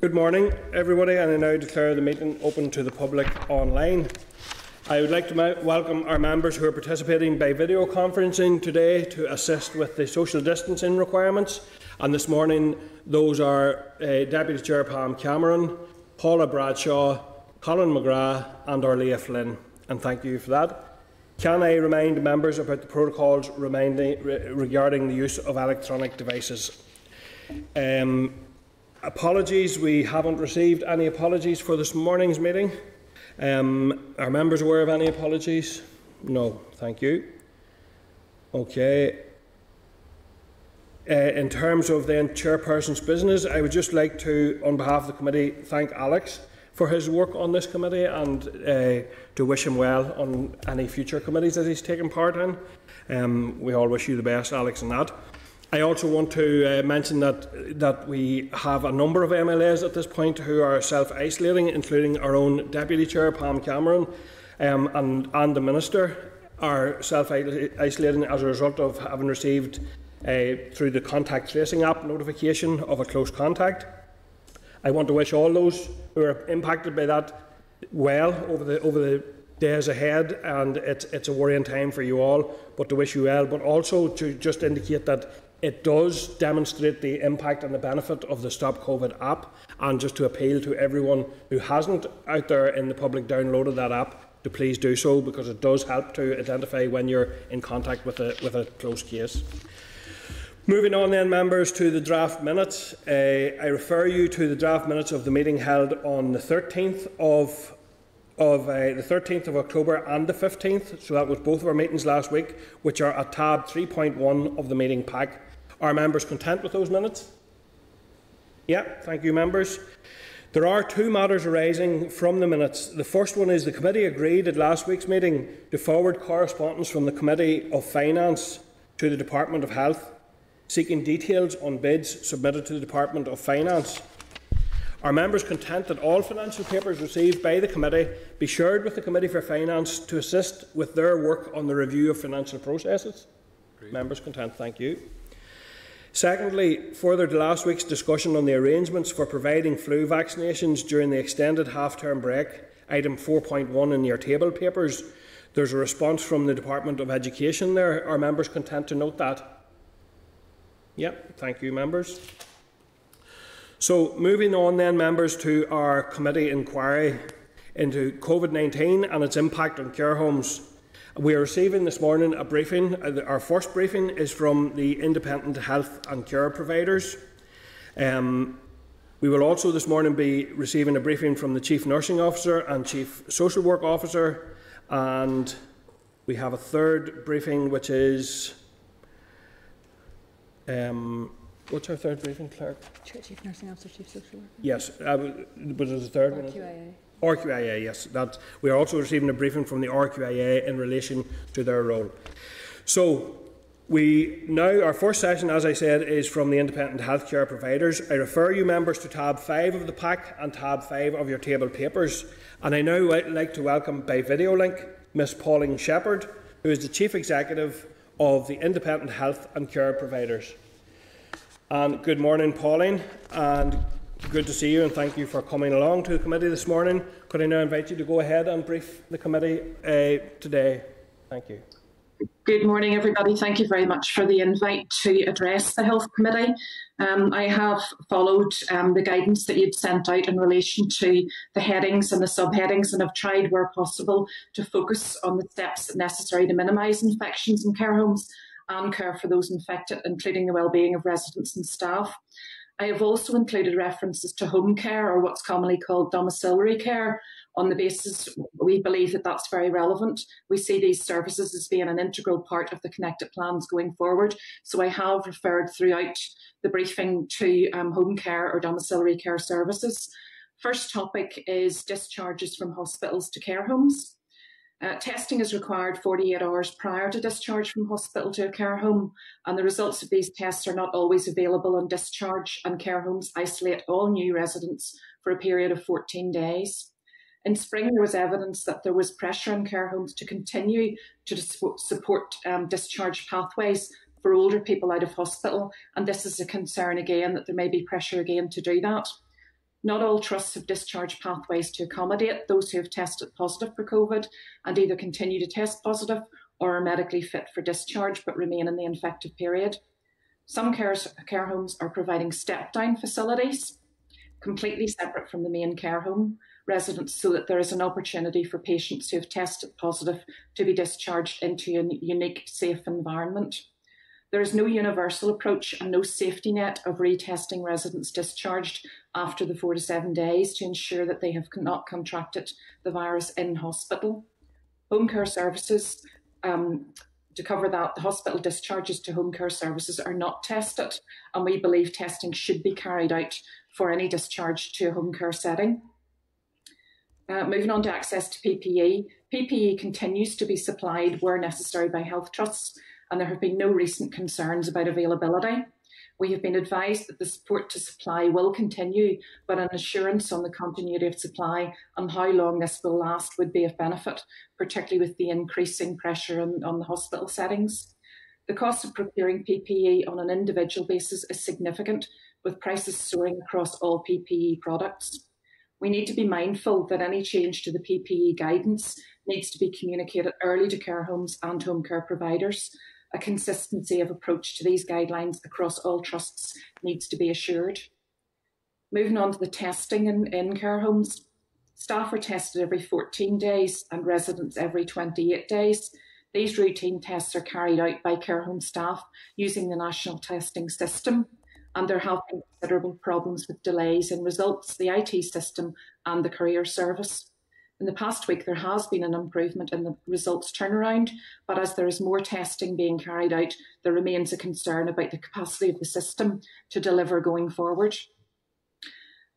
Good morning, everybody, and I now declare the meeting open to the public online. I would like to welcome our members who are participating by video conferencing today to assist with the social distancing requirements. And this morning, those are uh, Deputy Chair Pam Cameron, Paula Bradshaw, Colin McGrath, and Orlaithí Flynn. And thank you for that. Can I remind members about the protocols regarding the use of electronic devices? Um, apologies, we haven't received any apologies for this morning's meeting. Um, are members aware of any apologies? No, thank you. Okay. Uh, in terms of the chairperson's business, I would just like to, on behalf of the committee, thank Alex for his work on this committee and uh, to wish him well on any future committees that he's taken part in. Um, we all wish you the best, Alex, in that. I also want to uh, mention that that we have a number of MLAs at this point who are self-isolating, including our own Deputy Chair Pam Cameron um, and, and the Minister are self-isolating as a result of having received uh, through the contact tracing app notification of a close contact. I want to wish all those who are impacted by that well over the over the days ahead, and it's it's a worrying time for you all. But to wish you well, but also to just indicate that it does demonstrate the impact and the benefit of the Stop COVID app, and just to appeal to everyone who hasn't out there in the public downloaded that app to please do so because it does help to identify when you're in contact with a, with a close case. Moving on then, members, to the draft minutes. Uh, I refer you to the draft minutes of the meeting held on the 13th of of uh, the 13th of October and the 15th, so that was both of our meetings last week, which are at tab 3.1 of the meeting pack. Are members content with those minutes? Yeah, thank you, members. There are two matters arising from the minutes. The first one is the committee agreed at last week's meeting to forward correspondence from the Committee of Finance to the Department of Health, seeking details on bids submitted to the Department of Finance. Are members content that all financial papers received by the committee be shared with the Committee for Finance to assist with their work on the review of financial processes? Agreed. Members content, thank you. Secondly, further to last week's discussion on the arrangements for providing flu vaccinations during the extended half-term break, item 4.1 in your table papers, there's a response from the Department of Education there. Are members content to note that? Yep, thank you, members. So, moving on then, members, to our committee inquiry into COVID 19 and its impact on care homes. We are receiving this morning a briefing. Uh, our first briefing is from the independent health and care providers. Um, we will also this morning be receiving a briefing from the Chief Nursing Officer and Chief Social Work Officer, and we have a third briefing which is. Um, what's our third briefing, Clerk? Chief Nursing Officer, Chief Social Worker. Yes, uh, was it the third one? QIA. RQIA, yes. That, we are also receiving a briefing from the RQIA in relation to their role. So, we now, our first session, as I said, is from the independent healthcare providers. I refer you members to tab 5 of the pack and tab 5 of your table papers. And I now would like to welcome by video link Miss Pauline Shepherd, who is the Chief Executive of the Independent Health and Care Providers. And good morning, Pauline. And Good to see you and thank you for coming along to the committee this morning. Could I now invite you to go ahead and brief the committee uh, today? Thank you. Good morning, everybody. Thank you very much for the invite to address the Health Committee. Um, I have followed um, the guidance that you'd sent out in relation to the headings and the subheadings and have tried, where possible, to focus on the steps necessary to minimise infections in care homes and care for those infected, including the well-being of residents and staff. I have also included references to home care or what's commonly called domiciliary care on the basis we believe that that's very relevant. We see these services as being an integral part of the connected plans going forward. So I have referred throughout the briefing to um, home care or domiciliary care services. First topic is discharges from hospitals to care homes. Uh, testing is required 48 hours prior to discharge from hospital to a care home, and the results of these tests are not always available on discharge, and care homes isolate all new residents for a period of 14 days. In spring, there was evidence that there was pressure on care homes to continue to support um, discharge pathways for older people out of hospital, and this is a concern again that there may be pressure again to do that. Not all trusts have discharge pathways to accommodate those who have tested positive for COVID and either continue to test positive or are medically fit for discharge but remain in the infected period. Some care, care homes are providing step down facilities completely separate from the main care home residents so that there is an opportunity for patients who have tested positive to be discharged into a unique, safe environment. There is no universal approach and no safety net of retesting residents discharged after the four to seven days to ensure that they have not contracted the virus in hospital. Home care services, um, to cover that, the hospital discharges to home care services are not tested, and we believe testing should be carried out for any discharge to a home care setting. Uh, moving on to access to PPE, PPE continues to be supplied where necessary by health trusts, and there have been no recent concerns about availability. We have been advised that the support to supply will continue, but an assurance on the continuity of supply and how long this will last would be of benefit, particularly with the increasing pressure on, on the hospital settings. The cost of procuring PPE on an individual basis is significant, with prices soaring across all PPE products. We need to be mindful that any change to the PPE guidance needs to be communicated early to care homes and home care providers. A consistency of approach to these guidelines across all trusts needs to be assured. Moving on to the testing in, in care homes, staff are tested every 14 days and residents every 28 days. These routine tests are carried out by care home staff using the national testing system and there have been considerable problems with delays in results, the IT system, and the courier service. In the past week, there has been an improvement in the results turnaround, but as there is more testing being carried out, there remains a concern about the capacity of the system to deliver going forward.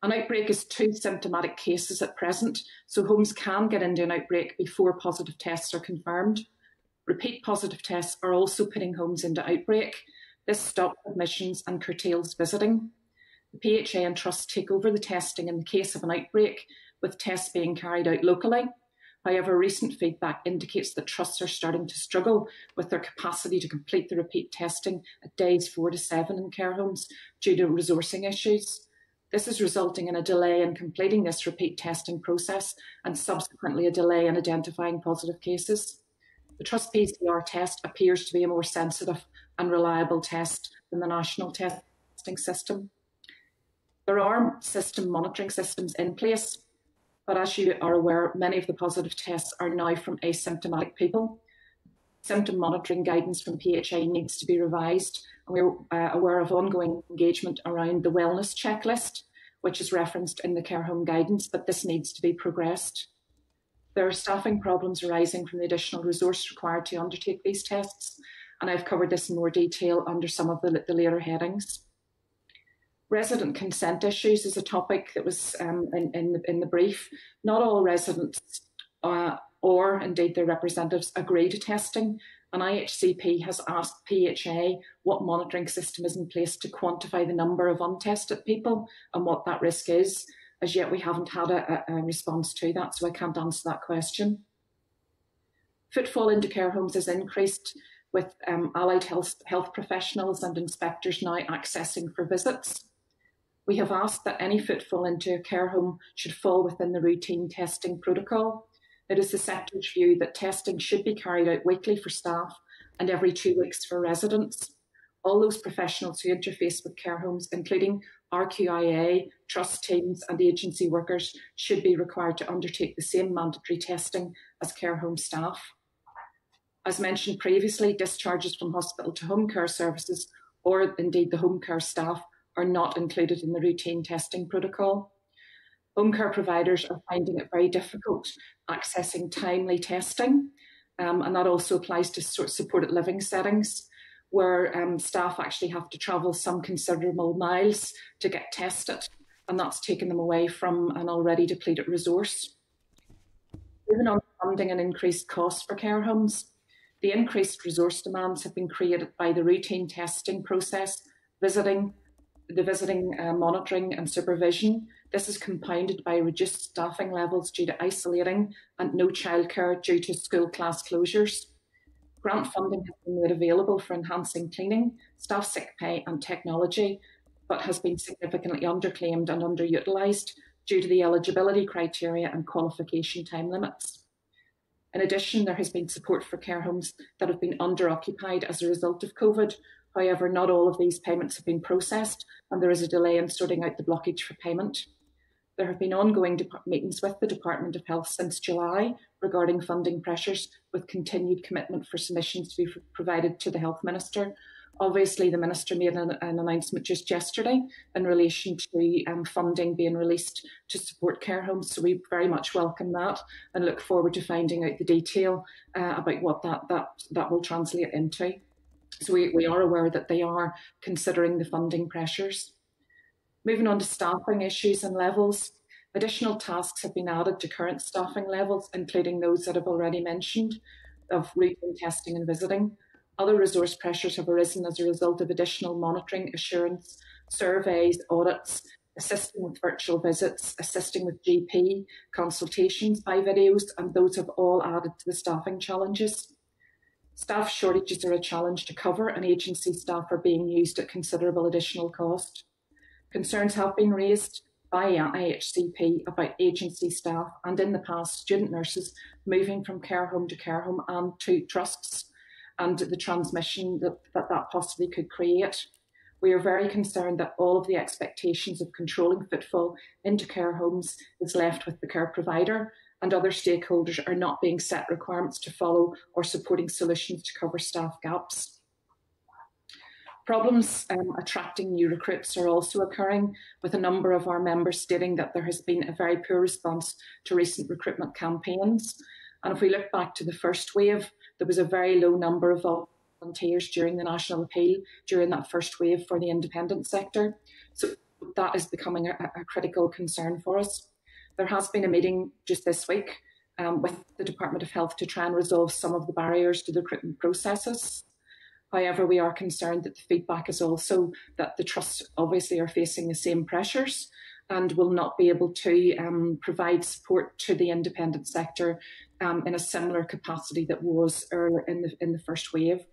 An outbreak is two symptomatic cases at present, so homes can get into an outbreak before positive tests are confirmed. Repeat positive tests are also putting homes into outbreak, this stops admissions and curtails visiting. The PHA and Trust take over the testing in the case of an outbreak, with tests being carried out locally. However, recent feedback indicates that trusts are starting to struggle with their capacity to complete the repeat testing at days four to seven in care homes due to resourcing issues. This is resulting in a delay in completing this repeat testing process and subsequently a delay in identifying positive cases. The Trust PCR test appears to be a more sensitive and reliable test than the national testing system. There are system monitoring systems in place, but as you are aware, many of the positive tests are now from asymptomatic people. Symptom monitoring guidance from PHA needs to be revised, and we're uh, aware of ongoing engagement around the wellness checklist, which is referenced in the care home guidance, but this needs to be progressed. There are staffing problems arising from the additional resource required to undertake these tests, and I've covered this in more detail under some of the, the later headings. Resident consent issues is a topic that was um, in, in, the, in the brief. Not all residents uh, or indeed their representatives agree to testing, and IHCP has asked PHA what monitoring system is in place to quantify the number of untested people and what that risk is. As yet, we haven't had a, a response to that, so I can't answer that question. Footfall into care homes has increased with um, allied health, health professionals and inspectors now accessing for visits. We have asked that any footfall into a care home should fall within the routine testing protocol. It is the sector's view that testing should be carried out weekly for staff and every two weeks for residents. All those professionals who interface with care homes, including RQIA, trust teams, and agency workers, should be required to undertake the same mandatory testing as care home staff. As mentioned previously, discharges from hospital to home care services or indeed the home care staff are not included in the routine testing protocol. Home care providers are finding it very difficult accessing timely testing, um, and that also applies to supported living settings where um, staff actually have to travel some considerable miles to get tested, and that's taken them away from an already depleted resource. Moving on funding and increased costs for care homes, the increased resource demands have been created by the routine testing process, visiting, the visiting uh, monitoring and supervision. This is compounded by reduced staffing levels due to isolating and no childcare due to school class closures. Grant funding has been made available for enhancing cleaning, staff sick pay and technology. but has been significantly underclaimed and underutilised due to the eligibility criteria and qualification time limits. In addition, there has been support for care homes that have been underoccupied as a result of COVID. However, not all of these payments have been processed, and there is a delay in sorting out the blockage for payment. There have been ongoing meetings with the Department of Health since July regarding funding pressures, with continued commitment for submissions to be provided to the Health Minister Obviously, the Minister made an, an announcement just yesterday in relation to um, funding being released to support care homes. So we very much welcome that and look forward to finding out the detail uh, about what that, that, that will translate into. So we, we are aware that they are considering the funding pressures. Moving on to staffing issues and levels, additional tasks have been added to current staffing levels, including those that I've already mentioned of routine testing and visiting. Other resource pressures have arisen as a result of additional monitoring, assurance, surveys, audits, assisting with virtual visits, assisting with GP consultations by videos, and those have all added to the staffing challenges. Staff shortages are a challenge to cover, and agency staff are being used at considerable additional cost. Concerns have been raised by IHCP about agency staff and in the past student nurses moving from care home to care home and to trusts and the transmission that, that that possibly could create. We are very concerned that all of the expectations of controlling footfall into care homes is left with the care provider, and other stakeholders are not being set requirements to follow or supporting solutions to cover staff gaps. Problems um, attracting new recruits are also occurring, with a number of our members stating that there has been a very poor response to recent recruitment campaigns. And if we look back to the first wave, there was a very low number of volunteers during the national appeal during that first wave for the independent sector. So that is becoming a, a critical concern for us. There has been a meeting just this week um, with the Department of Health to try and resolve some of the barriers to the recruitment processes. However, we are concerned that the feedback is also that the trusts obviously are facing the same pressures and will not be able to um, provide support to the independent sector um, in a similar capacity that was earlier in the in the first wave.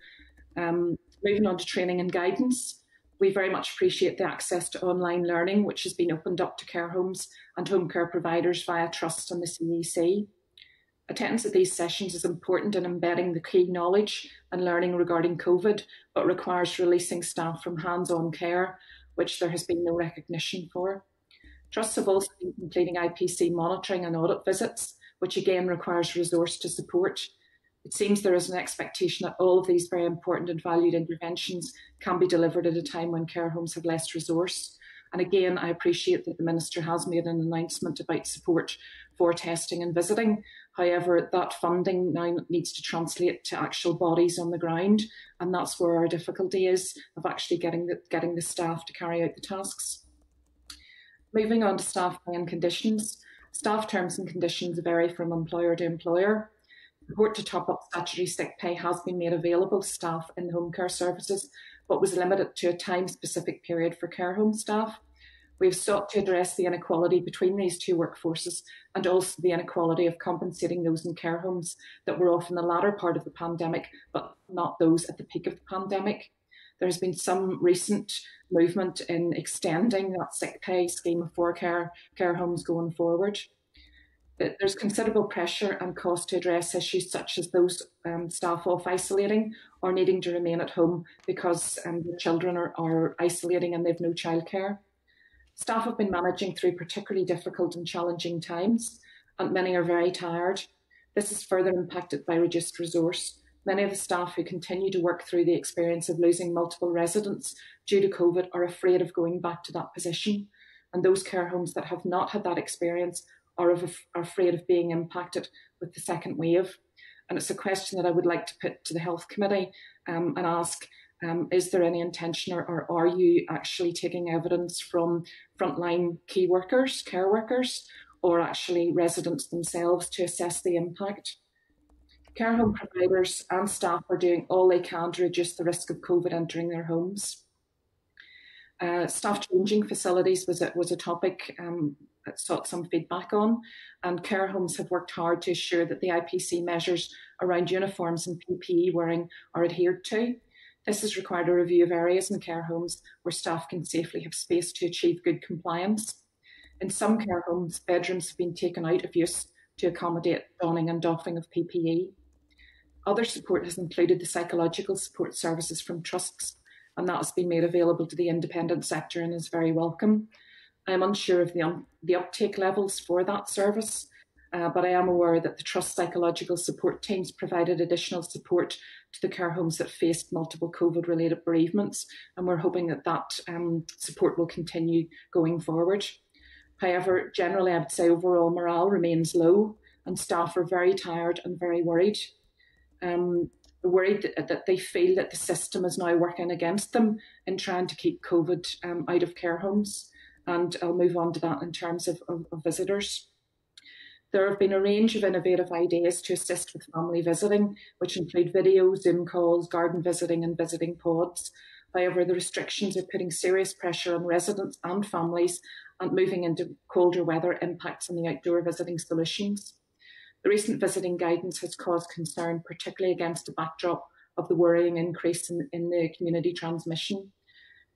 Um, moving on to training and guidance, we very much appreciate the access to online learning, which has been opened up to care homes and home care providers via Trust and the CEC. Attendance at these sessions is important in embedding the key knowledge and learning regarding COVID, but requires releasing staff from hands on care, which there has been no recognition for. Trusts have also been completing IPC monitoring and audit visits, which again requires resource to support. It seems there is an expectation that all of these very important and valued interventions can be delivered at a time when care homes have less resource. And again, I appreciate that the Minister has made an announcement about support for testing and visiting. However, that funding now needs to translate to actual bodies on the ground, and that's where our difficulty is of actually getting the, getting the staff to carry out the tasks. Moving on to staff pay and conditions. Staff terms and conditions vary from employer to employer. Support to top up statutory sick pay has been made available to staff in the home care services, but was limited to a time specific period for care home staff. We've sought to address the inequality between these two workforces and also the inequality of compensating those in care homes that were off in the latter part of the pandemic, but not those at the peak of the pandemic. There has been some recent movement in extending that sick pay scheme for care, care homes going forward. There's considerable pressure and cost to address issues such as those um, staff off isolating or needing to remain at home because um, the children are, are isolating and they've no childcare. Staff have been managing through particularly difficult and challenging times, and many are very tired. This is further impacted by reduced resource Many of the staff who continue to work through the experience of losing multiple residents due to COVID are afraid of going back to that position. And those care homes that have not had that experience are, of, are afraid of being impacted with the second wave. And it's a question that I would like to put to the Health Committee um, and ask um, is there any intention or, or, are you actually taking evidence from frontline key workers, care workers, or actually residents themselves to assess the impact? Care home providers and staff are doing all they can to reduce the risk of COVID entering their homes. Uh, staff changing facilities was a, was a topic um, sought some feedback on, and care homes have worked hard to ensure that the IPC measures around uniforms and PPE wearing are adhered to. This has required a review of areas in care homes where staff can safely have space to achieve good compliance. In some care homes, bedrooms have been taken out of use to accommodate donning and doffing of PPE. Other support has included the psychological support services from trusts, and that has been made available to the independent sector and is very welcome. I'm unsure of the, the uptake levels for that service, uh, but I am aware that the Trust psychological support teams provided additional support to the care homes that faced multiple COVID related bereavements, and we're hoping that that um, support will continue going forward. However, generally, I would say overall morale remains low, and staff are very tired and very worried. Um, worried that, that, they feel that the system is now working against them in trying to keep COVID um, out of care homes. And I'll move on to that in terms of, of, of visitors. There have been a range of innovative ideas to assist with family visiting, which include video, Zoom calls, garden visiting, and visiting pods. However, the restrictions are putting serious pressure on residents and families, and moving into colder weather impacts on the outdoor visiting solutions. The recent visiting guidance has caused concern, particularly against the backdrop of the worrying increase in, in the community transmission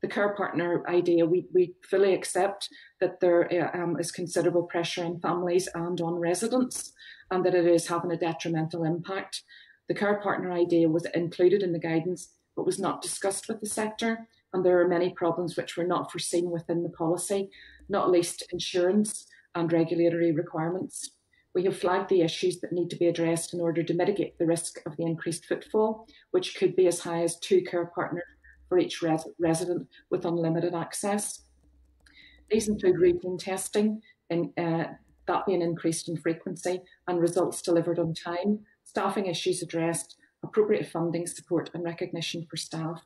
the care partner idea, we, we fully accept that there uh, um, is considerable pressure on families and on residents, and that it is having a detrimental impact. The care partner idea was included in the guidance, but was not discussed with the sector, and there are many problems which were not foreseen within the policy, not least insurance and regulatory requirements. We have flagged the issues that need to be addressed in order to mitigate the risk of the increased footfall, which could be as high as two care partners for each res- resident with unlimited access. These include routine testing, and uh, that being increased in frequency, and results delivered on time, staffing issues addressed, appropriate funding support, and recognition for staff.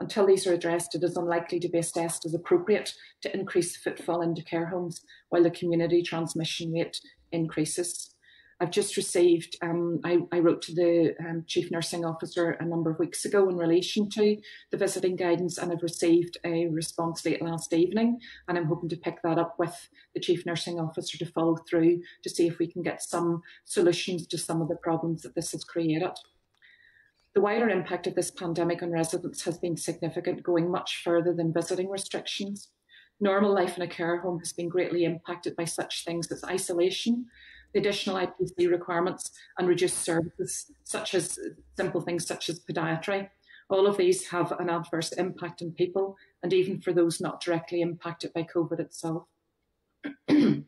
Until these are addressed, it is unlikely to be assessed as appropriate to increase footfall into care homes while the community transmission rate increases. I've just received, um, I, I, wrote to the um, Chief Nursing Officer a number of weeks ago in relation to the visiting guidance, and I've received a response late last evening. And I'm hoping to pick that up with the Chief Nursing Officer to follow through to see if we can get some solutions to some of the problems that this has created. The wider impact of this pandemic on residents has been significant, going much further than visiting restrictions. Normal life in a care home has been greatly impacted by such things as isolation, the additional IPC requirements and reduced services, such as simple things such as podiatry. All of these have an adverse impact on people and even for those not directly impacted by COVID itself. Moving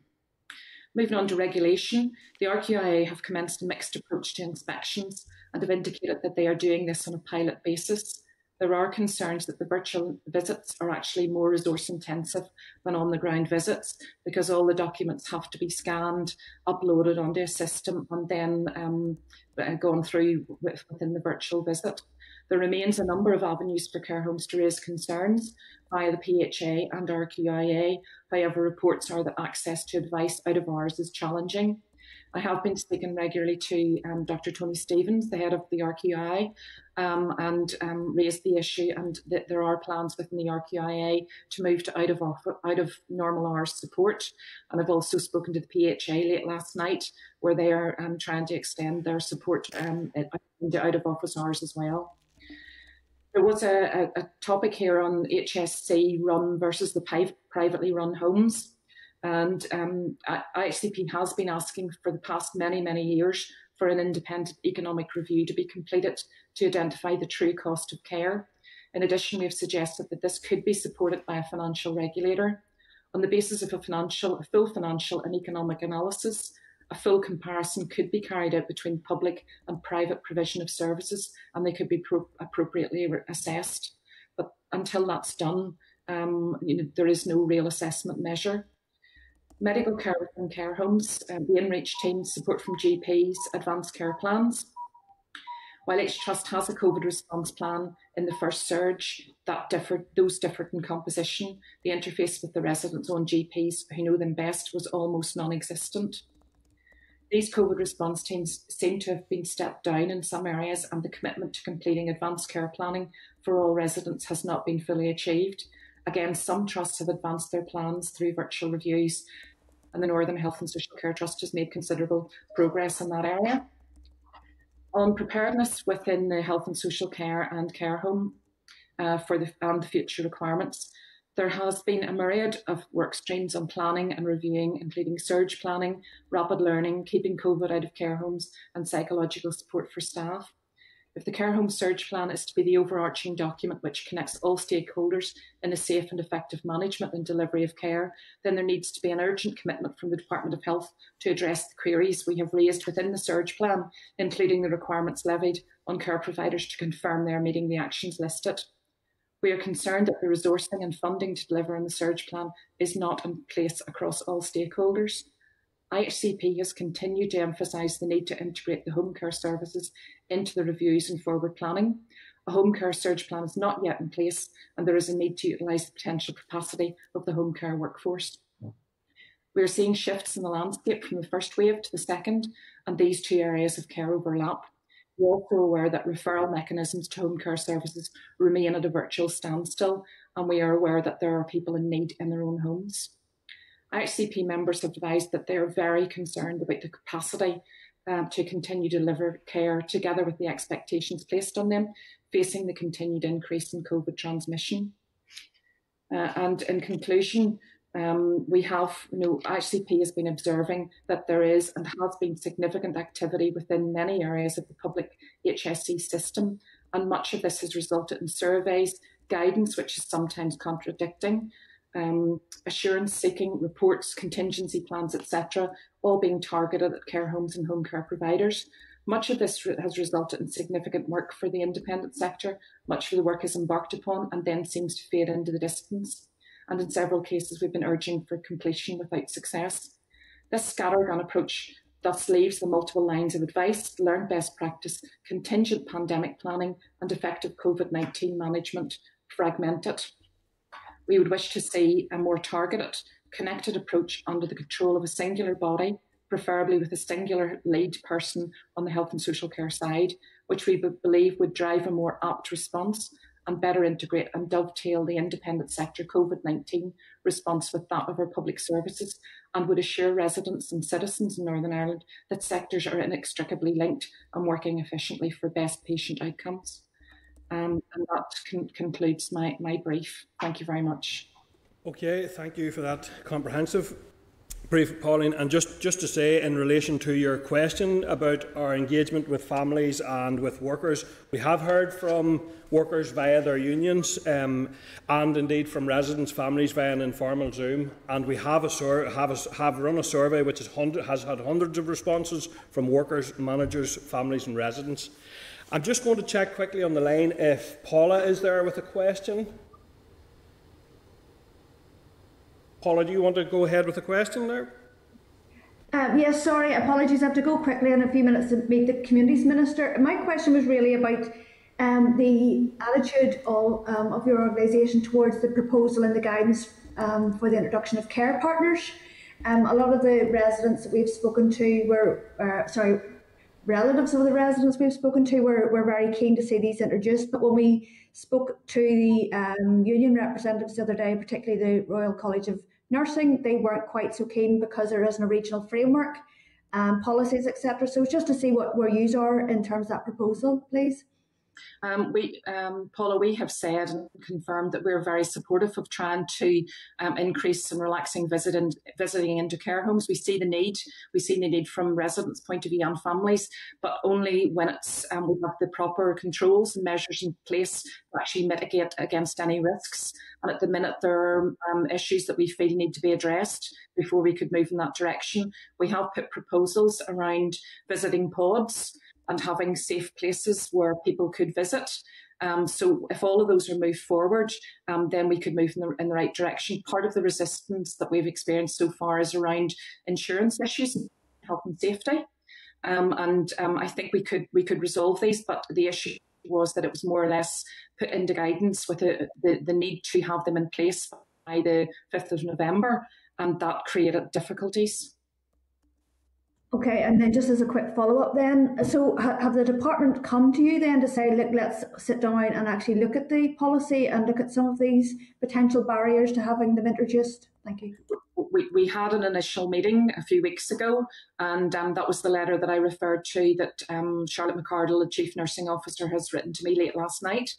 on to regulation, the RQIA have commenced a mixed approach to inspections and have indicated that they are doing this on a pilot basis there are concerns that the virtual visits are actually more resource intensive than on the ground visits because all the documents have to be scanned, uploaded onto a system, and then um, uh, gone through within the virtual visit. There remains a number of avenues for care homes to raise concerns via the PHA and RQIA. However, reports are that access to advice out of hours is challenging. I have been speaking regularly to um, Dr. Tony Stevens, the head of the RQI, um, and um, raised the issue, and that there are plans within the RQIA to move to out of out of normal hours support. And I've also spoken to the PHA late last night, where they are um, trying to extend their support um, into out of office hours as well. There was a, a topic here on HSC run versus the privately run homes. And um, IHCP has been asking for the past many, many years for an independent economic review to be completed to identify the true cost of care. In addition, we have suggested that this could be supported by a financial regulator. On the basis of a financial, a full financial and economic analysis, a full comparison could be carried out between public and private provision of services, and they could be pro- appropriately assessed. But until that's done, um, you know, there is no real assessment measure medical care within care homes, um, the InReach team, support from GPs, advanced care plans. While each trust has a COVID response plan in the first surge, that differed, those differed in composition. The interface with the residents' own GPs, who know them best, was almost non-existent. These COVID response teams seem to have been stepped down in some areas, and the commitment to completing advanced care planning for all residents has not been fully achieved. Again, some trusts have advanced their plans through virtual reviews, and the Northern Health and Social Care Trust has made considerable progress in that area. On preparedness within the health and social care and care home uh, for the, and the future requirements. There has been a myriad of work streams on planning and reviewing, including surge planning, rapid learning, keeping COVID out of care homes, and psychological support for staff. If the care home surge plan is to be the overarching document which connects all stakeholders in a safe and effective management and delivery of care, then there needs to be an urgent commitment from the Department of Health to address the queries we have raised within the surge plan, including the requirements levied on care providers to confirm they are meeting the actions listed. We are concerned that the resourcing and funding to deliver on the surge plan is not in place across all stakeholders. IHCP has continued to emphasise the need to integrate the home care services into the reviews and forward planning. A home care surge plan is not yet in place, and there is a need to utilise the potential capacity of the home care workforce. We are seeing shifts in the landscape from the first wave to the second, and these two areas of care overlap. We're also aware that referral mechanisms to home care services remain at a virtual standstill, and we are aware that there are people in need in their own homes. IHCP members have advised that they are very concerned about the capacity um, to continue to deliver care together with the expectations placed on them, facing the continued increase in COVID transmission. Uh, and in conclusion, um, we have, you know, IHCP has been observing that there is and has been significant activity within many areas of the public HSE system, and much of this has resulted in surveys, guidance which is sometimes contradicting, um, assurance seeking reports, contingency plans, etc., all being targeted at care homes and home care providers. Much of this has resulted in significant work for the independent sector. Much of the work is embarked upon and then seems to fade into the distance. And in several cases, we've been urging for completion without success. This scattergun approach thus leaves the multiple lines of advice, learned best practice, contingent pandemic planning, and effective COVID 19 management fragmented we would wish to see a more targeted, connected approach under the control of a singular body, preferably with a singular lead person on the health and social care side, which we believe would drive a more apt response and better integrate and dovetail the independent sector COVID 19 response with that of our public services and would assure residents and citizens in Northern Ireland that sectors are inextricably linked and working efficiently for best patient outcomes. Um, and that con- concludes my, my brief. Thank you very much. Okay, thank you for that comprehensive brief, Pauline. And just, just to say, in relation to your question about our engagement with families and with workers, we have heard from workers via their unions um, and indeed from residents' families via an informal Zoom. And we have, a sur- have, a, have run a survey which hundred, has had hundreds of responses from workers, managers, families, and residents. I'm just going to check quickly on the line if Paula is there with a question. Paula, do you want to go ahead with a question there? Um, yes, sorry, apologies. I have to go quickly in a few minutes to meet the Communities Minister. My question was really about um, the attitude of, um, of your organisation towards the proposal and the guidance um, for the introduction of care partners. Um, a lot of the residents that we've spoken to were, uh, sorry, relatives of the residents we've spoken to were, were very keen to see these introduced. But when we spoke to the um, union representatives the other day, particularly the Royal College of Nursing, they weren't quite so keen because there isn't a regional framework, um, policies, etc. So just to see what where you are in terms of that proposal, please. Um, we, um, Paula, we have said and confirmed that we're very supportive of trying to um, increase and relaxing visiting, visiting into care homes. We see the need. We see the need from residents' point of view and families, but only when it's um, we have the proper controls and measures in place to actually mitigate against any risks. And at the minute, there are um, issues that we feel need to be addressed before we could move in that direction. We have put proposals around visiting pods and having safe places where people could visit. Um, so if all of those are moved forward, um, then we could move in the, in the right direction. Part of the resistance that we've experienced so far is around insurance issues, health and safety. Um, and um, I think we could we could resolve these, but the issue was that it was more or less put into guidance with the, the need to have them in place by the 5th of November, and that created difficulties. Okay, and then just as a quick follow up, then, so have the department come to you then to say, look, let's sit down and actually look at the policy and look at some of these potential barriers to having them introduced? Thank you. We, we had an initial meeting a few weeks ago, and um, that was the letter that I referred to that um, Charlotte McArdle, the Chief Nursing Officer, has written to me late last night.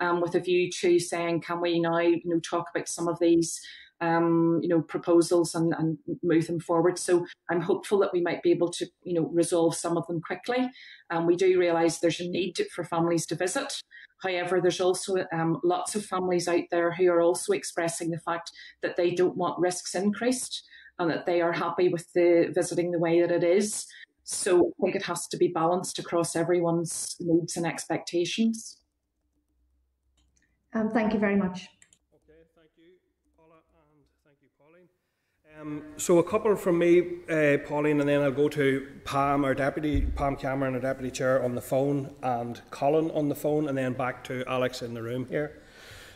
um, with a view to saying, can we now you know talk about some of these um, you know, proposals and, and move them forward. So I'm hopeful that we might be able to, you know, resolve some of them quickly. Um, we do realise there's a need for families to visit. However, there's also um, lots of families out there who are also expressing the fact that they don't want risks increased and that they are happy with the visiting the way that it is. So I think it has to be balanced across everyone's needs and expectations. Um, thank you very much. Um, so a couple from me, uh, Pauline, and then I'll go to Pam, our deputy, Pam Cameron, our deputy chair, on the phone, and Colin on the phone, and then back to Alex in the room here.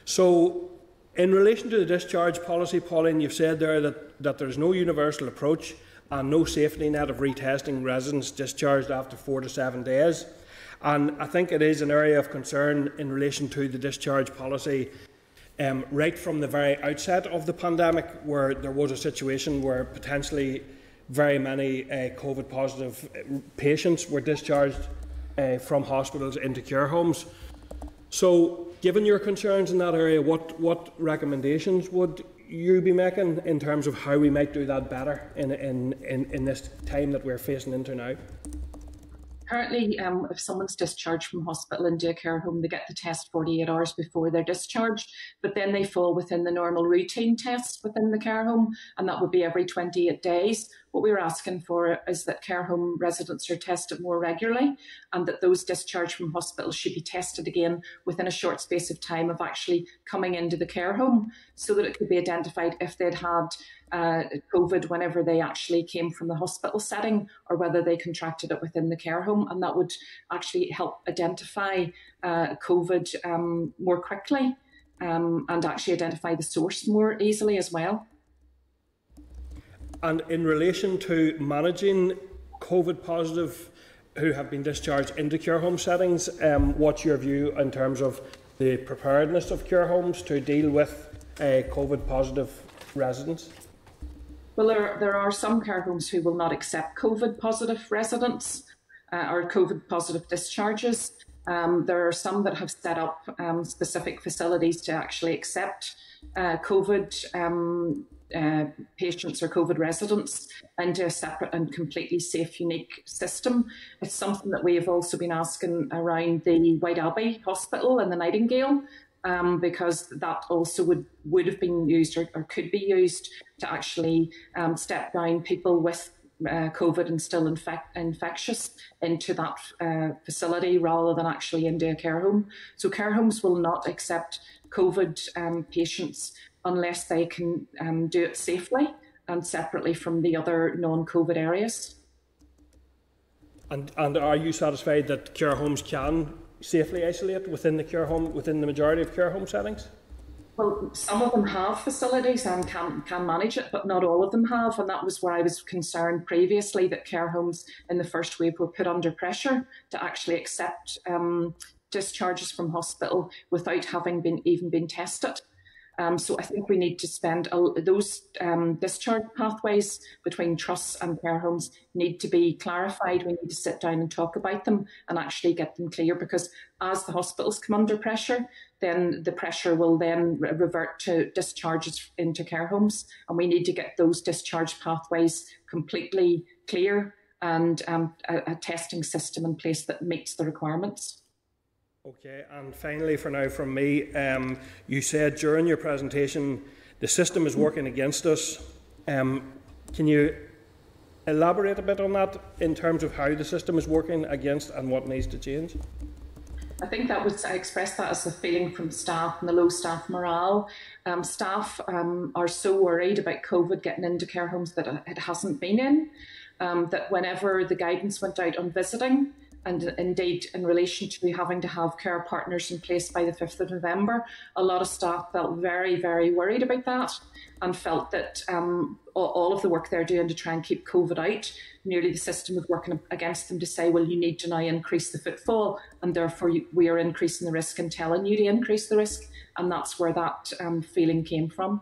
So, in relation to the discharge policy, Pauline, you've said there that, that there's no universal approach and no safety net of retesting residents discharged after four to seven days. And I think it is an area of concern in relation to the discharge policy um, right from the very outset of the pandemic, where there was a situation where potentially very many uh, COVID positive uh, patients were discharged uh, from hospitals into care homes. So, given your concerns in that area, what, what recommendations would you be making in terms of how we might do that better in, in, in, in this time that we're facing into now? Currently, um, if someone's discharged from hospital into a care home, they get the test 48 hours before they're discharged, but then they fall within the normal routine test within the care home, and that would be every 28 days. What we're asking for is that care home residents are tested more regularly and that those discharged from hospital should be tested again within a short space of time of actually coming into the care home so that it could be identified if they'd had uh, COVID whenever they actually came from the hospital setting or whether they contracted it within the care home. And that would actually help identify uh, COVID um, more quickly um, and actually identify the source more easily as well. And in relation to managing COVID positive who have been discharged into care home settings, um, what's your view in terms of the preparedness of care homes to deal with uh, COVID positive residents? Well, there, there are some care homes who will not accept COVID positive residents uh, or COVID positive discharges. Um, there are some that have set up um, specific facilities to actually accept uh, COVID um, uh, patients or COVID residents into a separate and completely safe, unique system. It's something that we have also been asking around the Whiteabbey Hospital and the Nightingale. Um, because that also would, would have been used or, or could be used to actually um, step down people with uh, COVID and still infect, infectious into that uh, facility rather than actually into a care home. So care homes will not accept COVID um, patients unless they can um, do it safely and separately from the other non-COVID areas. And, and are you satisfied that care homes can safely isolate within the care home, within the majority of care home settings? Well, some of them have facilities and can, can manage it, but not all of them have. And that was where I was concerned previously that care homes in the first wave were put under pressure to actually accept um, discharges from hospital without having been even been tested. Um, so I think we need to spend a, those um, discharge pathways between trusts and care homes need to be clarified. We need to sit down and talk about them and actually get them clear because as the hospitals come under pressure, then the pressure will then re- revert to discharges into care homes, and we need to get those discharge pathways completely clear and um, a, a testing system in place that meets the requirements. Okay, and finally, for now, from me, um, you said during your presentation the system is working against us. Um, can you elaborate a bit on that in terms of how the system is working against and what needs to change? I think that was, I expressed that as a feeling from staff and the low staff morale. Um, staff um, are so worried about COVID getting into care homes that it hasn't been in, um, that whenever the guidance went out on visiting, and indeed in relation to having to have care partners in place by the 5th of November, a lot of staff felt very, very worried about that and felt that um, all of the work they're doing to try and keep COVID out, nearly the system was working against them to say, well, you need to now increase the footfall and therefore we are increasing the risk and telling you to increase the risk. And that's where that um, feeling came from.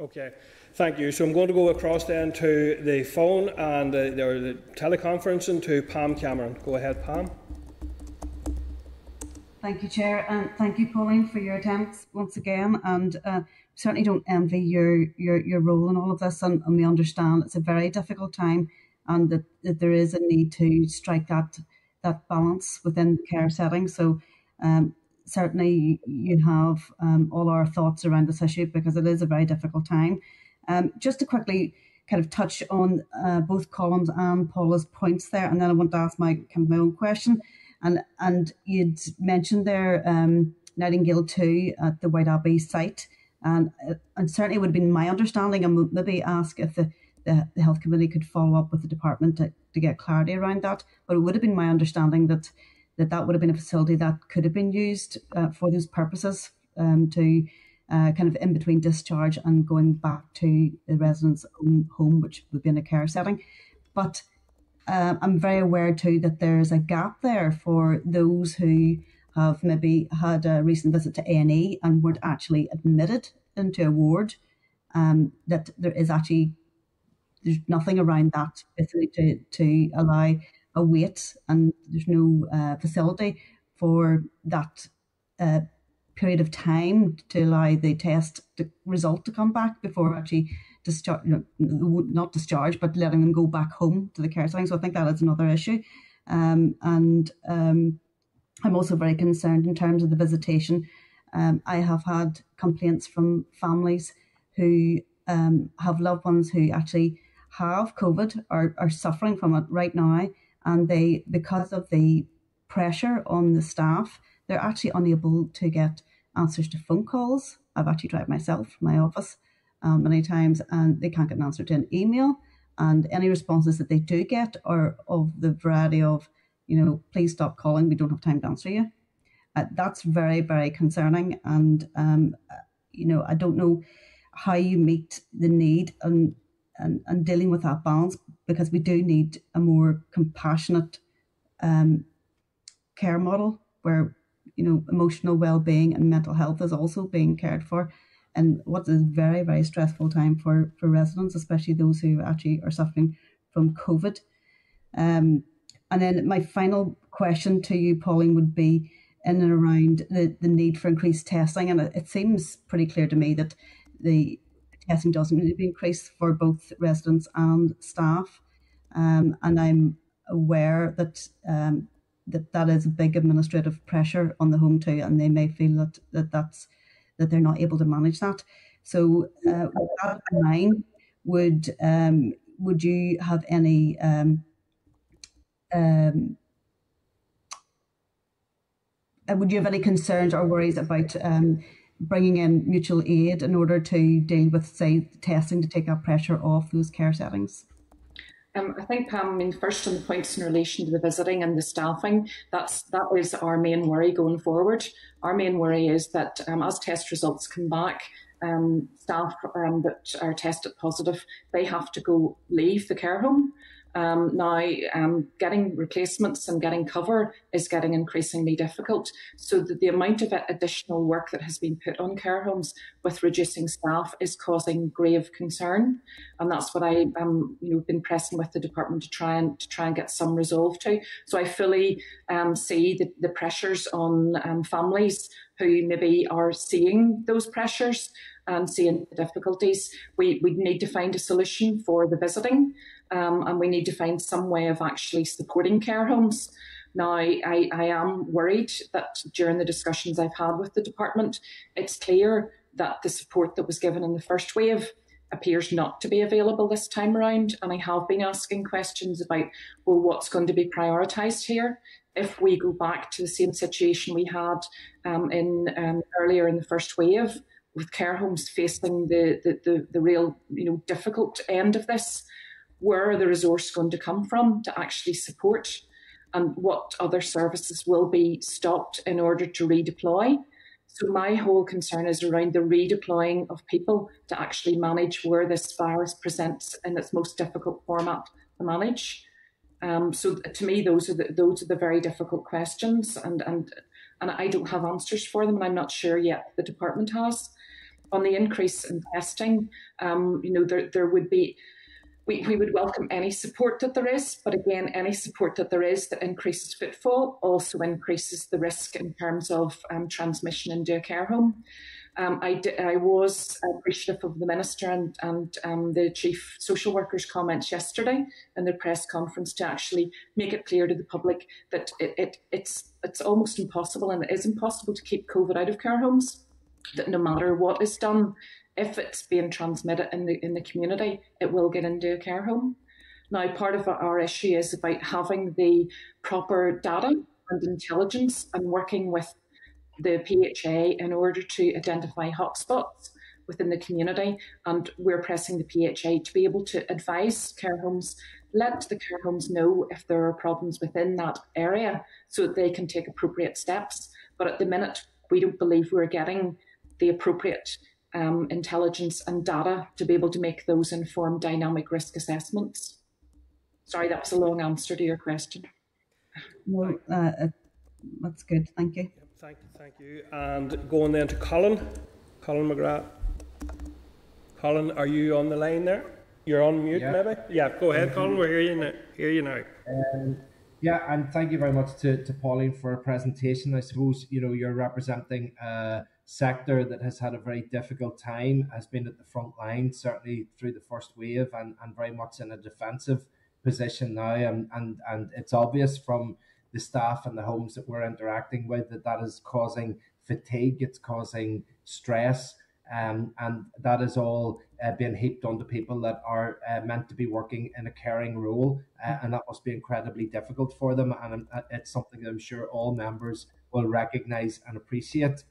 Okay. Thank you. So I'm going to go across then to the phone and the, the, the to Pam Cameron. Go ahead, Pam. Thank you, Chair, and thank you, Pauline, for your attempts once again. And uh, certainly don't envy your your your role in all of this, and, and we understand it's a very difficult time, and that, that there is a need to strike that that balance within the care setting. So. Um, certainly, you have um, all our thoughts around this issue because it is a very difficult time. Um, just to quickly kind of touch on uh, both Colin's and Paula's points there, and then I want to ask my kind of my own question. And and you'd mentioned there um, Nightingale two at the Whiteabbey site, and uh, and certainly would have been my understanding, and maybe ask if the, the, the health committee could follow up with the department to, to get clarity around that. But it would have been my understanding that that that would have been a facility that could have been used uh, for those purposes um, to uh, kind of in between discharge and going back to the resident's own home, which would be in a care setting. But uh, I'm very aware too that there's a gap there for those who have maybe had a recent visit to A&E and weren't actually admitted into a ward. Um, that there is actually there's nothing around that basically to to allow a wait and there's no uh, facility for that uh, period of time to allow the test the result to come back before actually discharge, not discharge, but letting them go back home to the care setting. So I think that is another issue. Um, and um, I'm also very concerned in terms of the visitation. Um, I have had complaints from families who um, have loved ones who actually have COVID or are suffering from it right now, and they, because of the pressure on the staff, they're actually unable to get answers to phone calls. I've actually tried myself from my office um, many times, and they can't get an answer to an email. And any responses that they do get are of the variety of, you know, please stop calling, we don't have time to answer you. Uh, that's very, very concerning. And, um, you know, I don't know how you meet the need and, and, and dealing with that balance because we do need a more compassionate um, care model where you know, emotional well-being and mental health is also being cared for. And what is a very, very stressful time for, for residents, especially those who actually are suffering from COVID. Um, and then my final question to you, Pauline, would be in and around the, the need for increased testing. And it, it seems pretty clear to me that the testing doesn't need to be increased for both residents and staff. Um, and I'm aware that um, that that is a big administrative pressure on the home too, and they may feel that, that that's that they're not able to manage that. So, uh, with that in mind, would um, would you have any um, um, uh, would you have any concerns or worries about um, bringing in mutual aid in order to deal with, say, testing to take that pressure off those care settings? Um, I think Pam, I mean, first on the points in relation to the visiting and the staffing, that's that is our main worry going forward. Our main worry is that um, as test results come back, um, staff um, that are tested positive, they have to go leave the care home. Um, now, um, getting replacements and getting cover is getting increasingly difficult. So the, the amount of additional work that has been put on care homes with reducing staff is causing grave concern, and that's what I um, you know been pressing with the department to try and to try and get some resolve to. So I fully um, see the, the pressures on um, families who maybe are seeing those pressures and seeing the difficulties. We we need to find a solution for the visiting um, and we need to find some way of actually supporting care homes. Now, I, I am worried that during the discussions I've had with the department, it's clear that the support that was given in the first wave appears not to be available this time around. And I have been asking questions about, well, what's going to be prioritised here? If we go back to the same situation we had um, in um, earlier in the first wave, with care homes facing the, the, the, the real you know difficult end of this, where are the resource going to come from to actually support and what other services will be stopped in order to redeploy. So my whole concern is around the redeploying of people to actually manage where this virus presents in its most difficult format to manage. Um, so to me, those are the, those are the very difficult questions, and and and I don't have answers for them, and I'm not sure yet the department has. On the increase in testing, um, you know, there there would be we, we would welcome any support that there is, but again, any support that there is that increases footfall also increases the risk in terms of um, transmission into a care home. Um, I, I was appreciative of the Minister and, and um, the Chief Social Worker's comments yesterday in the press conference to actually make it clear to the public that it, it, it's, it's almost impossible and it is impossible to keep COVID out of care homes, that no matter what is done, if it's being transmitted in the in the community, it will get into a care home. Now, part of our issue is about having the proper data and intelligence and working with the PHA in order to identify hotspots within the community. And we're pressing the PHA to be able to advise care homes, let the care homes know if there are problems within that area so that they can take appropriate steps. But at the minute, we don't believe we're getting the appropriate um, intelligence and data to be able to make those informed dynamic risk assessments. Sorry, that was a long answer to your question. No, uh, uh, that's good. Thank you. Thank you, thank you. And going then to Colin, Colin McGrath. Colin, are you on the line there? You're on mute, yeah. maybe. Yeah, go ahead, Colin. We're hearing you now. Hear you now. Um, yeah, and thank you very much to, to Pauline for a presentation. I suppose you know you're representing uh, sector that has had a very difficult time, has been at the front line, certainly through the first wave, and, and very much in a defensive position now. And, and, and it's obvious from the staff and the homes that we're interacting with that that is causing fatigue, it's causing stress. Um, and that is all uh, being heaped onto people that are uh, meant to be working in a caring role, uh, and that must be incredibly difficult for them. And uh, it's something that I'm sure all members will recognise and appreciate.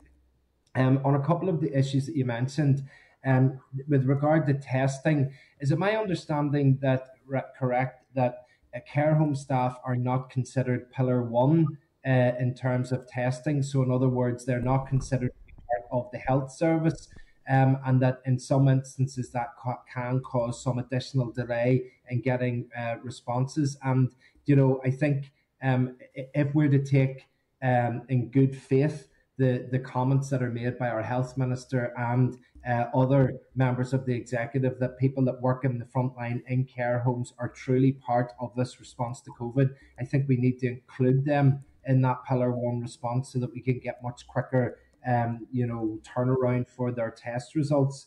Um, on a couple of the issues that you mentioned, um, with regard to testing, is it my understanding that correct that uh, care home staff are not considered pillar one uh, in terms of testing? So, in other words, they're not considered part of the health service. Um, and that in some instances that ca- can cause some additional delay in getting uh, responses. And you know, I think um, if we're to take um, in good faith the, the comments that are made by our health minister and uh, other members of the executive that people that work in the front line in care homes are truly part of this response to COVID. I think we need to include them in that pillar one response so that we can get much quicker, um, you know, turnaround for their test results.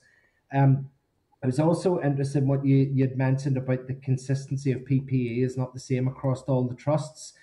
Um, I was also interested in what you, you had mentioned about the consistency of PPE is not the same across all the trusts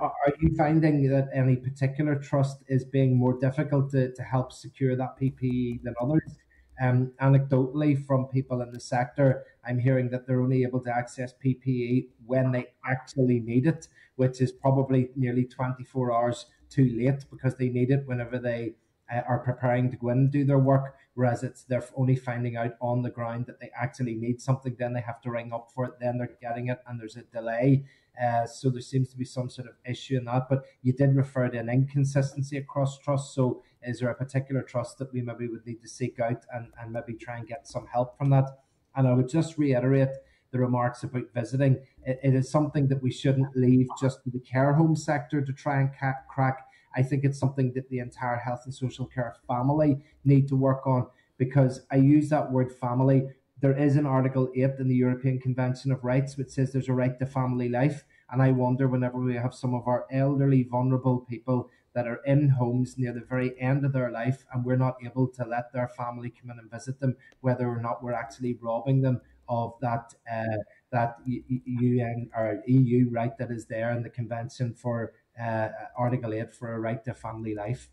are you finding that any particular trust is being more difficult to, to help secure that PPE than others? Um, anecdotally, from people in the sector, I'm hearing that they're only able to access PPE when they actually need it, which is probably nearly 24 hours too late because they need it whenever they uh, are preparing to go in and do their work. Whereas it's they're only finding out on the ground that they actually need something, then they have to ring up for it, then they're getting it, and there's a delay. Uh, so there seems to be some sort of issue in that. But you did refer to an inconsistency across trusts. So is there a particular trust that we maybe would need to seek out and, and maybe try and get some help from that? And I would just reiterate the remarks about visiting. it, it is something that we shouldn't leave just to the care home sector to try and ca- crack. I think it's something that the entire health and social care family need to work on because I use that word family there is an Article 8 in the European Convention of Rights which says there's a right to family life. And I wonder whenever we have some of our elderly, vulnerable people that are in homes near the very end of their life and we're not able to let their family come in and visit them, whether or not we're actually robbing them of that uh, that UN or EU right that is there in the Convention for uh, Article 8 for a right to family life.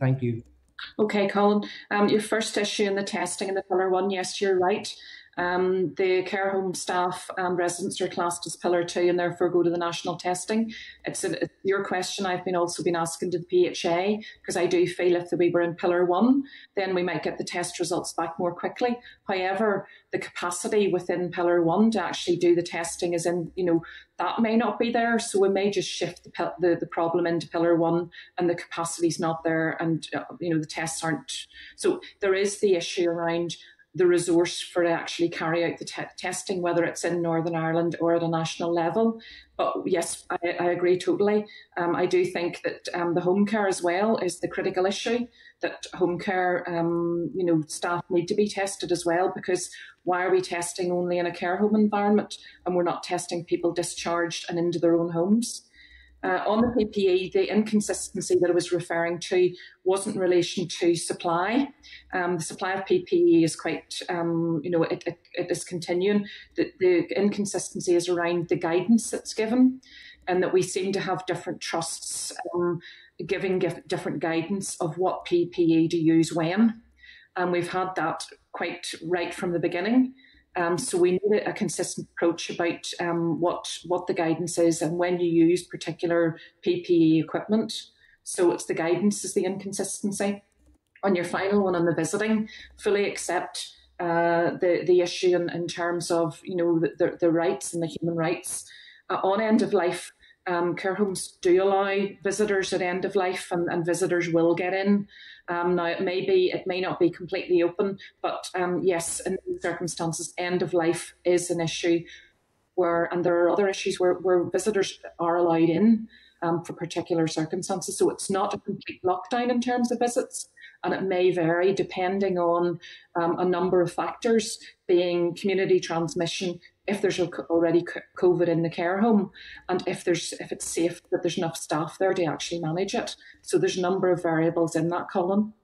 Thank you. Okay, Colin. Um, your first issue in the testing in the pillar one, yes, you're right. Um, the care home staff and residents are classed as pillar two and therefore go to the national testing. It's, a, it's your question I've been also been asking to the PHA because I do feel if we were in pillar one, then we might get the test results back more quickly. However, the capacity within pillar one to actually do the testing is in, you know, that may not be there. So we may just shift the, the, the problem into pillar one and the capacity's not there and, uh, you know, the tests aren't. So there is the issue around the resource for actually carry out the te- testing, whether it's in Northern Ireland or at a national level. But yes, I, I agree totally. Um, I do think that um, the home care as well is the critical issue. That home care, um, you know, staff need to be tested as well because why are we testing only in a care home environment and we're not testing people discharged and into their own homes? Uh, on the PPE, the inconsistency that I was referring to wasn't in relation to supply. Um, the supply of PPE is quite, um, you know, it, it, it is continuing. The, the inconsistency is around the guidance that's given, and that we seem to have different trusts um, giving different guidance of what PPE to use when. And we've had that quite right from the beginning. Um, so we need a consistent approach about um, what what the guidance is and when you use particular PPE equipment. So it's the guidance is the inconsistency. On your final one on the visiting, fully accept uh, the the issue in, in terms of you know the, the rights and the human rights uh, on end of life. Um, care homes do allow visitors at end of life, and, and visitors will get in. Um, now, it may be, it may not be completely open, but um, yes, in these circumstances, end of life is an issue where, and there are other issues where, where visitors are allowed in um, for particular circumstances. So it's not a complete lockdown in terms of visits, and it may vary depending on um, a number of factors, being community transmission, if there's already COVID in the care home, and if there's if it's safe that there's enough staff there to actually manage it. So there's a number of variables in that column.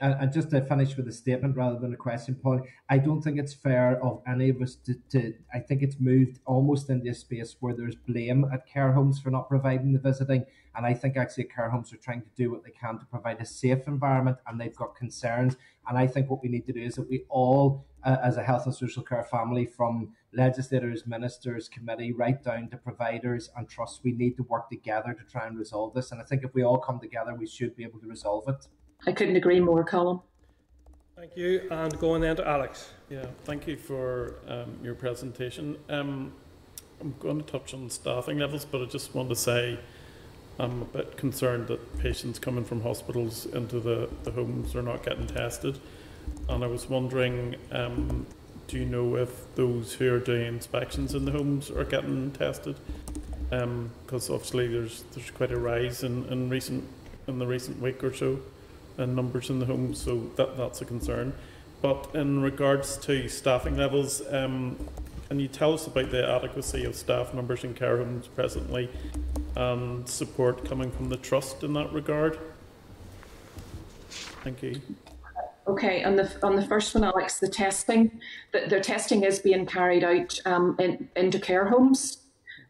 And, just to finish with a statement rather than a question, Paul, I don't think it's fair of any of us to, to, I think it's moved almost into a space where there's blame at care homes for not providing the visiting. And I think actually care homes are trying to do what they can to provide a safe environment and they've got concerns. And I think what we need to do is that we all, uh, as a health and social care family, from legislators, ministers, committee, right down to providers and trusts, we need to work together to try and resolve this. And I think if we all come together, we should be able to resolve it. I couldn't agree more, Colin. Thank you. And going then to Alex. Yeah, thank you for um, your presentation. Um, I'm going to touch on staffing levels, but I just want to say I'm a bit concerned that patients coming from hospitals into the, the homes are not getting tested. And I was wondering, um, do you know if those who are doing inspections in the homes are getting tested? Because um, obviously there's there's quite a rise in, in recent in the recent week or so in numbers in the homes, so that that's a concern. But in regards to staffing levels, um, can you tell us about the adequacy of staff numbers in care homes presently and support coming from the trust in that regard? Thank you. Okay, on the on the first one, Alex, the testing, the, the testing is being carried out um, in, into care homes,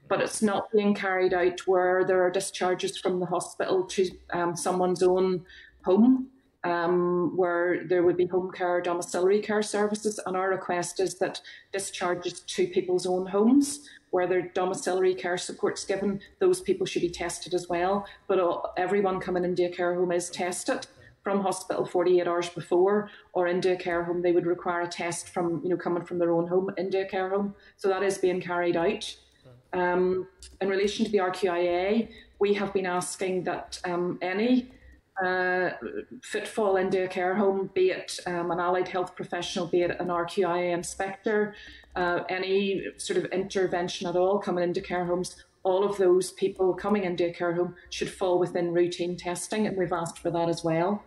but it's not being carried out where there are discharges from the hospital to um, someone's own home, um, where there would be home care, domiciliary care services, and our request is that discharges to people's own homes where their domiciliary care support's given, those people should be tested as well. But all, everyone coming into a care home is tested from hospital 48 hours before or into a care home, they would require a test from, you know, coming from their own home into a care home. So that is being carried out. Um, in relation to the RQIA, we have been asking that um, any uh, footfall into a care home, be it um, an allied health professional, be it an RQIA inspector, uh, any sort of intervention at all coming into care homes, all of those people coming into a care home should fall within routine testing, and we've asked for that as well.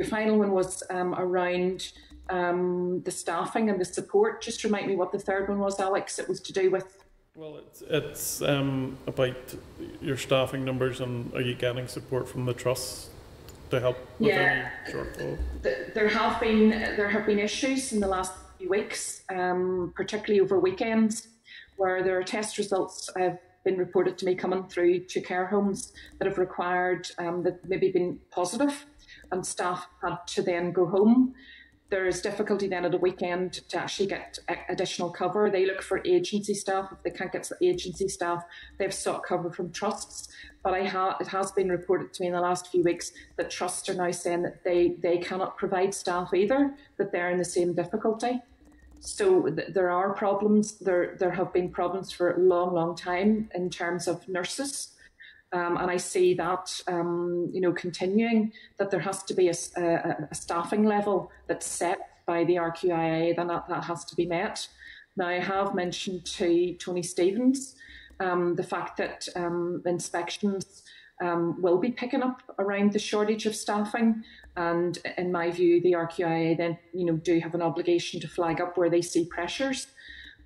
Your final one was um, around um, the staffing and the support. Just remind me what the third one was, Alex. It was to do with. Well, it's, it's um, about your staffing numbers and are you getting support from the trust to help with yeah. any shortfall? There have been there have been issues in the last few weeks, um, particularly over weekends, where there are test results have been reported to me coming through to care homes that have required um, that maybe been positive and staff had to then go home. There is difficulty then at a weekend to actually get additional cover. They look for agency staff. If they can't get agency staff, they've sought cover from trusts. But I ha- it has been reported to me in the last few weeks that trusts are now saying that they, they cannot provide staff either, that they're in the same difficulty. So th- there are problems. There there have been problems for a long, long time in terms of nurses um, and I see that, um, you know, continuing, that there has to be a, a, a, staffing level that's set by the RQIA, then that, that has to be met. Now, I have mentioned to Tony Stevens um, the fact that um, inspections um, will be picking up around the shortage of staffing. And in my view, the RQIA then, you know, do have an obligation to flag up where they see pressures.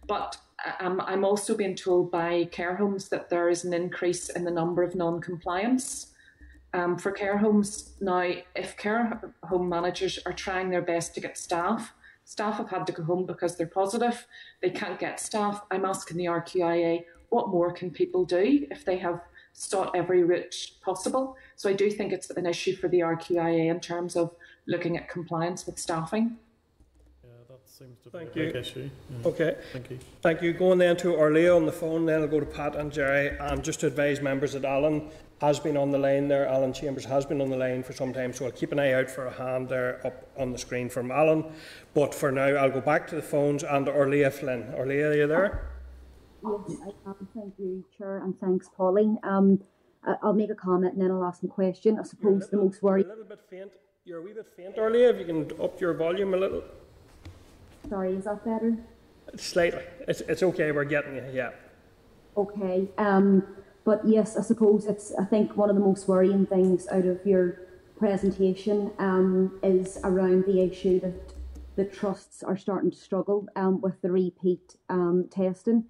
But um, I'm also being told by care homes that there is an increase in the number of non-compliance um, for care homes. Now, if care home managers are trying their best to get staff, staff have had to go home because they're positive, they can't get staff. I'm asking the RQIA, what more can people do if they have sought every route possible? So I do think it's an issue for the RQIA in terms of looking at compliance with staffing. Yeah, that seems to be Thank a big you. issue. Yeah. Okay, Thank you. thank you. Going then to Orlaithí on the phone, then I'll go to Pat and Gerry. And just to advise members that Alan has been on the line there, Alan Chambers has been on the line for some time, so I'll keep an eye out for a hand there up on the screen from Alan. But for now, I'll go back to the phones and Orlaithí Flynn. Orlaithí, are you there? Yes, I am. Thank you, Chair, and thanks, Pauline. Um, I- I'll make a comment and then I'll ask a question. I suppose the most You're a little bit faint. You're a wee bit faint, Orlaithí. If you can up your volume a little. Sorry, is that better? Slightly. It's, it's okay, we're getting you, yeah. Okay. Um, but yes, I suppose it's. I think one of the most worrying things out of your presentation um, is around the issue that the trusts are starting to struggle um, with the repeat um, testing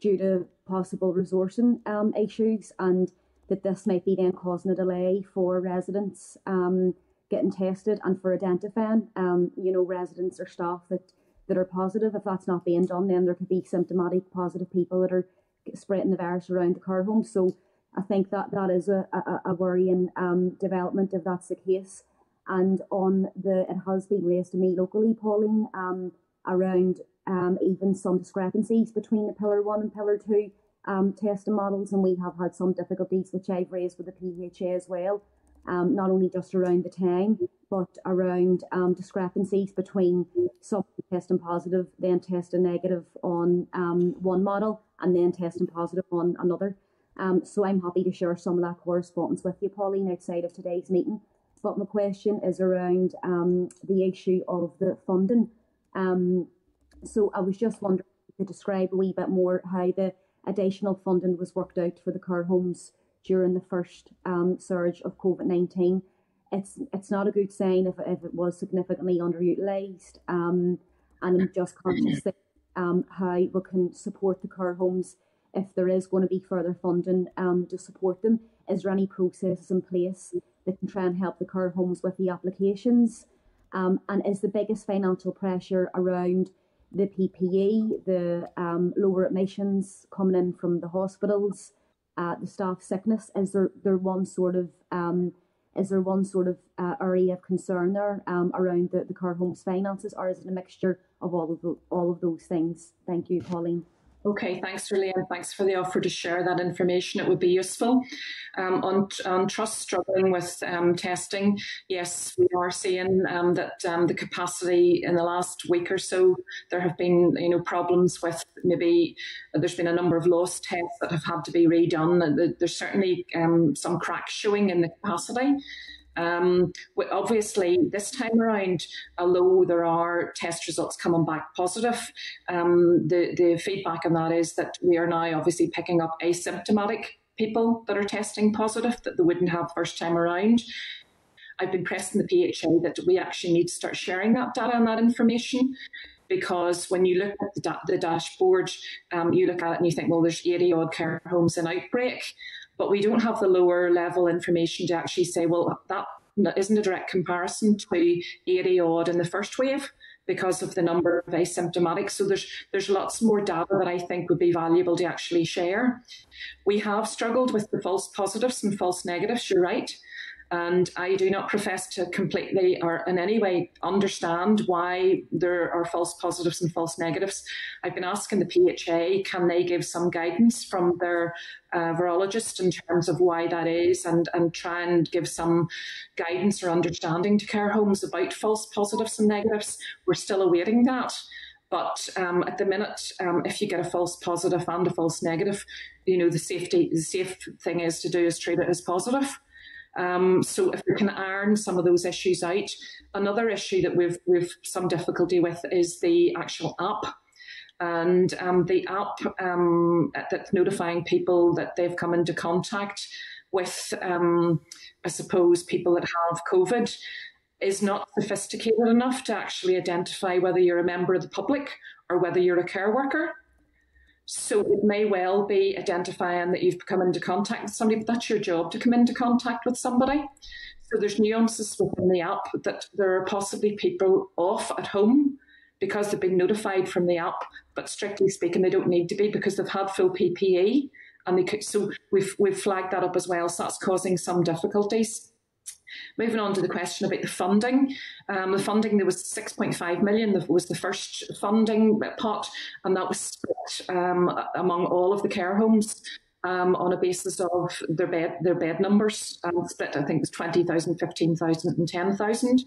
due to possible resourcing um, issues, and that this might be then causing a delay for residents um, getting tested and for identifying, um, you know, residents or staff that that are positive. If that's not being done, then there could be symptomatic positive people that are spreading the virus around the care home. So I think that that is a, a, a worrying um, development if that's the case. And on the, it has been raised to me locally, Pauline, um, around um, even some discrepancies between the Pillar 1 and Pillar 2 um, testing models. And we have had some difficulties, which I've raised with the PHA as well, um, not only just around the time, but around um, discrepancies between some testing positive, then testing negative on um, one model, and then testing positive on another. Um, so I'm happy to share some of that correspondence with you, Pauline, outside of today's meeting. But my question is around um, the issue of the funding. Um, so I was just wondering if you could describe a wee bit more how the additional funding was worked out for the care homes during the first um, surge of COVID 19. It's, it's not a good sign if, if it was significantly underutilised. Um, and I'm just conscious that um, how we can support the care homes if there is going to be further funding um, to support them. Is there any processes in place that can try and help the care homes with the applications? Um, and is the biggest financial pressure around the PPE, the um, lower admissions coming in from the hospitals, uh, the staff sickness? Is there there one sort of um, is there one sort of uh, area of concern there um, around the, the care homes finances, or is it a mixture of all of the, all of those things? Thank you, Pauline. Okay, thanks, and thanks for the offer to share that information. It would be useful. Um, on, on trust struggling with um, testing, yes, we are seeing um, that um, the capacity in the last week or so, there have been you know problems with maybe there's been a number of lost tests that have had to be redone. There's certainly um, some cracks showing in the capacity. Um, obviously, this time around, although there are test results coming back positive, um, the, the feedback on that is that we are now obviously picking up asymptomatic people that are testing positive that they wouldn't have first time around. I've been pressing the PHA that we actually need to start sharing that data and that information because when you look at the, da- the dashboard, um, you look at it and you think, well, there's 80 odd care homes in outbreak but we don't have the lower level information to actually say, well, that isn't a direct comparison to 80 odd in the first wave because of the number of asymptomatic. So there's there's lots more data that I think would be valuable to actually share. We have struggled with the false positives and false negatives, you're right. And I do not profess to completely or in any way understand why there are false positives and false negatives. I've been asking the PHA, can they give some guidance from their uh, virologist in terms of why that is and, and try and give some guidance or understanding to care homes about false positives and negatives. We're still awaiting that. But um, at the minute, um, if you get a false positive and a false negative, you know the safety, the safe thing is to do is treat it as positive. Um, so if we can iron some of those issues out, another issue that we've we've some difficulty with is the actual app. And um, the app um, that's notifying people that they've come into contact with, um, I suppose, people that have COVID is not sophisticated enough to actually identify whether you're a member of the public or whether you're a care worker. So it may well be identifying that you've come into contact with somebody, but that's your job to come into contact with somebody. So there's nuances within the app that there are possibly people off at home because they've been notified from the app, but strictly speaking, they don't need to be because they've had full PPE. And they could, so we've we've flagged that up as well. So that's causing some difficulties. Moving on to the question about the funding, um, the funding there was 6.5 million. That was the first funding pot, and that was split um, among all of the care homes. Um, on a basis of their bed their bed numbers, um, split I think it was 20,000, 15,000 and 10,000.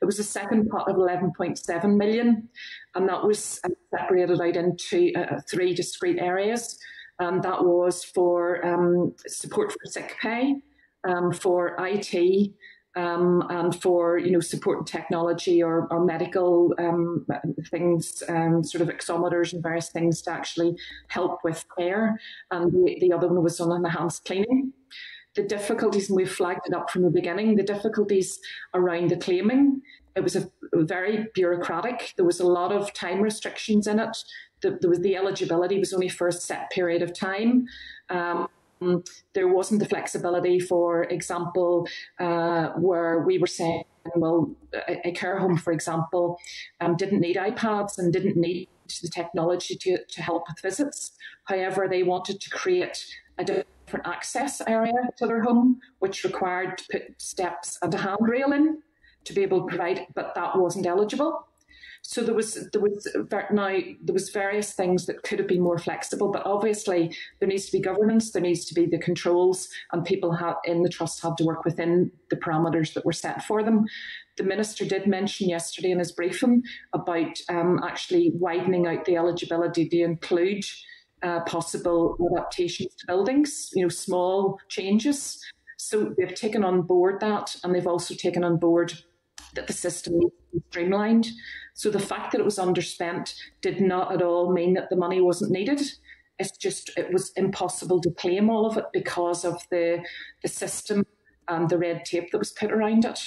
There was a second pot of 11.7 million, and that was um, separated out into uh, three discrete areas. And that was for um, support for sick pay, um, for IT, um, and for you know support and technology or, or medical um, things, um, sort of oximeters and various things to actually help with care. And the, the other one was on enhanced cleaning. The difficulties, and we've flagged it up from the beginning, the difficulties around the claiming. It was a, very bureaucratic. There was a lot of time restrictions in it. The, there was the eligibility was only for a set period of time. Um, there wasn't the flexibility, for example, uh, where we were saying, well, a, a care home, for example, um, didn't need iPads and didn't need the technology to, to help with visits. However, they wanted to create a different access area to their home, which required to put steps and a handrail in to be able to provide, but that wasn't eligible. So there was there was now there was various things that could have been more flexible, but obviously there needs to be governance, there needs to be the controls, and people have in the trust have to work within the parameters that were set for them. The minister did mention yesterday in his briefing about um, actually widening out the eligibility to include uh, possible adaptations to buildings, you know, small changes. So they've taken on board that, and they've also taken on board that the system needs to be streamlined. So the fact that it was underspent did not at all mean that the money wasn't needed. It's just it was impossible to claim all of it because of the the system and the red tape that was put around it.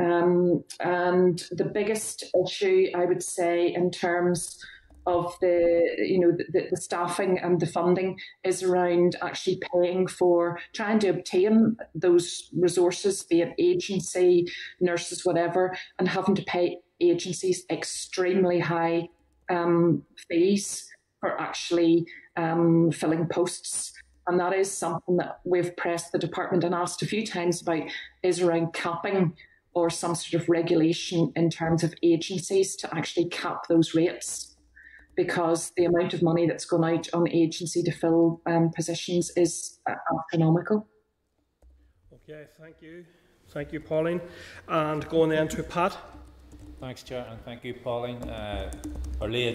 Um, and the biggest issue, I would say, in terms of the you know the, the, staffing and the funding is around actually paying for trying to obtain those resources, be it agency, nurses, whatever, and having to pay agencies extremely high um, fees for actually um, filling posts. And that is something that we've pressed the department and asked a few times about is around capping or some sort of regulation in terms of agencies to actually cap those rates because the amount of money that's gone out on agency to fill um, positions is uh, astronomical. Okay, thank you. Thank you, Pauline. And going then to Pat. Thanks, Chair, and thank you, Pauline. Uh,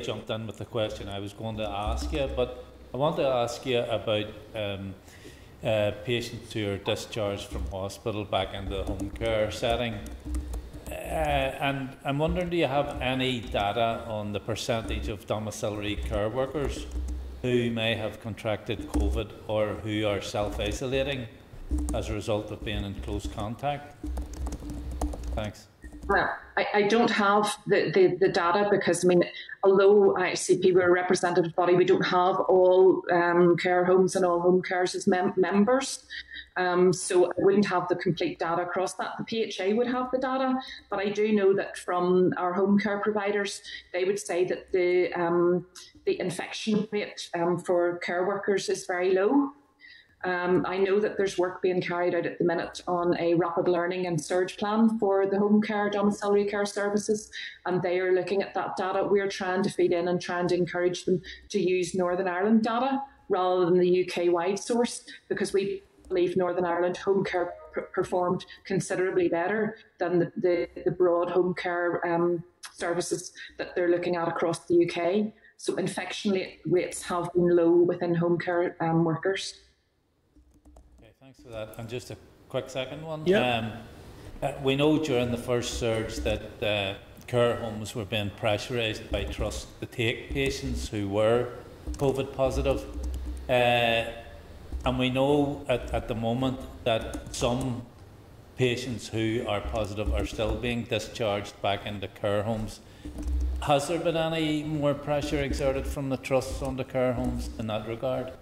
jumped in with the question I was going to ask you, but I want to ask you about um, uh, patients who are discharged from hospital back into the home care setting. Uh, and I'm wondering, do you have any data on the percentage of domiciliary care workers who may have contracted COVID or who are self isolating as a result of being in close contact? Thanks. Well, I, I don't have the, the, the, data because, I mean, although ICP, we're a representative body, we don't have all um, care homes and all home cares as mem- members. Um, so I wouldn't have the complete data across that. The PHA would have the data, but I do know that from our home care providers, they would say that the um, the infection rate um, for care workers is very low. Um, I know that there's work being carried out at the minute on a rapid learning and surge plan for the home care domiciliary care services, and they are looking at that data. We're trying to feed in and trying to encourage them to use Northern Ireland data rather than the UK wide source because we believe Northern Ireland home care performed considerably better than the, the, the broad home care um, services that they're looking at across the UK. So infection rates have been low within home care um, workers. For that. And just a quick second one. Yeah. Um, uh, we know during the first surge that uh, care homes were being pressurised by trusts to take patients who were COVID positive. Uh, and we know at, at the moment that some patients who are positive are still being discharged back into care homes. Has there been any more pressure exerted from the trusts on the care homes in that regard?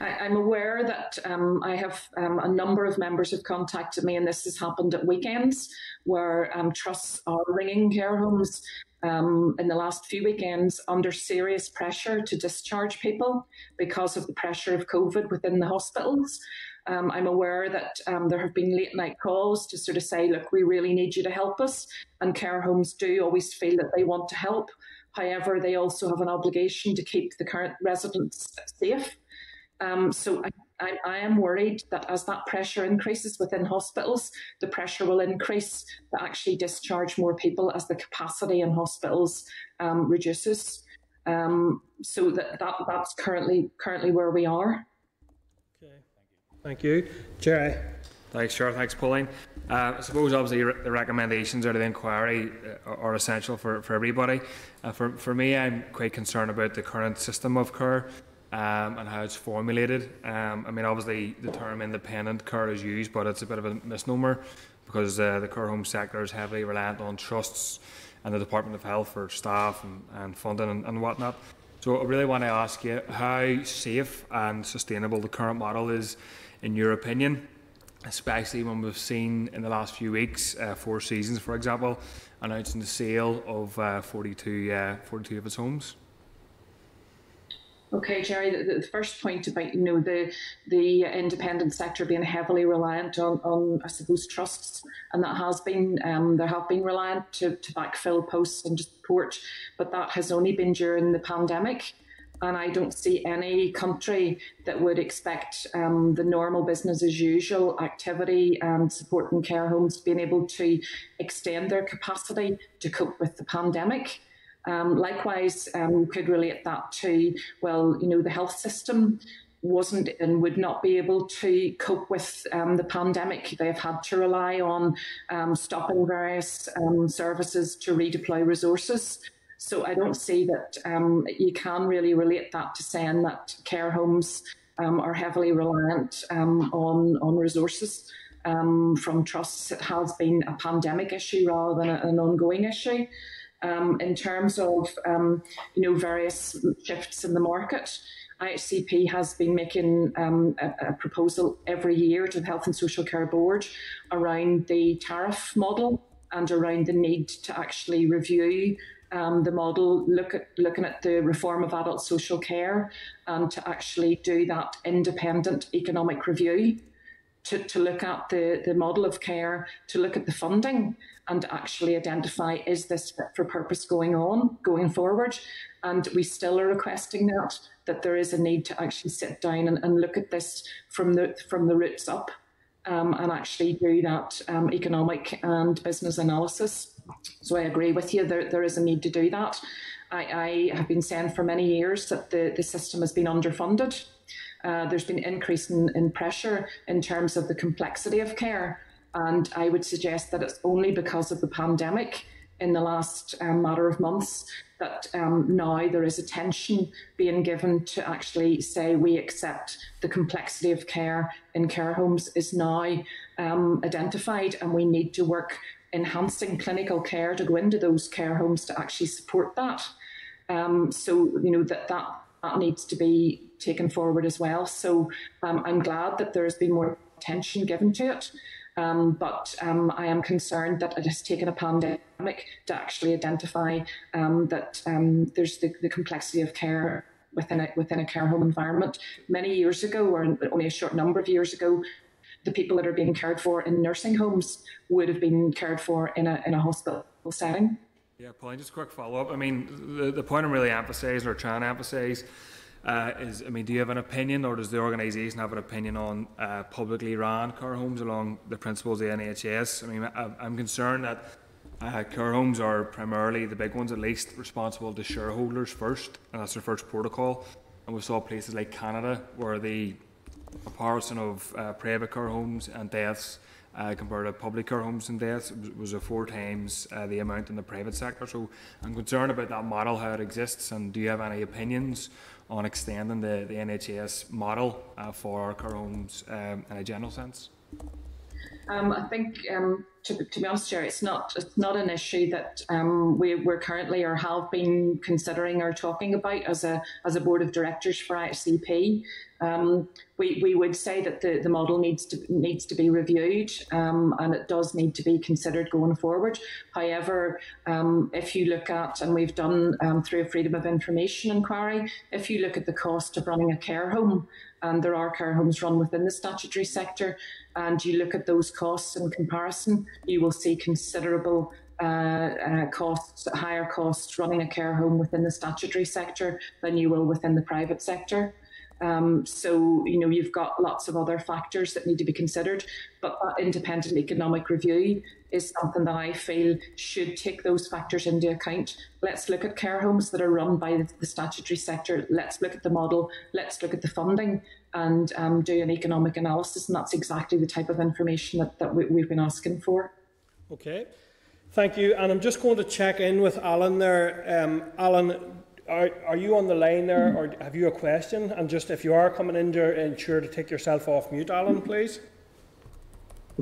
I, am aware that um, I have um, a number of members have contacted me, and this has happened at weekends where um, trusts are ringing care homes um, in the last few weekends under serious pressure to discharge people because of the pressure of COVID within the hospitals. Um, I'm aware that um, there have been late night calls to sort of say, look, we really need you to help us. And care homes do always feel that they want to help. However, they also have an obligation to keep the current residents safe. Um, so I, I, I, am worried that as that pressure increases within hospitals, the pressure will increase to actually discharge more people as the capacity in hospitals um, reduces. Um, so that, that that's currently currently where we are. Okay, thank you, thank you, Gerry. Thanks, Chair. Thanks, Pauline. Uh, I suppose obviously the recommendations out of the inquiry uh, are, are essential for, for everybody. Uh, for, for me, I'm quite concerned about the current system of care um, and how it's formulated. Um, I mean, obviously, the term independent care is used, but it's a bit of a misnomer because uh, the care home sector is heavily reliant on trusts and the Department of Health for staff and, and funding and, and whatnot. So, I really want to ask you how safe and sustainable the current model is, in your opinion, especially when we've seen in the last few weeks, uh, Four Seasons, for example, announcing the sale of uh, 42, uh, 42 of its homes. Okay, Gerry. The, the, first point about you know the the independent sector being heavily reliant on, on I suppose trusts, and that has been um, there have been reliant to, to backfill posts and support, but that has only been during the pandemic. And I don't see any country that would expect um, the normal business as usual activity and supporting care homes being able to extend their capacity to cope with the pandemic. Um, likewise, um, could relate that to, well, you know, the health system wasn't and would not be able to cope with um, the pandemic. They've had to rely on um, stopping various um, services to redeploy resources. So I don't see that um, you can really relate that to saying that care homes um, are heavily reliant um, on on resources from trusts. It has been a pandemic issue rather than an ongoing issue um, in terms of um, you know various shifts in the market. IHCP has been making um, a, a, proposal every year to the Health and Social Care Board around the tariff model and around the need to actually review um, the model, look at looking at the reform of adult social care, and to actually do that independent economic review to, to look at the, the model of care, to look at the funding and actually identify is this fit for purpose going on going forward. And we still are requesting that, that there is a need to actually sit down and, and look at this from the from the roots up um, and actually do that um, economic and business analysis. So I agree with you, there, there is a need to do that. I, I have been saying for many years that the, the system has been underfunded uh, there's been increase in, in pressure in terms of the complexity of care. And I would suggest that it's only because of the pandemic in the last um, matter of months that um, now there is attention being given to actually say we accept the complexity of care in care homes is now um, identified and we need to work enhancing clinical care to go into those care homes to actually support that. Um, so you know that that that needs to be taken forward as well. So um, I'm glad that there has been more attention given to it. Um, but um, I am concerned that it has taken a pandemic to actually identify um, that um, there's the, the, complexity of care within a, within a care home environment. Many years ago, or only a short number of years ago, the people that are being cared for in nursing homes would have been cared for in a, in a hospital setting. Yeah, Pauline, just a quick follow up. I mean, the, the point I'm really emphasising or trying to emphasise uh, is, I mean, do you have an opinion, or does the organisation have an opinion on uh, publicly run care homes along the principles of the NHS? I mean, I, I'm concerned that uh, care homes are primarily the big ones, at least, responsible to shareholders first, and that's their first protocol. And we saw places like Canada where the comparison of uh, private care homes and deaths uh, compared to public care homes and deaths was, was a four times uh, the amount in the private sector. So I'm concerned about that model, how it exists, and do you have any opinions on extending the, the NHS model uh, for care homes um, in a general sense? Um, I think, um, to, to, be honest, Chair, it's not it's not an issue that um, we, we're currently or have been considering or talking about as a as a board of directors for ICP. Um, we, we would say that the, the model needs to needs to be reviewed um, and it does need to be considered going forward. However, um, if you look at and we've done through a freedom of information inquiry, if you look at the cost of running a care home, and there are care homes run within the statutory sector, and you look at those costs in comparison, you will see considerable uh, uh, costs, higher costs running a care home within the statutory sector than you will within the private sector. Um, so, you know, you've got lots of other factors that need to be considered, but that independent economic review is something that I feel should take those factors into account. Let's look at care homes that are run by the statutory sector. Let's look at the model. Let's look at the funding and um, do an economic analysis. And that's exactly the type of information that, that we, we've been asking for. Okay. Thank you. And I'm just going to check in with Alan there. Um, Alan, are, are you on the line there, or have you a question? And just if you are coming in there, ensure to take yourself off mute, Alan, please.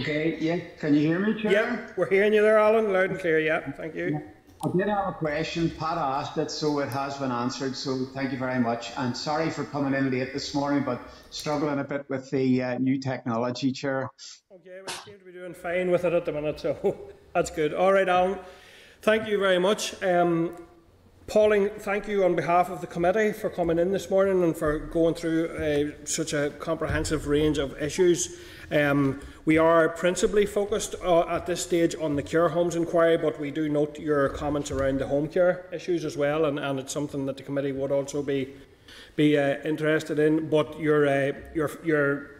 Okay, yeah. Can you hear me, Chair? Yeah, we're hearing you there, Alan, loud and clear. Yeah, thank you. I did have a question. Pat asked it, so it has been answered. So thank you very much. And sorry for coming in late this morning, but struggling a bit with the uh, new technology, Chair. Okay, we seem to be doing fine with it at the minute, so that's good. All right, Alan. Thank you very much. Um, Pauline, thank you on behalf of the committee for coming in this morning and for going through uh, such a comprehensive range of issues. Um, we are principally focused uh, at this stage on the care homes inquiry, but we do note your comments around the home care issues as well, and, and it's something that the committee would also be be uh, interested in. But your uh, your your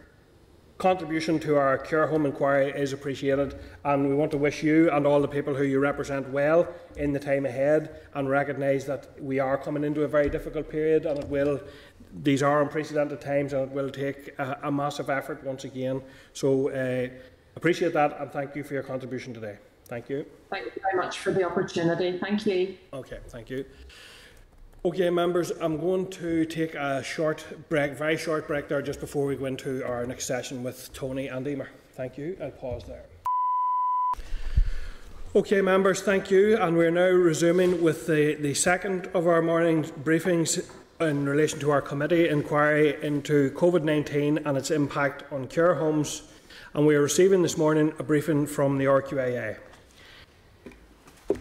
contribution to our care home inquiry is appreciated and we want to wish you and all the people who you represent well in the time ahead and recognise that we are coming into a very difficult period and it will these are unprecedented times and it will take a, a massive effort once again so uh, appreciate that and thank you for your contribution today thank you thank you very much for the opportunity thank you okay thank you Okay, members, I'm going to take a short break, very short break there, just before we go into our next session with Tony and Emer. Thank you. I'll pause there. Okay, members, thank you. And we're now resuming with the, the second of our morning briefings in relation to our committee inquiry into COVID 19 and its impact on care homes. And we are receiving this morning a briefing from the RQIA.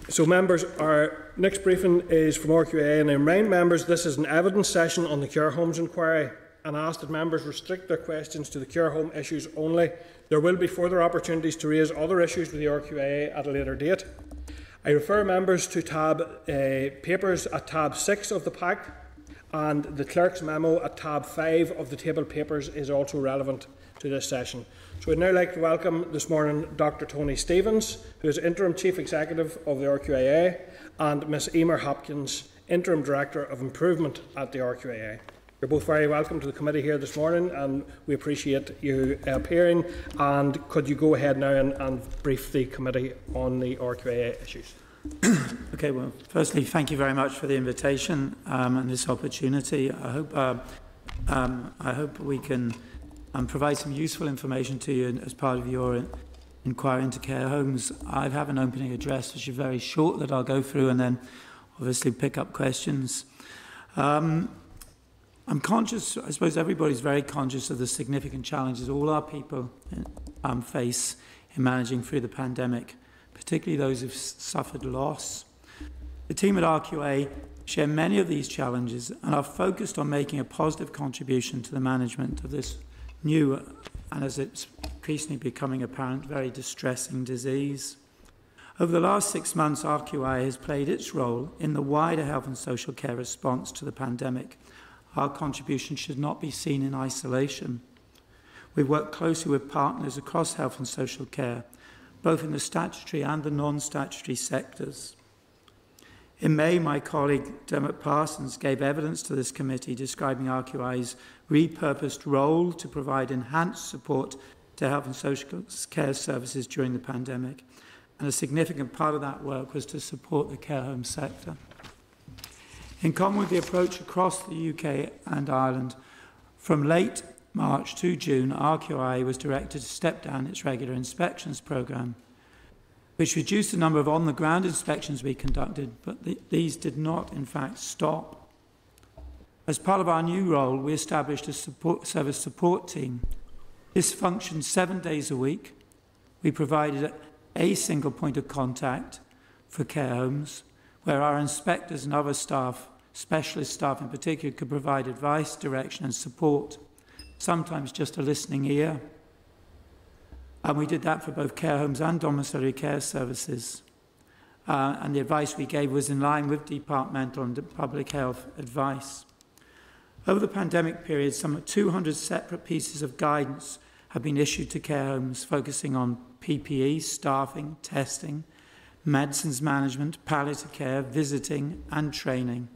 So, members, our next briefing is from RQIA, and I remind members this is an evidence session on the care homes inquiry and ask that members restrict their questions to the care home issues only. There will be further opportunities to raise other issues with the RQIA at a later date. I refer members to tab uh, papers at tab 6 of the pack, and the clerk's memo at tab 5 of the table papers is also relevant to this session. So I'd now like to welcome this morning Dr. Tony Stevens, who is Interim Chief Executive of the RQIA, and Ms. Emer Hopkins, Interim Director of Improvement at the RQIA. You're both very welcome to the committee here this morning, and we appreciate you appearing. And could you go ahead now and, and brief the committee on the RQIA issues? okay, well, firstly, thank you very much for the invitation um, and this opportunity. I hope, uh, um, I hope we can and provide some useful information to you as part of your inquiry into care homes. I have an opening address which is very short that I'll go through and then obviously pick up questions. Um, I'm conscious, I suppose everybody's very conscious of the significant challenges all our people um, face in managing through the pandemic, particularly those who've suffered loss. The team at RQIA share many of these challenges and are focused on making a positive contribution to the management of this new and as it's increasingly becoming apparent, very distressing disease. Over the last six months, RQIA has played its role in the wider health and social care response to the pandemic. Our contribution should not be seen in isolation. We've worked closely with partners across health and social care, both in the statutory and the non-statutory sectors. In May, my colleague Dermot Parsons gave evidence to this committee describing RQI's repurposed role to provide enhanced support to health and social care services during the pandemic. And a significant part of that work was to support the care home sector. In common with the approach across the UK and Ireland, from late March to June, RQIA was directed to step down its regular inspections programme which reduced the number of on the ground inspections we conducted, but th these did not, in fact, stop. As part of our new role, we established a support, service support team. This functioned seven days a week. We provided a single point of contact for care homes where our inspectors and other staff, specialist staff in particular, could provide advice, direction, and support, sometimes just a listening ear. And we did that for both care homes and domiciliary care services. Uh, and the advice we gave was in line with departmental and public health advice. Over the pandemic period, some 200 separate pieces of guidance have been issued to care homes focusing on PPE, staffing, testing, medicines management, palliative care, visiting and training.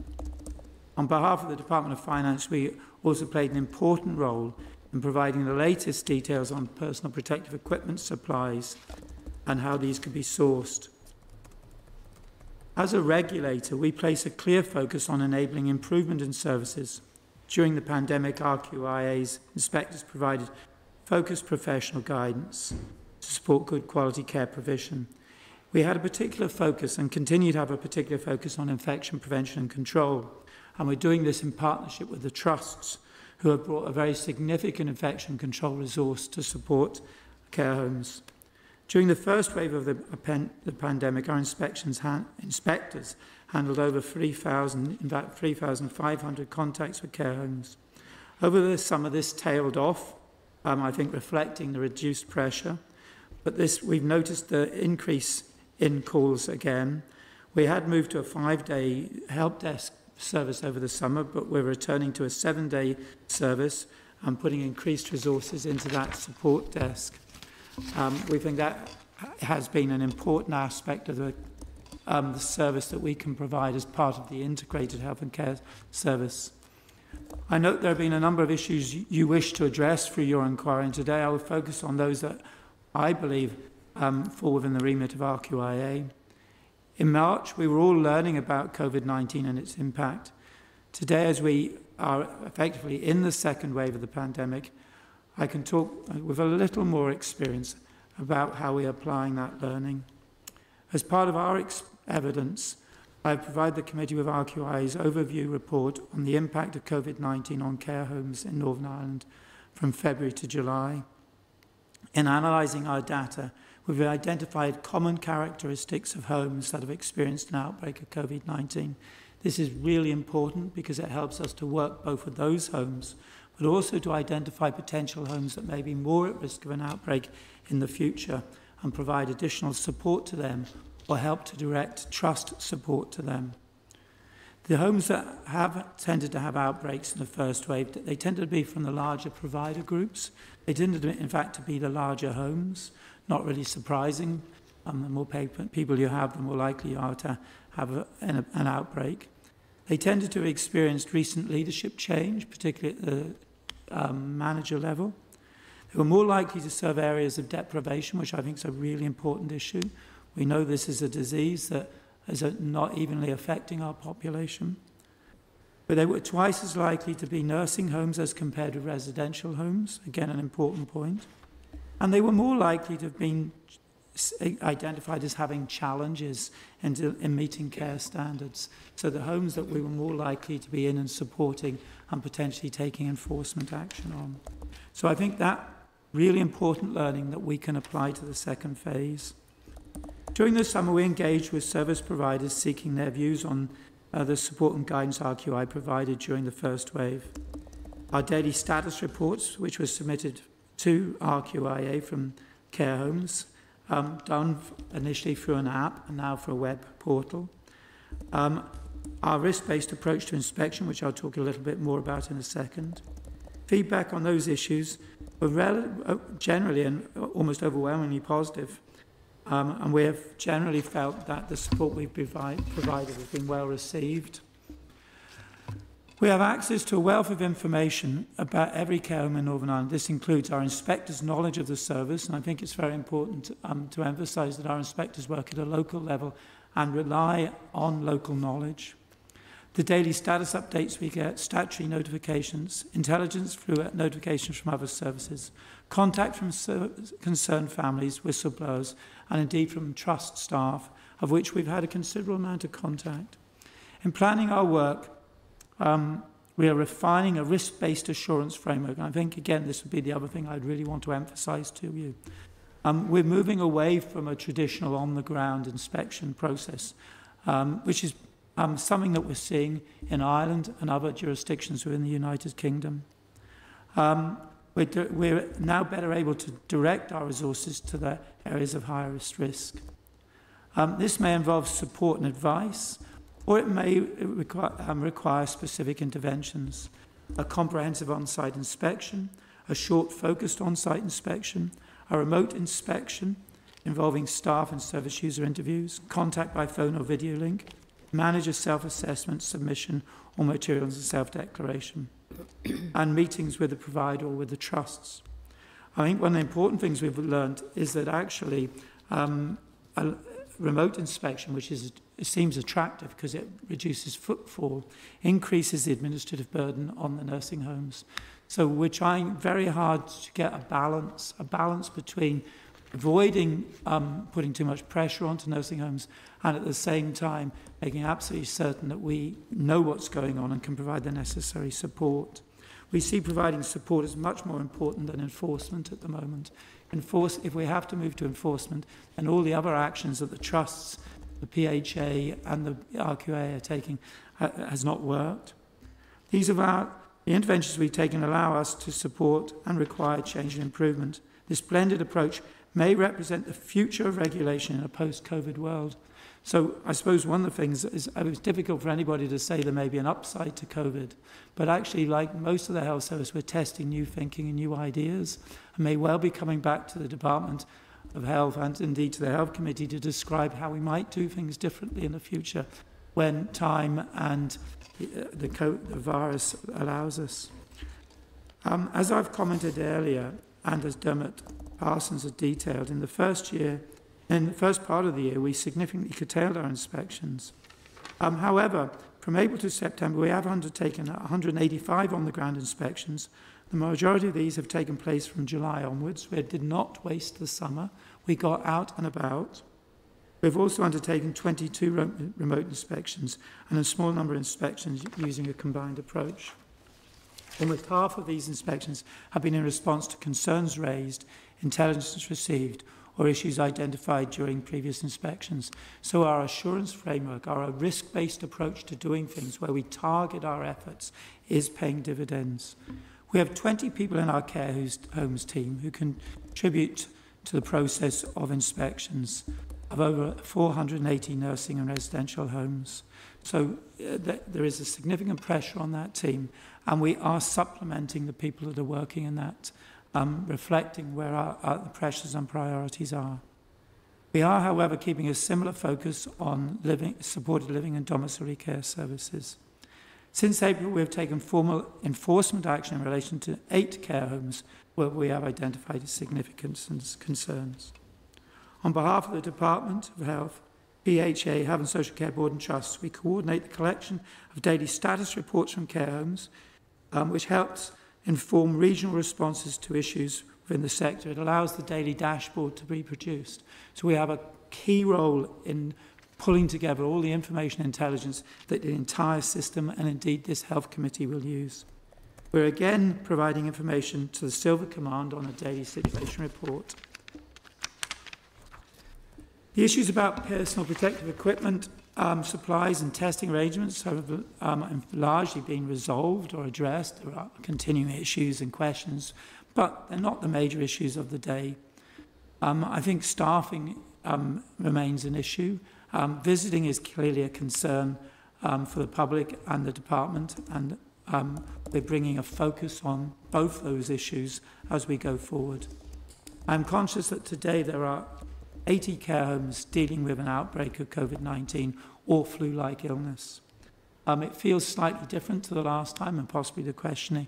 On behalf of the Department of Finance, we also played an important role in providing the latest details on personal protective equipment supplies and how these can be sourced. As a regulator, we place a clear focus on enabling improvement in services. During the pandemic, RQIA's inspectors provided focused professional guidance to support good quality care provision. We had a particular focus and continue to have a particular focus on infection prevention and control. And we're doing this in partnership with the trusts who have brought a very significant infection control resource to support care homes. During the first wave of the, the pandemic, our inspections ha inspectors handled over 3,000, in fact 3,500 contacts with care homes. Over the summer, this tailed off, um, I think reflecting the reduced pressure. But this, we've noticed the increase in calls again. We had moved to a five-day help desk service over the summer, but we're returning to a seven-day service and putting increased resources into that support desk. Um, we think that has been an important aspect of the, um, the service that we can provide as part of the integrated health and care service. I note there have been a number of issues you wish to address through your inquiry, and today I will focus on those that I believe um, fall within the remit of RQIA. In March, we were all learning about COVID-19 and its impact. Today, as we are effectively in the second wave of the pandemic, I can talk uh, with a little more experience about how we are applying that learning. As part of our evidence, I provide the committee with RQI's overview report on the impact of COVID-19 on care homes in Northern Ireland from February to July. In analysing our data, We've identified common characteristics of homes that have experienced an outbreak of COVID-19. This is really important because it helps us to work both with those homes, but also to identify potential homes that may be more at risk of an outbreak in the future and provide additional support to them or help to direct trust support to them. The homes that have tended to have outbreaks in the first wave, they tended to be from the larger provider groups. They tended, to, in fact, to be the larger homes. Not really surprising. Um, the more people you have, the more likely you are to have a, an, an outbreak. They tended to have experienced recent leadership change, particularly at the um, manager level. They were more likely to serve areas of deprivation, which I think is a really important issue. We know this is a disease that is not evenly affecting our population. But they were twice as likely to be nursing homes as compared to residential homes. Again, an important point. And they were more likely to have been identified as having challenges in, in meeting care standards. So the homes that we were more likely to be in and supporting and potentially taking enforcement action on. So I think that really important learning that we can apply to the second phase. During the summer, we engaged with service providers seeking their views on uh, the support and guidance RQIA provided during the first wave. Our daily status reports, which were submitted to RQIA from care homes, um, done initially through an app and now for a web portal. Um, our risk-based approach to inspection, which I'll talk a little bit more about in a second. Feedback on those issues were uh, generally and almost overwhelmingly positive. Um, and we have generally felt that the support we've provided has been well received. We have access to a wealth of information about every care home in Northern Ireland. This includes our inspectors' knowledge of the service, and I think it's very important um, to emphasise that our inspectors work at a local level and rely on local knowledge. The daily status updates we get, statutory notifications, intelligence through uh, notifications from other services, contact from concerned families, whistleblowers, and indeed from trust staff, of which we've had a considerable amount of contact. In planning our work, um, we are refining a risk-based assurance framework. I think, again, this would be the other thing I'd really want to emphasize to you. Um, we're moving away from a traditional on-the-ground inspection process, um, which is um, something that we're seeing in Ireland and other jurisdictions within the United Kingdom. Um, we're, we're now better able to direct our resources to the areas of highest risk. Um, this may involve support and advice, or it may require, um, require specific interventions. A comprehensive on-site inspection, a short focused on-site inspection, a remote inspection involving staff and service user interviews, contact by phone or video link, manager self-assessment, submission or materials and self-declaration, and meetings with the provider or with the trusts. I think one of the important things we've learned is that actually um, remote inspection, which is, seems attractive because it reduces footfall, increases the administrative burden on the nursing homes. So we're trying very hard to get a balance, a balance between avoiding um, putting too much pressure onto nursing homes and at the same time making absolutely certain that we know what's going on and can provide the necessary support. We see providing support as much more important than enforcement at the moment enforce, if we have to move to enforcement and all the other actions that the trusts, the PHA and the RQA are taking ha has not worked. These of our, the interventions we've taken allow us to support and require change and improvement. This blended approach may represent the future of regulation in a post-COVID world. So I suppose one of the things is it was difficult for anybody to say there may be an upside to COVID, but actually, like most of the health service, we're testing new thinking and new ideas. And may well be coming back to the department of Health and indeed to the Health Committee to describe how we might do things differently in the future when time and the, the virus allows us. Um, as I've commented earlier, and as Dermot Parsons has detailed, in the first year, in the first part of the year, we significantly curtailed our inspections. Um, however, from April to September, we have undertaken 185 on-the-ground inspections the majority of these have taken place from July onwards. We did not waste the summer. We got out and about. We've also undertaken 22 remote inspections and a small number of inspections using a combined approach. Almost half of these inspections have been in response to concerns raised, intelligence received, or issues identified during previous inspections. So our assurance framework, our risk-based approach to doing things where we target our efforts is paying dividends. We have 20 people in our care homes team who contribute to the process of inspections of over 480 nursing and residential homes. So uh, th there is a significant pressure on that team, and we are supplementing the people that are working in that, um, reflecting where our, our pressures and priorities are. We are, however, keeping a similar focus on living, supported living and domiciliary care services. Since April, we have taken formal enforcement action in relation to eight care homes where we have identified significant concerns. On behalf of the Department of Health, BHA, Health and Social Care Board and Trusts, we coordinate the collection of daily status reports from care homes, um, which helps inform regional responses to issues within the sector. It allows the daily dashboard to be produced. So we have a key role in pulling together all the information intelligence that the entire system and indeed this health committee will use. We're again providing information to the Silver Command on a daily situation report. The issues about personal protective equipment, um, supplies and testing arrangements have um, largely been resolved or addressed. There are continuing issues and questions, but they're not the major issues of the day. Um, I think staffing um, remains an issue. Um, visiting is clearly a concern um, for the public and the department, and um, we're bringing a focus on both those issues as we go forward. I'm conscious that today there are 80 care homes dealing with an outbreak of COVID-19 or flu-like illness. Um, it feels slightly different to the last time, and possibly the questioning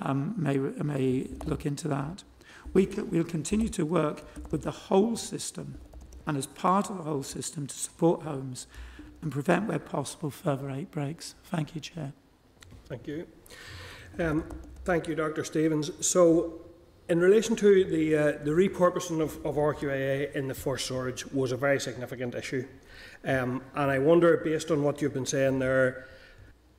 um, may, may look into that. We we'll continue to work with the whole system and as part of the whole system to support homes and prevent, where possible, further outbreaks. Thank you, Chair. Thank you. Um, thank you, Dr. Stevens. So, in relation to the, uh, the repurposing of, of RQIA in the first surge was a very significant issue. Um, and I wonder, based on what you've been saying there,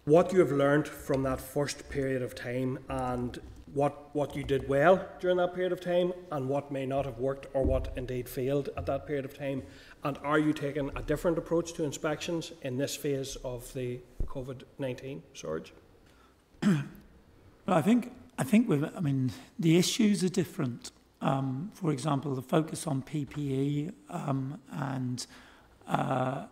what you have learned from that first period of time and what, what you did well during that period of time and what may not have worked or what indeed failed at that period of time. And are you taking a different approach to inspections in this phase of the COVID 19 surge? well, I think, I think with, I mean, the issues are different. Um, for example, the focus on PPE um, and uh,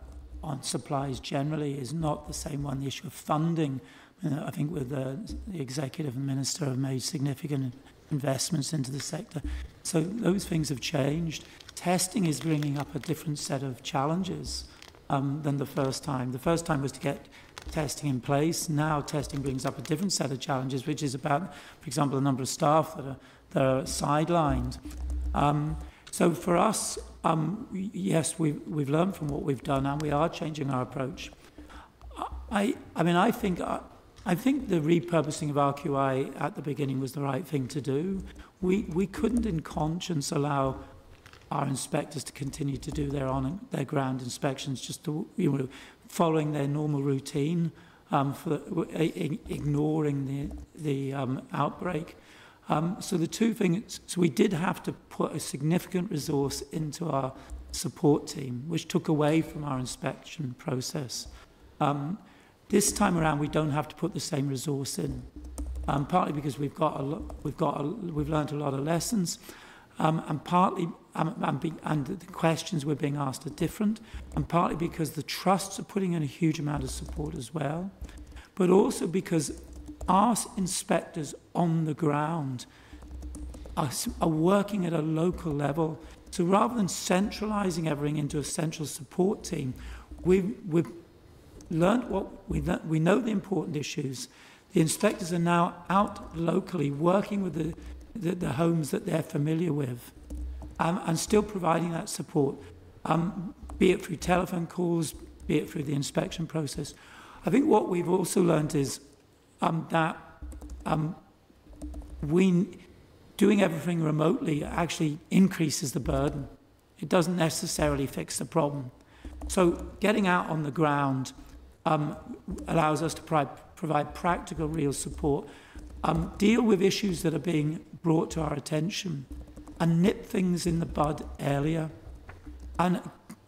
on supplies generally is not the same one. The issue of funding I think with the, the executive and minister have made significant investments into the sector. So those things have changed. Testing is bringing up a different set of challenges um, than the first time. The first time was to get testing in place. Now testing brings up a different set of challenges, which is about, for example, the number of staff that are, that are sidelined. Um, so for us, um, yes, we've, we've learned from what we've done and we are changing our approach. I, I mean, I think uh, I think the repurposing of RQI at the beginning was the right thing to do. We, we couldn't in conscience allow our inspectors to continue to do their on their ground inspections just to, you know, following their normal routine um, for the, ignoring the, the um, outbreak. Um, so the two things, so we did have to put a significant resource into our support team, which took away from our inspection process. Um, This time around, we don't have to put the same resource in, um, partly because we've got a lo- we've got a, we've learned a lot of lessons, um, and partly um, and, be, and the questions we're being asked are different, and partly because the trusts are putting in a huge amount of support as well, but also because our inspectors on the ground are, are working at a local level. So rather than centralising everything into a central support team, we, we've learned what we, we know the important issues. The inspectors are now out locally working with the, the, the homes that they're familiar with um, and still providing that support, um, be it through telephone calls, be it through the inspection process. I think what we've also learned is um, that um, we doing everything remotely actually increases the burden. It doesn't necessarily fix the problem. So getting out on the ground um, allows us to provide, provide practical, real support, um, deal with issues that are being brought to our attention, and nip things in the bud earlier, and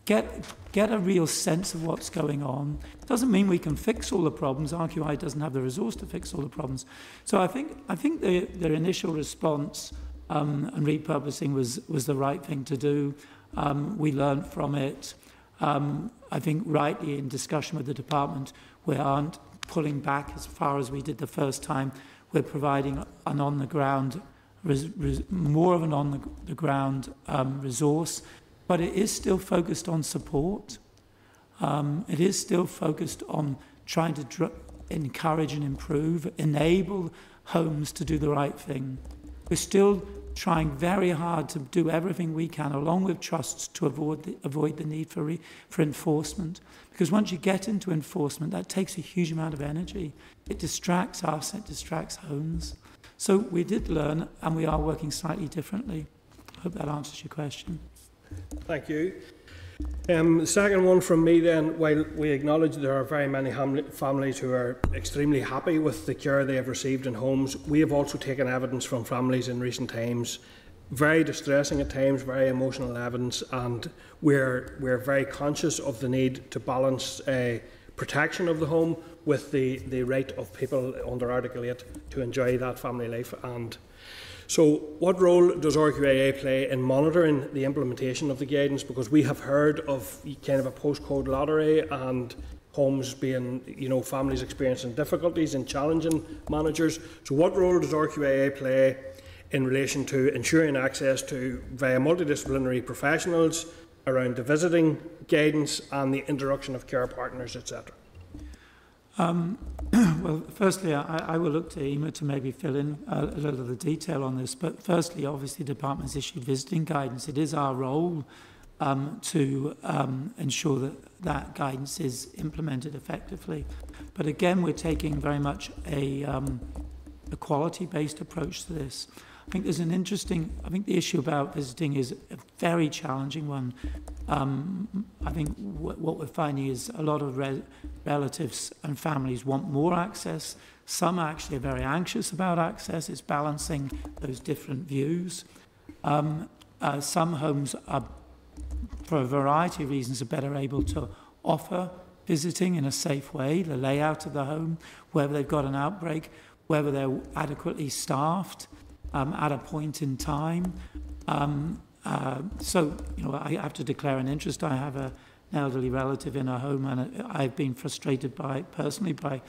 get get a real sense of what's going on. It doesn't mean we can fix all the problems. RQIA doesn't have the resource to fix all the problems. So I think I think the, their initial response um, and repurposing was was the right thing to do. Um, we learned from it. Um, I think rightly in discussion with the department, we aren't pulling back as far as we did the first time. We're providing an on-the-ground, more of an on-the-ground um, resource, but it is still focused on support. Um, it is still focused on trying to encourage and improve, enable homes to do the right thing. We're still trying very hard to do everything we can, along with trusts, to avoid the, avoid the need for, re, for enforcement. Because once you get into enforcement, that takes a huge amount of energy. It distracts us, it distracts homes. So we did learn, and we are working slightly differently. I hope that answers your question. Thank you. Um, second one from me then, while we acknowledge there are very many families who are extremely happy with the care they have received in homes, we have also taken evidence from families in recent times, very distressing at times, very emotional evidence, and we're, we're very conscious of the need to balance uh, protection of the home with the, the right of people under Article 8 to enjoy that family life and so, what role does RQIA play in monitoring the implementation of the guidance? Because we have heard of kind of a postcode lottery eh, and homes being, you know, families experiencing difficulties and challenging managers. So, what role does RQIA play in relation to ensuring access to via multidisciplinary professionals around the visiting guidance and the introduction of care partners, etc.? Um, well, firstly, I, I will look to EMA to maybe fill in a, a little of the detail on this. But firstly, obviously, the department's issued visiting guidance. It is our role um, to um, ensure that that guidance is implemented effectively. But again, we're taking very much a, um, a quality-based approach to this. I think there's an interesting, I think the issue about visiting is a very challenging one. Um, I think what we're finding is a lot of re relatives and families want more access. Some actually are very anxious about access. It's balancing those different views. Um, uh, some homes are, for a variety of reasons, are better able to offer visiting in a safe way, the layout of the home, whether they've got an outbreak, whether they're adequately staffed um, at a point in time. Um, uh, so, you know, I have to declare an interest. I have a, an elderly relative in a home, and I've been frustrated by personally by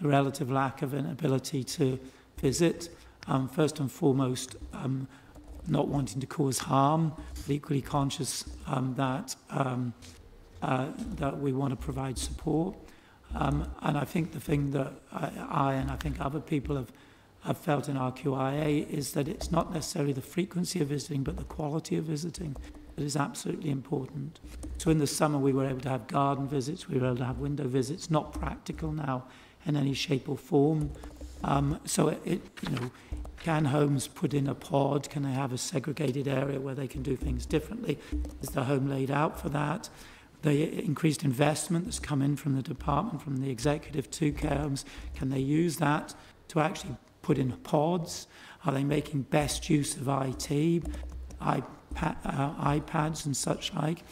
the relative lack of an ability to visit. Um, first and foremost, um, not wanting to cause harm, but equally conscious um, that um, uh, that we want to provide support. Um, and I think the thing that I, I and I think other people have have felt in RQIA is that it's not necessarily the frequency of visiting, but the quality of visiting that is absolutely important. So in the summer, we were able to have garden visits, we were able to have window visits, not practical now in any shape or form. Um, so it, it, you know, can homes put in a pod? Can they have a segregated area where they can do things differently? Is the home laid out for that? The increased investment that's come in from the department, from the executive to care homes, can they use that to actually put in pods? Are they making best use of IT, iPad, uh, iPads and such like?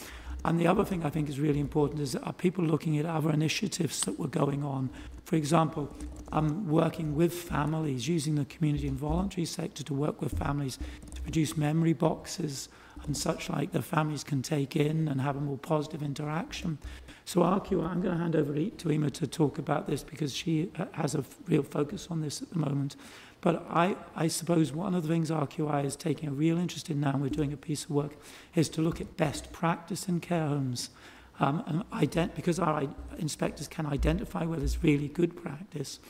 And the other thing I think is really important is are people looking at other initiatives that were going on? For example, I'm working with families, using the community and voluntary sector to work with families to produce memory boxes and such like that families can take in and have a more positive interaction. So Akio, I'm going to hand over e-, to Emma to talk about this because she uh, has a real focus on this at the moment. But I, I suppose one of the things RQI is taking a real interest in now, and we're doing a piece of work, is to look at best practice in care homes. Um, and because our inspectors can identify whether there's really good practice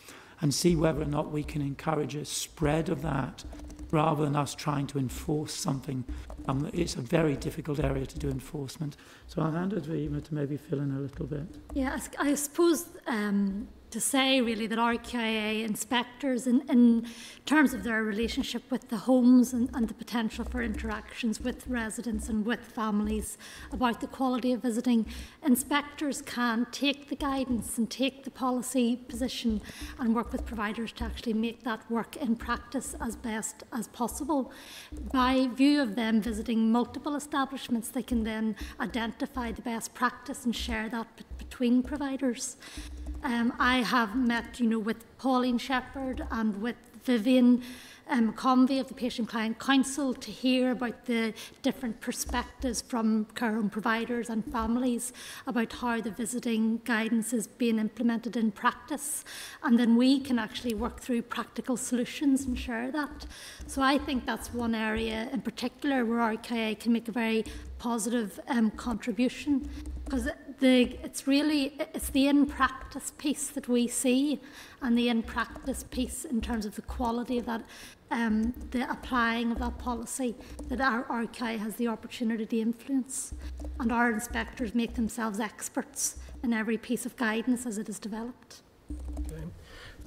and see whether or not we can encourage a spread of that rather than us trying to enforce something. Um, it's a very difficult area to do enforcement. So I'll hand it to Ema to maybe fill in a little bit. Yeah, I, I suppose um, to say really that RQIA inspectors, in, in terms of their relationship with the homes and, and the potential for interactions with residents and with families about the quality of visiting, inspectors can take the guidance and take the policy position and work with providers to actually make that work in practice as best as possible. By view of them visiting multiple establishments, they can then identify the best practice and share that between providers. Um, I have met, you know, with Pauline Shepherd and with Vivian um, Convey of the Patient Client Council to hear about the different perspectives from care home providers and families about how the visiting guidance is being implemented in practice. And then we can actually work through practical solutions and share that. So I think that's one area in particular where RQIA can make a very positive um, contribution because the, it's really it's the in practice piece that we see and the in practice piece in terms of the quality of that um, the applying of that policy that our RQIA has the opportunity to influence and our inspectors make themselves experts in every piece of guidance as it is developed. Okay.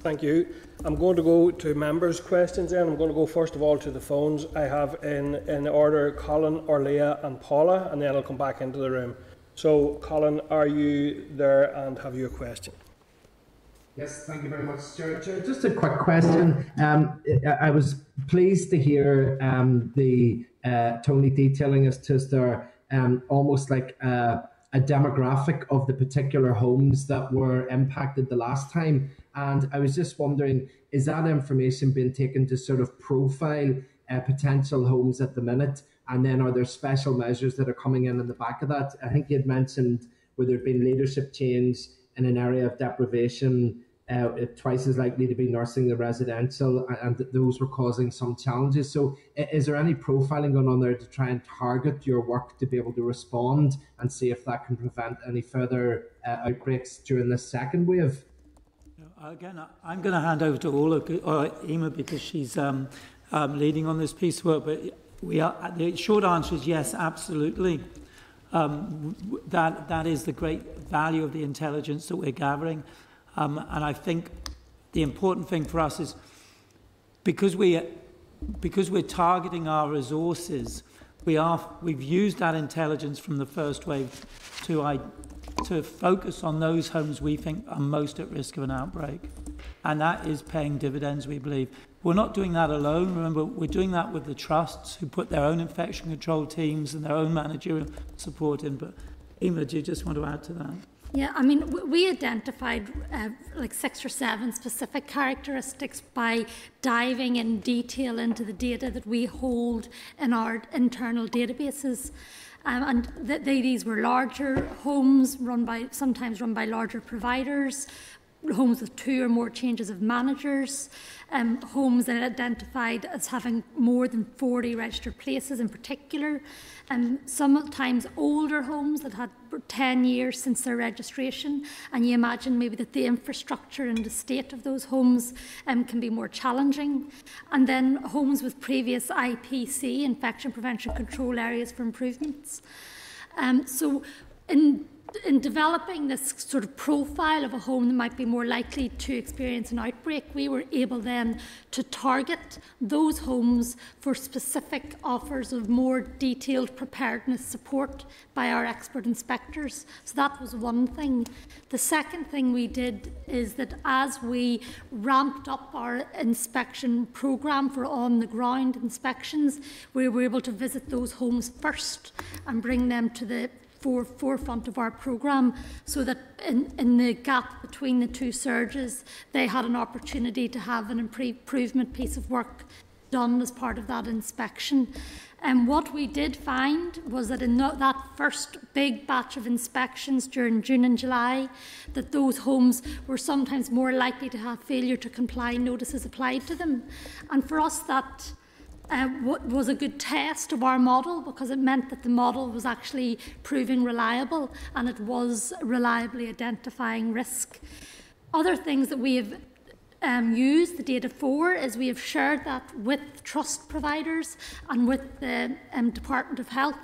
Thank you. I'm going to go to members' questions then. I'm going to go first of all to the phones. I have in, in order Colin, Orlaithí and Paula and then I'll come back into the room. So, Colin, are you there and have you a question? Yes, thank you very much, Stuart. Just a quick question. Um, I was pleased to hear um, the uh, Tony detailing as to there um, almost like a, a demographic of the particular homes that were impacted the last time. And I was just wondering, is that information being taken to sort of profile uh, potential homes at the minute? And then are there special measures that are coming in in the back of that? I think you had mentioned where there'd been leadership change in an area of deprivation uh, twice as likely to be nursing the residential, and, those were causing some challenges. So, is there any profiling going on there to try and target your work to be able to respond and see if that can prevent any further uh, outbreaks during the second wave? Again, I'm going to hand over to Ola or Emer because she's um, um, leading on this piece of work. But we are, the short answer is yes, absolutely. Um, that that is the great value of the intelligence that we're gathering. Um, and I think the important thing for us is because we because we're targeting our resources, we are we've used that intelligence from the first wave to to focus on those homes we think are most at risk of an outbreak. And that is paying dividends, we believe. We're not doing that alone. Remember, we're doing that with the trusts who put their own infection control teams and their own managerial support in. But Emma, do you just want to add to that? Yeah, I mean, we identified uh, like six or seven specific characteristics by diving in detail into the data that we hold in our internal databases. Um, and th these were larger homes run by, sometimes run by larger providers, homes with two or more changes of managers, um, homes that are identified as having more than 40 registered places in particular, um, sometimes older homes that had 10 years since their registration. And you imagine maybe that the infrastructure and the state of those homes um, can be more challenging. And then homes with previous IPC, infection prevention control areas for improvements. Um, so in in developing this sort of profile of a home that might be more likely to experience an outbreak, we were able then to target those homes for specific offers of more detailed preparedness support by our expert inspectors. So that was one thing. The second thing we did is that as we ramped up our inspection programme for on the ground inspections, we were able to visit those homes first and bring them to the for, forefront of our programme so that in, in the gap between the two surges, they had an opportunity to have an improvement piece of work done as part of that inspection. And what we did find was that in that first big batch of inspections during June and July, that those homes were sometimes more likely to have failure to comply notices applied to them. And for us, that uh, was a good test of our model because it meant that the model was actually proving reliable and it was reliably identifying risk. Other things that we have um, used the data for is we have shared that with trust providers and with the um, Department of Health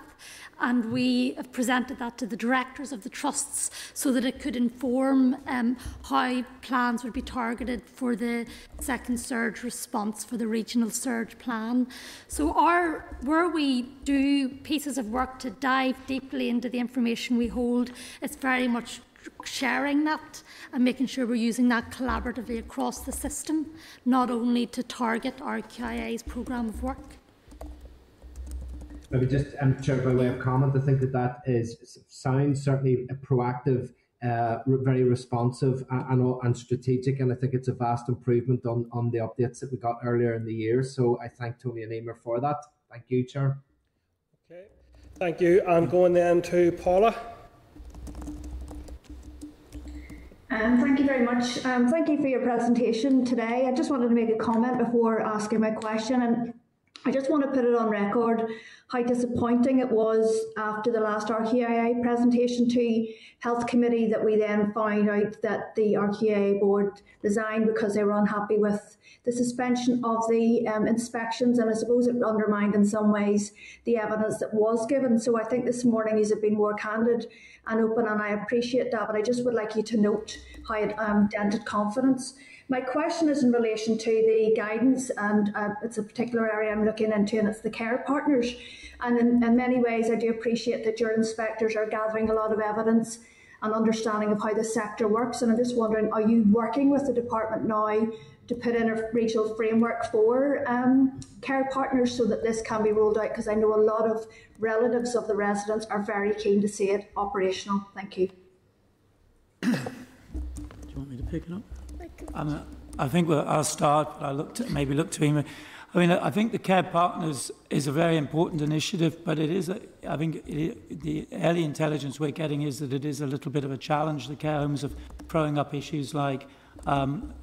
and we have presented that to the directors of the trusts so that it could inform um, how plans would be targeted for the second surge response for the regional surge plan. So our, where we do pieces of work to dive deeply into the information we hold, it's very much sharing that and making sure we're using that collaboratively across the system, not only to target our RQIA's programme of work. Maybe just um, Chair, by way of comment, I think that that is sounds certainly a proactive, uh, very responsive and, and strategic, and I think it's a vast improvement on on the updates that we got earlier in the year. So I thank Tony and Emer for that. Thank you, Chair. Okay, thank you. I'm going then to Paula. Um, thank you very much. Um, thank you for your presentation today. I just wanted to make a comment before asking my question. And I just want to put it on record how disappointing it was after the last RQIA presentation to Health Committee that we then found out that the RQIA board resigned because they were unhappy with the suspension of the um, inspections and I suppose it undermined in some ways the evidence that was given. So I think this morning you have been more candid and open and I appreciate that but I just would like you to note how it um, dented confidence. My question is in relation to the guidance, and uh, it's a particular area I'm looking into, and it's the care partners. And in, in many ways, I do appreciate that your inspectors are gathering a lot of evidence and understanding of how the sector works. And I'm just wondering, are you working with the department now to put in a regional framework for um, care partners so that this can be rolled out? Because I know a lot of relatives of the residents are very keen to see it operational. Thank you. Do you want me to pick it up? And I think we'll, I'll start, but I look to, maybe look to him. I mean, I think the Care Partners is a very important initiative, but it is, a, I think it, the early intelligence we're getting is that it is a little bit of a challenge. The care homes are throwing up issues like um,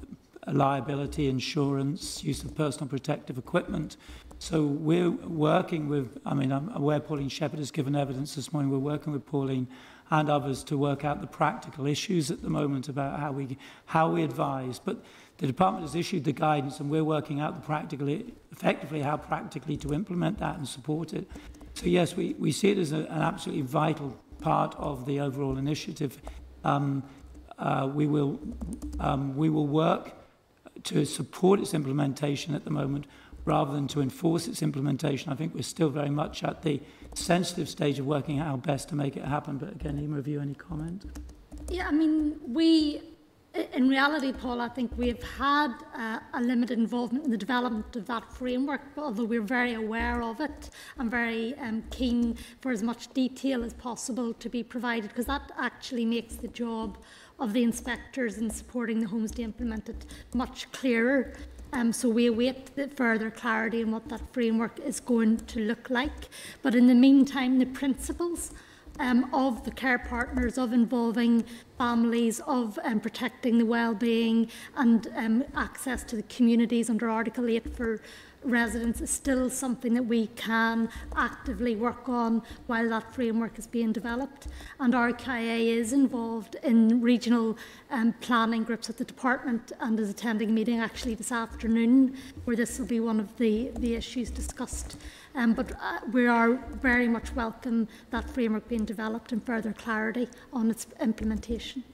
liability insurance, use of personal protective equipment. So we're working with, I mean, I'm aware Pauline Shepherd has given evidence this morning. We're working with Pauline and others to work out the practical issues at the moment about how we, how we advise. But the department has issued the guidance and we're working out the practically, effectively how practically to implement that and support it. So yes, we, we see it as a, an absolutely vital part of the overall initiative. Um, uh, we, will, um, we will work to support its implementation at the moment rather than to enforce its implementation. I think we're still very much at the sensitive stage of working out how best to make it happen. But again, Emer, have you any comment? Yeah, I mean, we, in reality, Paul, I think we've had uh, a limited involvement in the development of that framework, although we're very aware of it and very um, keen for as much detail as possible to be provided, because that actually makes the job of the inspectors in supporting the homes to implement it much clearer. Um, so we await further clarity on what that framework is going to look like. But in the meantime, the principles um, of the care partners, of involving families, of um, protecting the well-being and um, access to the communities under Article 8 for residents is still something that we can actively work on while that framework is being developed. And RKA is involved in regional um, planning groups at the department and is attending a meeting actually this afternoon where this will be one of the, the issues discussed. Um, but uh, we are very much welcome that framework being developed and further clarity on its implementation.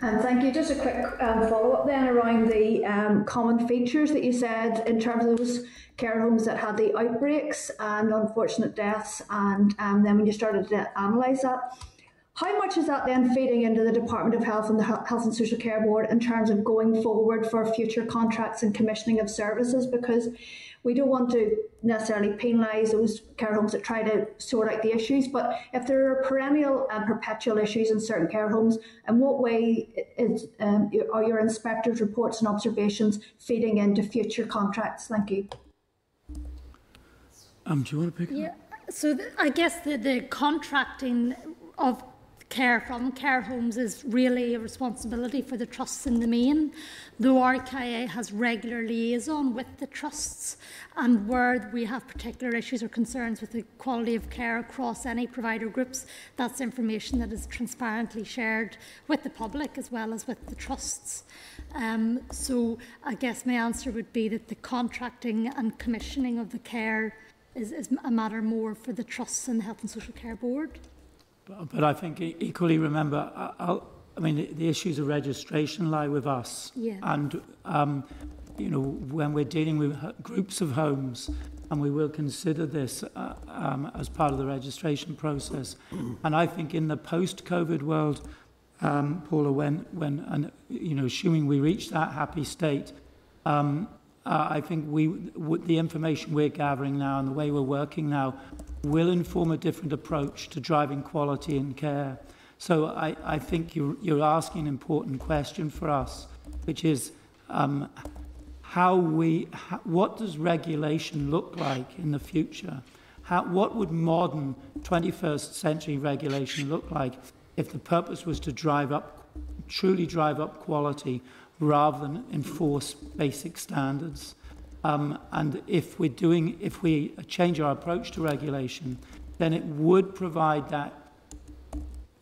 And thank you. Just a quick um, follow up then around the um, common features that you said in terms of those care homes that had the outbreaks and unfortunate deaths, and um, then when you started to analyse that. How much is that then feeding into the Department of Health and the Health and Social Care Board in terms of going forward for future contracts and commissioning of services? Because we don't want to necessarily penalise those care homes that try to sort out the issues, but if there are perennial and perpetual issues in certain care homes, in what way is, um, are your inspectors' reports and observations feeding into future contracts? Thank you. Um, do you want to pick yeah. So the, I guess the, the contracting of care from care homes is really a responsibility for the trusts in the main, though RQIA has regular liaison with the trusts and where we have particular issues or concerns with the quality of care across any provider groups, that's information that is transparently shared with the public as well as with the trusts. Um, so I guess my answer would be that the contracting and commissioning of the care is, is a matter more for the trusts and the Health and Social Care Board. But, but I think e-, equally remember, I, I'll, I mean, the, the issues of registration lie with us. Yeah. And, um, you know, when we're dealing with groups of homes, and we will consider this uh, um, as part of the registration process. and I think in the post-COVID world, um, Paula, when, when and, you know, assuming we reach that happy state, um, uh, I think we, the information we're gathering now and the way we're working now will inform a different approach to driving quality in care. So I, I think you're, you're asking an important question for us, which is um, how we, how, what does regulation look like in the future? How, what would modern 21st century regulation look like if the purpose was to drive up, truly drive up quality rather than enforce basic standards? Um, and if we're doing, if we change our approach to regulation, then it would provide that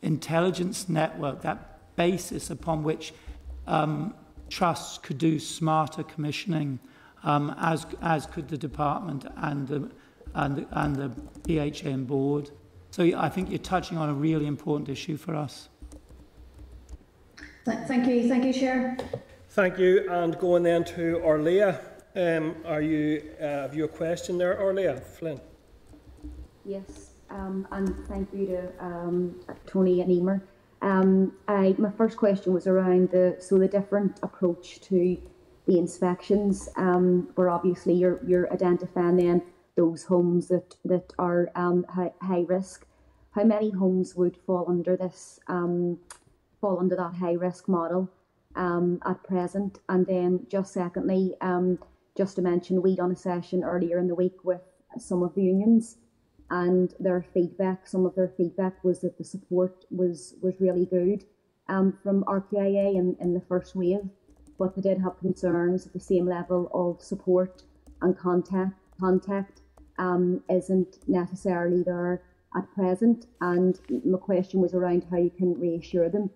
intelligence network, that basis upon which um, trusts could do smarter commissioning, um, as, as could the department and the, and, and the PHN board. So I think you're touching on a really important issue for us. Thank you. Thank you, Chair. Thank you. And going then to Orlaithí. Um, are you, uh, have you a question there, Orlaithí Flynn? Yes, um, and thank you to um, Tony and Emer. Um, I, my first question was around the so the different approach to the inspections, um, where obviously you're you're identifying then those homes that that are um, high, high risk. How many homes would fall under this fall under that high risk model at present? And then just secondly, just to mention, we done a session earlier in the week with some of the unions, and their feedback, some of their feedback was that the support was was really good, um, from RQIA in, in the first wave, but they did have concerns at the same level of support and contact contact um, isn't necessarily there at present. And my question was around how you can reassure them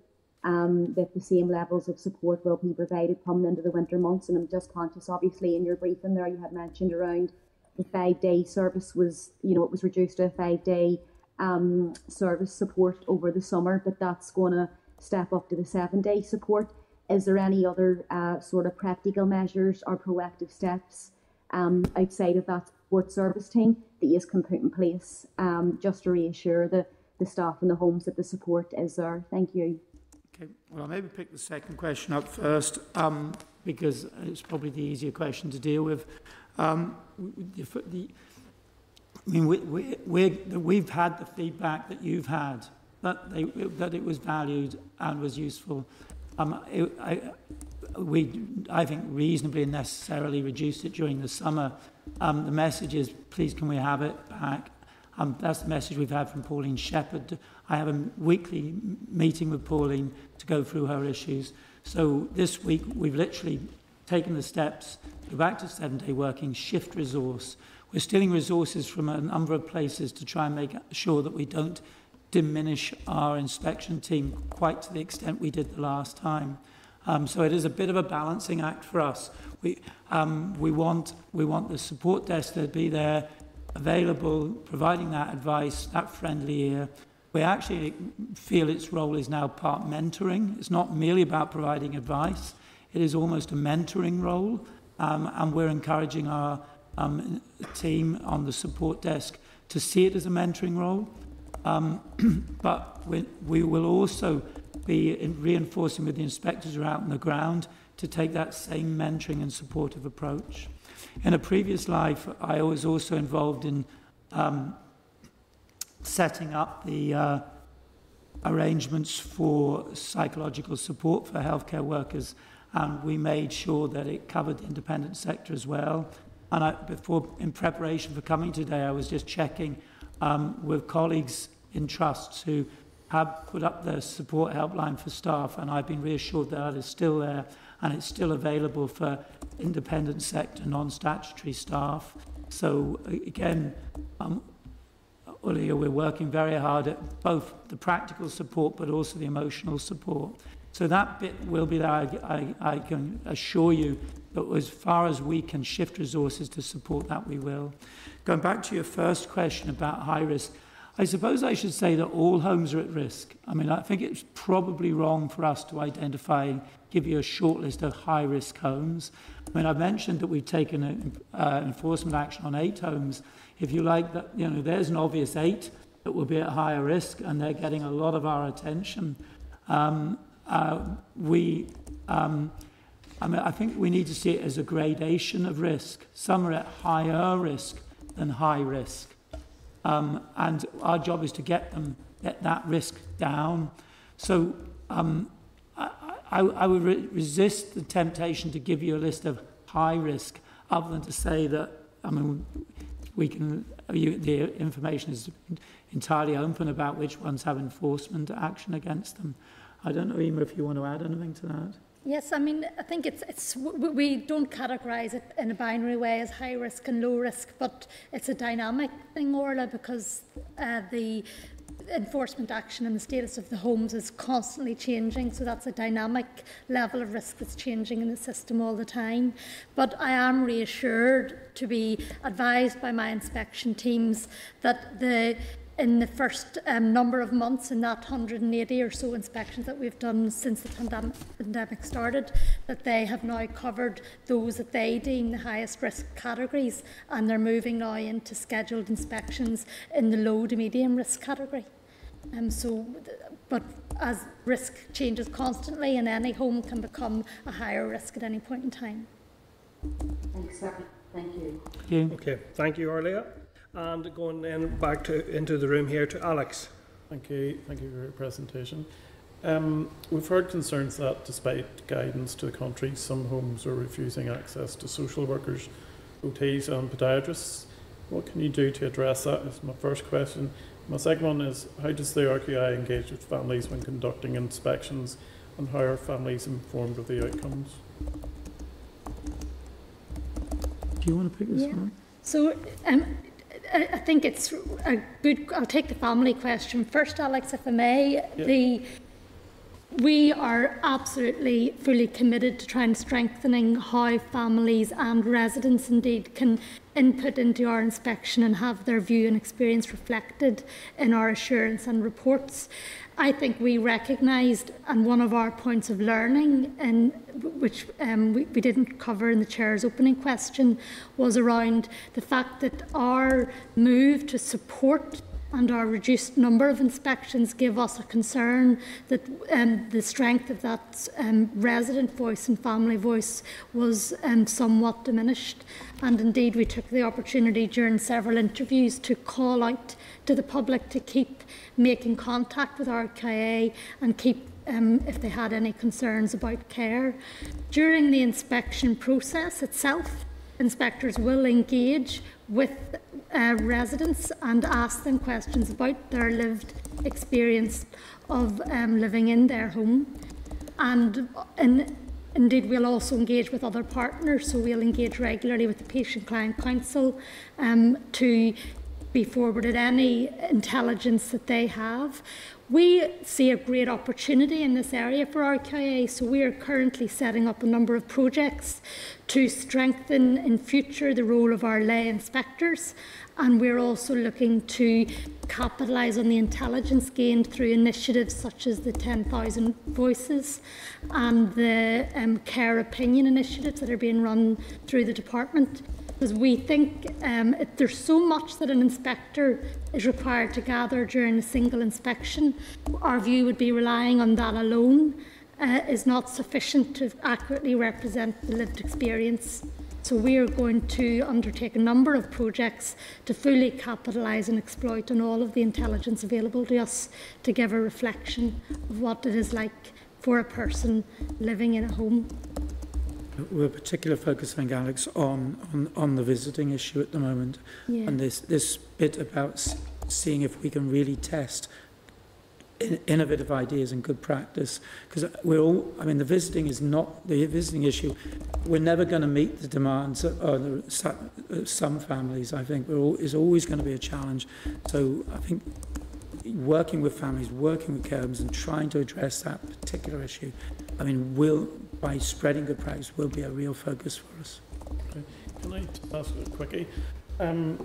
um, that the same levels of support will be provided coming into the winter months. And I'm just conscious, obviously, in your briefing there, you had mentioned around the five day service was, you know, it was reduced to a five day um, service support over the summer, but that's going to step up to the seven day support. Is there any other uh, sort of practical measures or proactive steps um, outside of that support service team that you can put in place um, just to reassure the, the staff in the homes that the support is there? Thank you. Okay, well, I'll maybe pick the second question up first um, because it's probably the easier question to deal with. Um, the, the, I mean, we, we, we have had the feedback that you've had that, they, that it was valued and was useful. Um, it, I, we, I think, reasonably and necessarily reduced it during the summer. Um, the message is, please, can we have it back? Um, that's the message we've had from Pauline Shepherd. I have a weekly meeting with Pauline to go through her issues. So this week we've literally taken the steps to go back to seven-day working, shift resource. We're stealing resources from a number of places to try and make sure that we don't diminish our inspection team quite to the extent we did the last time. Um, so it is a bit of a balancing act for us. We, um, we, want, we want the support desk to be there available, providing that advice, that friendly ear. We actually feel its role is now part mentoring. It's not merely about providing advice. It is almost a mentoring role, um, and we're encouraging our um, team on the support desk to see it as a mentoring role. Um, but we, we will also be reinforcing with the inspectors who are out on the ground to take that same mentoring and supportive approach. In a previous life, I was also involved in um, setting up the uh, arrangements for psychological support for healthcare workers, and we made sure that it covered the independent sector as well. And I, before, in preparation for coming today, I was just checking um, with colleagues in trusts who have put up the support helpline for staff, and I've been reassured that it is still there and it's still available for independent sector, non-statutory staff. So again, um, Orlaithí, we're working very hard at both the practical support but also the emotional support. So that bit will be there. I, I, I can assure you that as far as we can shift resources to support that, we will. Going back to your first question about high risk, I suppose I should say that all homes are at risk. I mean, I think it's probably wrong for us to identify give you a short list of high risk homes. I mean, I mentioned that we've taken uh, enforcement action on eight homes. If you like, that, you know, there's an obvious eight that will be at higher risk, and they're getting a lot of our attention. Um, uh, we, um, I mean, I think we need to see it as a gradation of risk. Some are at higher risk than high risk. Um, and our job is to get them, get that risk down. So um, I, I, I would re resist the temptation to give you a list of high risk, other than to say that, I mean, we can, you, the information is entirely open about which ones have enforcement action against them. I don't know, Emer, if you want to add anything to that. Yes, I mean, I think it's, it's, we don't categorise it in a binary way as high risk and low risk, but it's a dynamic thing, Orla, because uh, the enforcement action and the status of the homes is constantly changing. So that's a dynamic level of risk that's changing in the system all the time. But I am reassured to be advised by my inspection teams that the in the first um, number of months in that 180 or so inspections that we've done since the pandem pandemic started, that they have now covered those that they deem the highest risk categories and they're moving now into scheduled inspections in the low to medium risk category. Um, so, but as risk changes constantly and any home can become a higher risk at any point in time. Thanks, sir. Thank you. Thank you. Okay, thank you, Orlaithí. And going then back to into the room here to Alex. Thank you. Thank you for your presentation. Um, we've heard concerns that despite guidance to the country, some homes are refusing access to social workers, OTs and podiatrists. what can you do to address that? Is my first question. My second one is how does the RQI engage with families when conducting inspections, and how are families informed of the outcomes? Do you want to pick this Yeah. one? So um, I, I think it's a good. I'll take the family question first, Alex, if I may. Yeah. The we are absolutely fully committed to trying strengthening how families and residents indeed can input into our inspection and have their view and experience reflected in our assurance and reports. I think we recognised, and one of our points of learning, which um, we, we didn't cover in the chair's opening question, was around the fact that our move to support and our reduced number of inspections give us a concern that um, the strength of that um, resident voice and family voice was um, somewhat diminished. And indeed, we took the opportunity during several interviews to call out to the public to keep making contact with RQIA and keep um, if they had any concerns about care. During the inspection process itself, inspectors will engage with uh, residents and ask them questions about their lived experience of um, living in their home. And, and indeed, we'll also engage with other partners, so we'll engage regularly with the Patient Client Council um, to be forwarded any intelligence that they have. We see a great opportunity in this area for RQIA, so we are currently setting up a number of projects to strengthen in future the role of our lay inspectors. And we're also looking to capitalise on the intelligence gained through initiatives such as the 10,000 Voices and the um, care opinion initiatives that are being run through the department because we think um, it, there's so much that an inspector is required to gather during a single inspection. Our view would be relying on that alone uh, is not sufficient to accurately represent the lived experience. So we are going to undertake a number of projects to fully capitalise and exploit on all of the intelligence available to us to give a reflection of what it is like for a person living in a home. we're particular focus, on Alex, on, on, on the visiting issue at the moment. Yeah. And this, this bit about seeing if we can really test in innovative ideas and good practice because we're all I mean the visiting is not the visiting issue we're never going to meet the demands of, of uh, some families I think we're all, is always going to be a challenge so I think working with families, working with care homes and trying to address that particular issue, I mean, will, by spreading good practice, will be a real focus for us. Okay. Can I just ask a quickie? Um,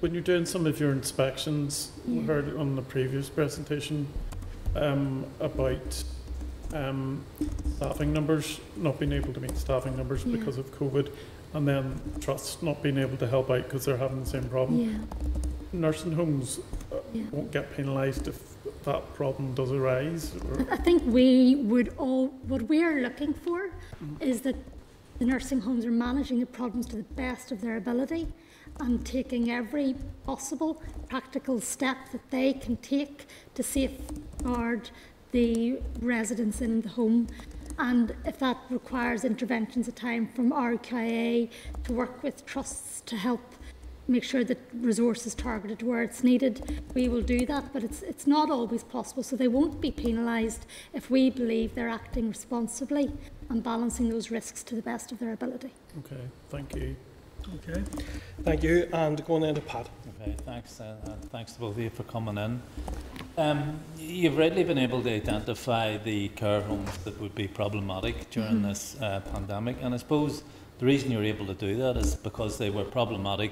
when you're doing some of your inspections, we Yeah. heard on the previous presentation um, about um, staffing numbers, not being able to meet staffing numbers Yeah. because of COVID, and then trusts not being able to help out because they're having the same problem. Yeah. Nursing homes uh, Yeah. won't get penalised if that problem does arise. Or, I think we would all, what we're looking for is that the nursing homes are managing the problems to the best of their ability and taking every possible practical step that they can take to safeguard the residents in the home. And if that requires interventions at time from RQIA to work with trusts to help make sure that resources targeted to where it's needed. We will do that, but it's it's not always possible. So they won't be penalised if we believe they're acting responsibly and balancing those risks to the best of their ability. okay, thank you. Okay. Thank you. And going into Pat. Okay, thanks, uh, thanks to both of you for coming in. Um, you've readily been able to identify the care homes that would be problematic during Mhm. this uh, pandemic, and I suppose the reason you're able to do that is because they were problematic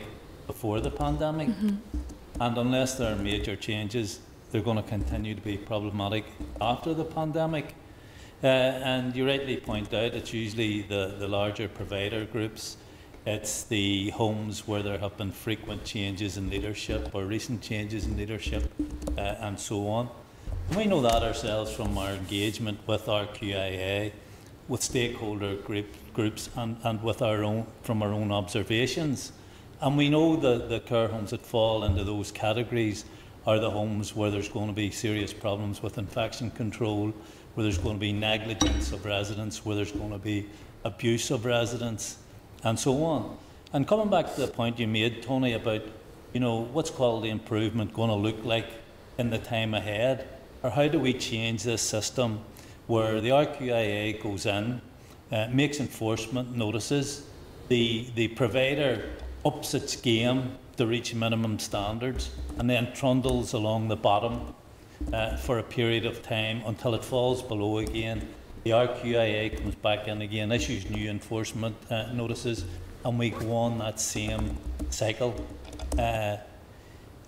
before the pandemic, Mhm. and unless there are major changes, they're going to continue to be problematic after the pandemic. Uh, and you rightly point out it's usually the, the larger provider groups. It's the homes where there have been frequent changes in leadership or recent changes in leadership uh, and so on. And we know that ourselves from our engagement with RQIA, with stakeholder group, groups and, and with our own, from our own observations. And we know that the care homes that fall into those categories are the homes where there's going to be serious problems with infection control, where there's going to be negligence of residents, where there's going to be abuse of residents, and so on. And coming back to the point you made, Tony, about you know what's quality improvement going to look like in the time ahead, or how do we change this system where the RQIA goes in, uh, makes enforcement notices, the the provider ups its game to reach minimum standards, and then trundles along the bottom uh, for a period of time until it falls below again. The RQIA comes back in again, issues new enforcement uh, notices, and we go on that same cycle. Uh,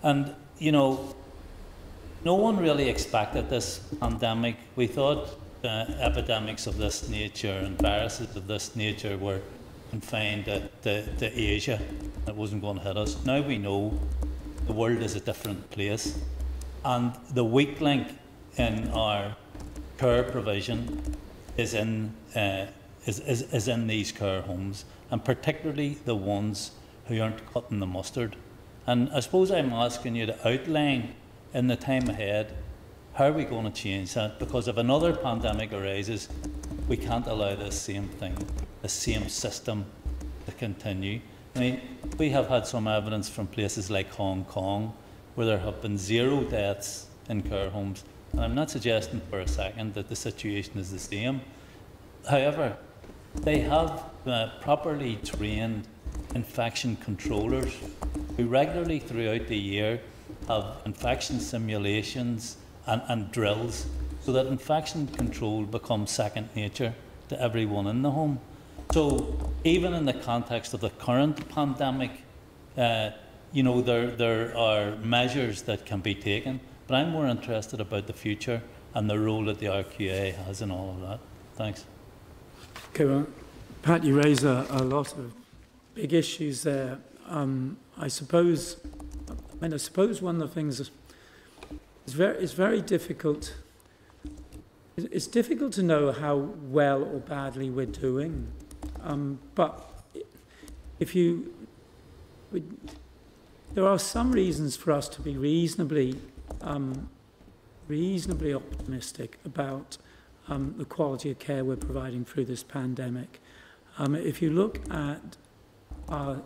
and, you know, no one really expected this pandemic. We thought uh, epidemics of this nature and viruses of this nature were confined to, to, to Asia. that wasn't going to hit us. Now we know the world is a different place. And the weak link in our care provision is in, uh, is, is, is in these care homes, and particularly the ones who aren't cutting the mustard. And I suppose I'm asking you to outline in the time ahead how are we going to change that? Because if another pandemic arises, we can't allow this same thing, the same system to continue. I mean, we have had some evidence from places like Hong Kong where there have been zero deaths in care homes. And I'm not suggesting for a second that the situation is the same. However, they have uh, properly trained infection controllers who regularly throughout the year have infection simulations and, and drills so that infection control becomes second nature to everyone in the home. So, even in the context of the current pandemic, uh, you know, there, there are measures that can be taken, but I'm more interested about the future and the role that the RQA has in all of that. Thanks. Okay, well, Pat, you raise a, a lot of big issues there. Um, I suppose, I mean, I suppose one of the things is very, it's very difficult. It's difficult to know how well or badly we're doing. Um, but if you... There are some reasons for us to be reasonably, um, reasonably optimistic about um, the quality of care we're providing through this pandemic. Um, if you look at our,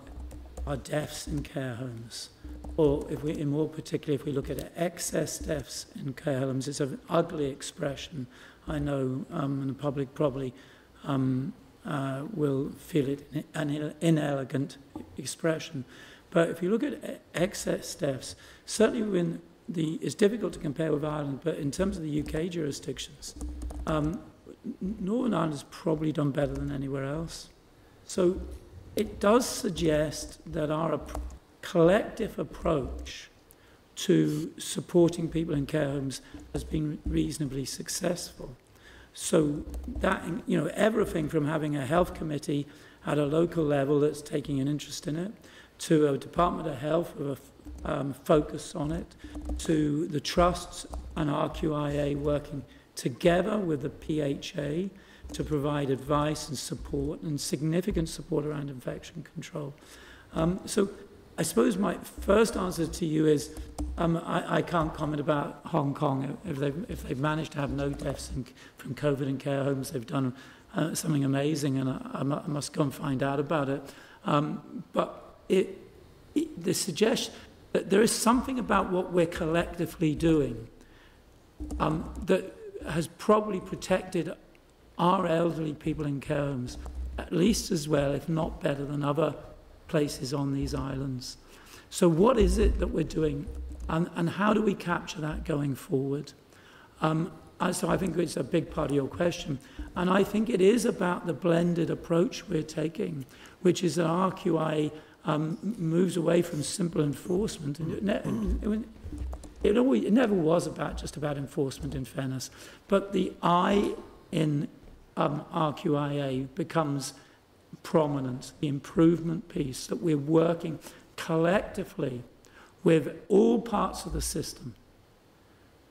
our deaths in care homes, or if we, in more particularly, if we look at excess deaths in care homes, it's an ugly expression. I know, um, and the public probably um, uh, will feel it an inelegant expression. But if you look at excess deaths, certainly when the, it's difficult to compare with Ireland, but in terms of the UK jurisdictions, um, Northern Ireland has probably done better than anywhere else. So it does suggest that our collective approach to supporting people in care homes has been reasonably successful. So that, you know, everything from having a health committee at a local level that's taking an interest in it, to a Department of Health with a um, focus on it, to the trusts and RQIA working together with the PHA to provide advice and support and significant support around infection control. Um, so I suppose my first answer to you is um, I, I, can't comment about Hong Kong. If they've, if they've managed to have no deaths in, from COVID in care homes, they've done uh, something amazing, and I, I, must go and find out about it. Um, but it, it, the suggestion that there is something about what we're collectively doing um, that has probably protected our elderly people in care homes at least as well, if not better, than other places on these islands. So, what is it that we're doing, and, and how do we capture that going forward? Um, so, I think it's a big part of your question. And I think it is about the blended approach we're taking, which is that RQI um, moves away from simple enforcement. And it, ne- it, always, it never was about just about enforcement, in fairness, but the I in um, RQIA becomes prominent, the improvement piece that we're working collectively with all parts of the system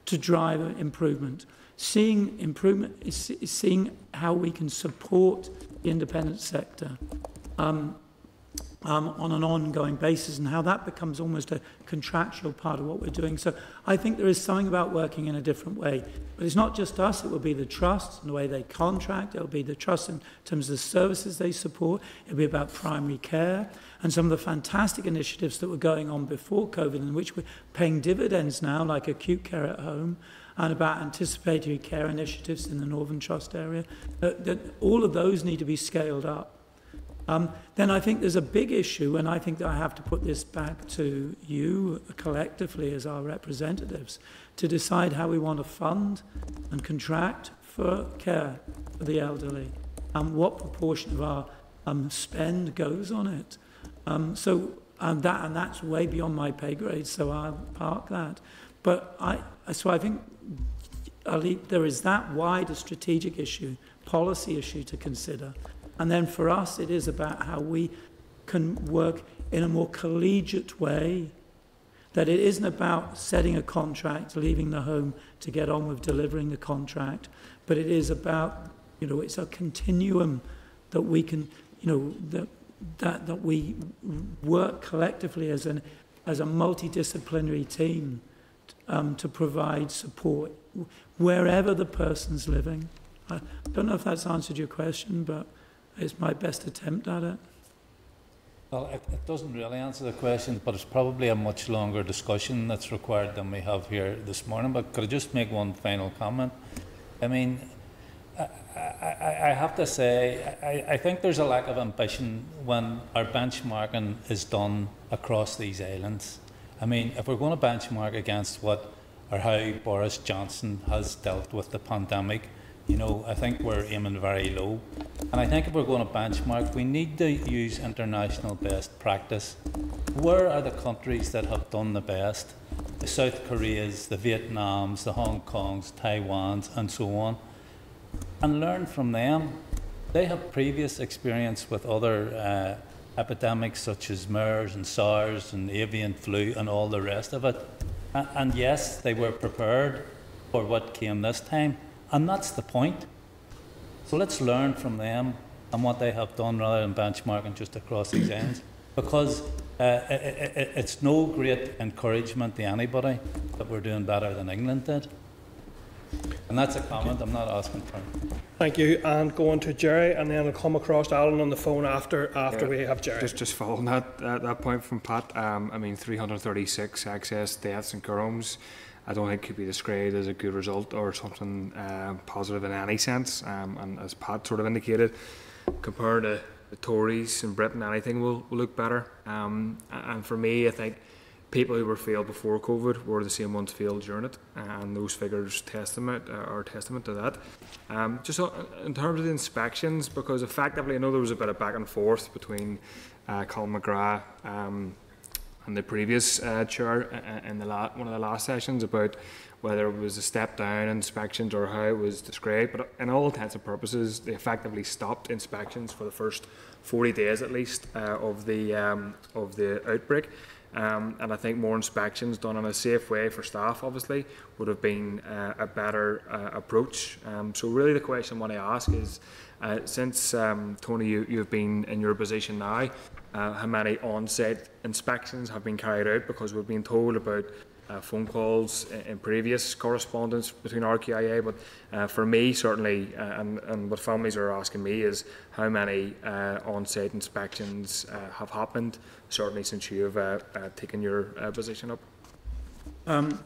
to drive improvement. Seeing improvement is seeing how we can support the independent sector. Um, um, on an ongoing basis and how that becomes almost a contractual part of what we're doing. So I think there is something about working in a different way. But it's not just us, it will be the trusts and the way they contract, it will be the trust in terms of the services they support, it will be about primary care and some of the fantastic initiatives that were going on before COVID in which we're paying dividends now, like acute care at home, and about anticipatory care initiatives in the Northern Trust area. That all of those need to be scaled up. Um, then I think there's a big issue, and I think that I have to put this back to you collectively as our representatives to decide how we want to fund and contract for care for the elderly and what proportion of our um, spend goes on it. Um, so and that and that's way beyond my pay grade, so I'll park that. But I so I think there is that wider strategic issue, policy issue to consider. And then for us, it is about how we can work in a more collegiate way. That it isn't about setting a contract, leaving the home to get on with delivering the contract, but it is about, you know, it's a continuum that we can, you know, that, that, that we work collectively as, an, as a multidisciplinary team um, to provide support wherever the person's living. I don't know if that's answered your question, but it's my best attempt at it. Well, it, it, doesn't really answer the question, but it's probably a much longer discussion that's required than we have here this morning. But could I just make one final comment? I mean, I, I, I have to say, I, I think there's a lack of ambition when our benchmarking is done across these islands. I mean, if we're going to benchmark against what or how Boris Johnson has dealt with the pandemic, you know, I think we're aiming very low. And I think if we're going to benchmark, we need to use international best practice. Where are the countries that have done the best? The South Koreas, the Vietnams, the Hong Kongs, Taiwans, and so on. And learn from them. They have previous experience with other uh, epidemics such as MERS and SARS and avian flu and all the rest of it. And, and yes, they were prepared for what came this time. And that's the point. So let's learn from them and what they have done rather than benchmarking just across these ends. Because uh, it, it, it's no great encouragement to anybody that we're doing better than England did. And that's a comment, I'm not asking for. Thank you. And going to Gerry, and then I'll come across Alan on the phone after after yeah, we have Gerry. Just, just following that, uh, that point from Pat, um, I mean, 336 excess deaths in care homes. I don't think it could be described as a good result or something uh, positive in any sense. Um, and as Pat sort of indicated, compared to the Tories in Britain, anything will, will look better. Um, and for me, I think people who were failed before COVID were the same ones failed during it, and those figures testament uh, are testament to that. Um, just in terms of the inspections, because effectively I know there was a bit of back and forth between uh, Colin McGrath. Um, and the previous uh, chair uh, uh, in the one of the last sessions about whether it was a step down inspections or how it was described. But in all intents and purposes, they effectively stopped inspections for the first 40 days at least uh, of the um, of the outbreak. Um, and I think more inspections done in a safe way for staff, obviously, would have been uh, a better uh, approach. Um, so, really, the question I want to ask is uh, since um, Tony, you, you've been in your position now, uh, how many on-site inspections have been carried out because we've been told about uh, phone calls in, previous correspondence between RQIA, but uh, for me, certainly, uh, and, and, what families are asking me is how many uh, on-site inspections uh, have happened, certainly since you have taken your position up. Um,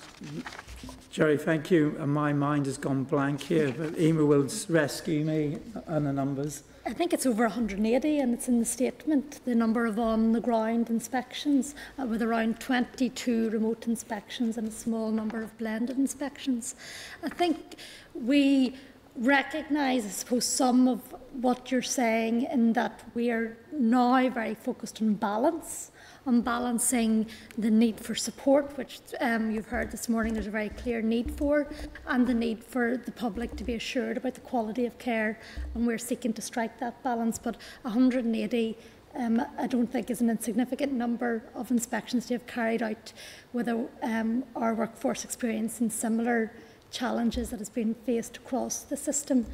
Gerry, thank you. my mind has gone blank here, but Emer will rescue me on the numbers. I think it's over 180 and it's in the statement, the number of on-the-ground inspections uh, with around 22 remote inspections and a small number of blended inspections. I think we recognise, I suppose, some of what you're saying in that we are now very focused on balance on balancing the need for support, which um, you've heard this morning there's a very clear need for, and the need for the public to be assured about the quality of care. And we're seeking to strike that balance. But 180 um, I don't think is an insignificant number of inspections to have carried out with a, um, our workforce experience similar challenges that has been faced across the system.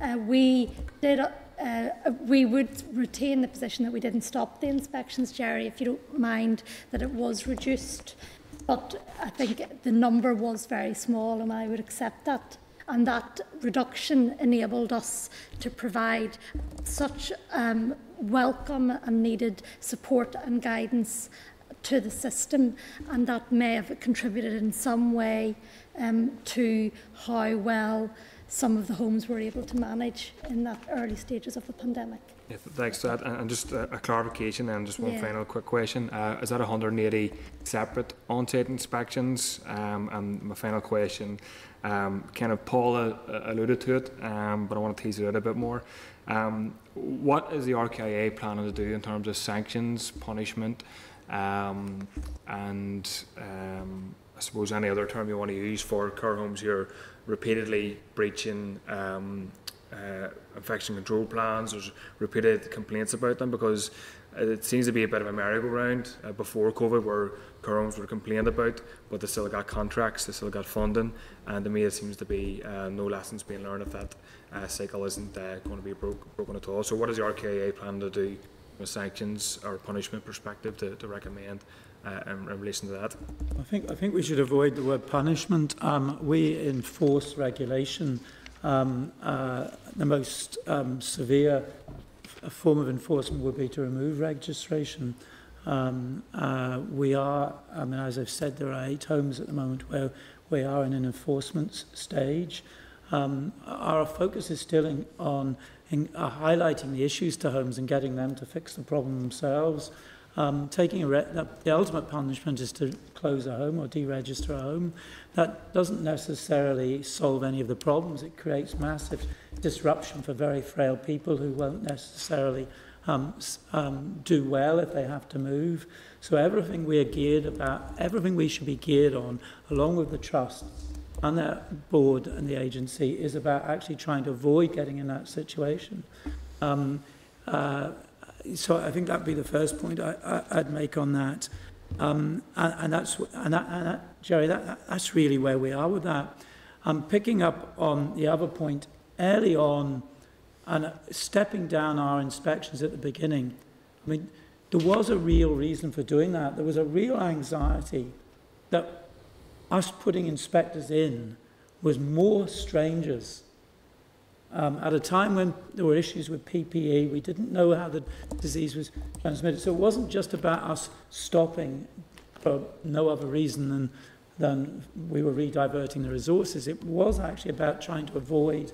Uh, we did Uh, uh, we would retain the position that we didn't stop the inspections, Jerry, if you don't mind that it was reduced. But I think the number was very small and I would accept that. And that reduction enabled us to provide such um, welcome and needed support and guidance to the system and that may have contributed in some way um, to how well some of the homes were able to manage in that early stages of the pandemic. Yeah, thanks for that. And just a, clarification and just one Yeah. final quick question. Uh, is that 180 separate on-site inspections? Um, and my final question, um, kind of Paula uh, alluded to it, um, but I want to tease it out a bit more. Um, what is the RQIA planning to do in terms of sanctions, punishment, um, and um, I suppose any other term you want to use for care homes you're repeatedly breaching um, uh, infection control plans. There's repeated complaints about them because it seems to be a bit of a merry-go-round uh, before COVID where care were complained about, but they still got contracts, they still got funding, and to me it seems to be uh, no lessons being learned if that uh, cycle isn't uh, going to be broke, broken at all. So what does the RQIA plan to do from a sanctions or punishment perspective to, to recommend uh, in, in relation to that. I think I think we should avoid the word punishment. Um, we enforce regulation. Um, uh, the most um, severe form of enforcement would be to remove registration. Um, uh, we are, I mean, as I've said, there are eight homes at the moment where we are in an enforcement stage. Um, our focus is still in, on in, uh, highlighting the issues to homes and getting them to fix the problem themselves. Um, taking a that, the ultimate punishment is to close a home or deregister a home. That doesn't necessarily solve any of the problems. It creates massive disruption for very frail people who won't necessarily um, um, do well if they have to move. So everything we are geared about, everything we should be geared on, along with the trust and the board and the agency, is about actually trying to avoid getting in that situation. Um, uh, so I think that'd be the first point I, I'd make on that. Um, and, and that's and, that, and that, Gerry, that, that's really where we are with that. I'm picking up on the other point early on, and stepping down our inspections at the beginning. I mean, there was a real reason for doing that. There was a real anxiety that us putting inspectors in was more strangers Um, at a time when there were issues with PPE, we didn't know how the disease was transmitted. So it wasn't just about us stopping for no other reason than, than we were rediverting the resources. It was actually about trying to avoid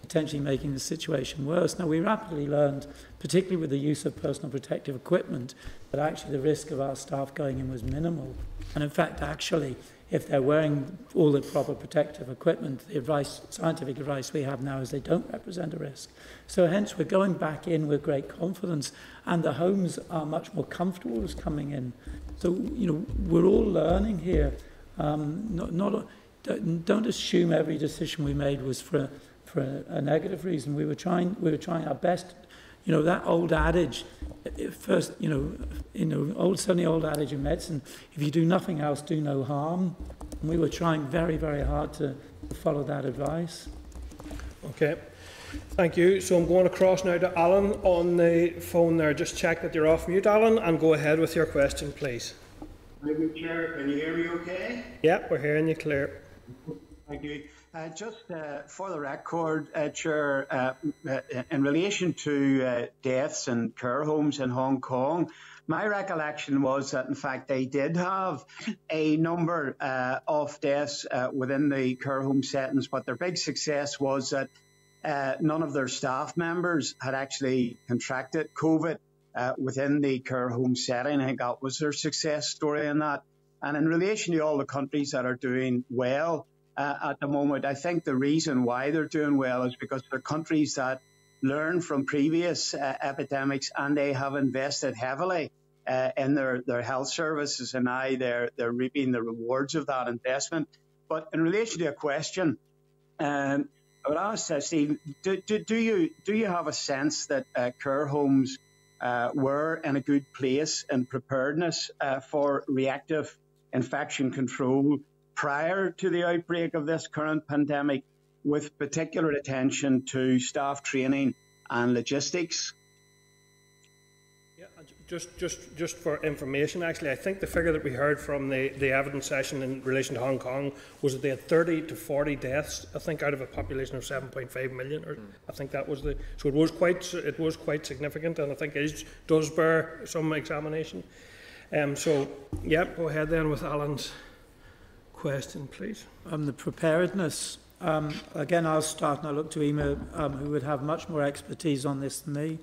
potentially making the situation worse. Now, we rapidly learned, particularly with the use of personal protective equipment, that actually the risk of our staff going in was minimal. And in fact, actually, if they're wearing all the proper protective equipment, the advice, scientific advice we have now is they don't represent a risk. So hence we're going back in with great confidence and the homes are much more comfortable as coming in. So, you know, we're all learning here. Um, not, not, don't, assume every decision we made was for, a, for a, a negative reason. We were trying, we were trying our best. You know, that old adage, first, you know, you know, old, certainly old adage in medicine, if you do nothing else, do no harm. And we were trying very, very hard to, to follow that advice. Okay. Thank you. So I'm going across now to Alan on the phone there. Just check that you're off mute, Alan, and go ahead with your question, please. Thank you, Chair. Can you hear me okay? Yeah, we're hearing you clear. Thank you. Uh, just uh, for the record, uh, Chair, uh, in relation to uh, deaths in care homes in Hong Kong, my recollection was that in fact they did have a number uh, of deaths within the care home settings, but their big success was that none of their staff members had actually contracted COVID within the care home setting. I think that was their success story in that. And in relation to all the countries that are doing well uh, at the moment, I think the reason why they're doing well is because they're countries that learn from previous uh, epidemics and they have invested heavily uh, in their, their health services and now they're, they're reaping the rewards of that investment. But in relation to your question, um, I would ask uh, Steve, do, do, do, you, do you have a sense that uh, care homes uh, were in a good place in preparedness uh, for reactive infection control prior to the outbreak of this current pandemic, with particular attention to staff training and logistics. Yeah, Just, just, just for information, actually, I think the figure that we heard from the, the evidence session in relation to Hong Kong was that they had 30 to 40 deaths, I think, out of a population of 7.5 million. Or mm. I think that was the. So it was quite, it was quite significant, and I think it does bear some examination. Um, so, yeah, go ahead then with Alan's question, please. Um, the preparedness. Um, again, I'll start and I'll look to Emer, um, who would have much more expertise on this than me.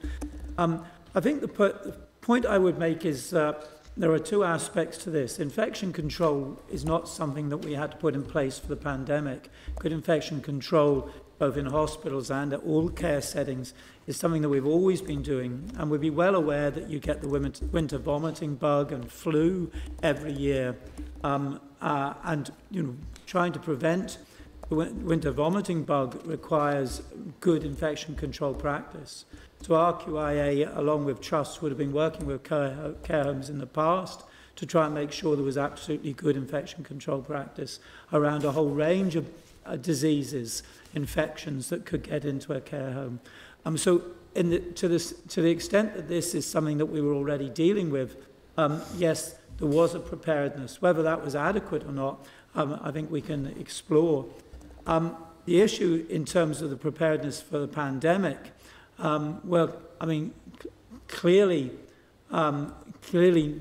Um, I think the, the point I would make is uh, there are two aspects to this. Infection control is not something that we had to put in place for the pandemic. Good infection control, both in hospitals and at all care settings, is something that we've always been doing. And we'd be well aware that you get the winter vomiting bug and flu every year. Um, uh, and you know, trying to prevent the winter vomiting bug requires good infection control practice. So RQIA, along with trusts, would have been working with care, care homes in the past to try and make sure there was absolutely good infection control practice around a whole range of uh, diseases, infections that could get into a care home. Um, so in the, to, this, to the extent that this is something that we were already dealing with, um, yes, there was a preparedness. Whether that was adequate or not, um, I think we can explore. Um, the issue in terms of the preparedness for the pandemic um, well, I mean, clearly, um, clearly,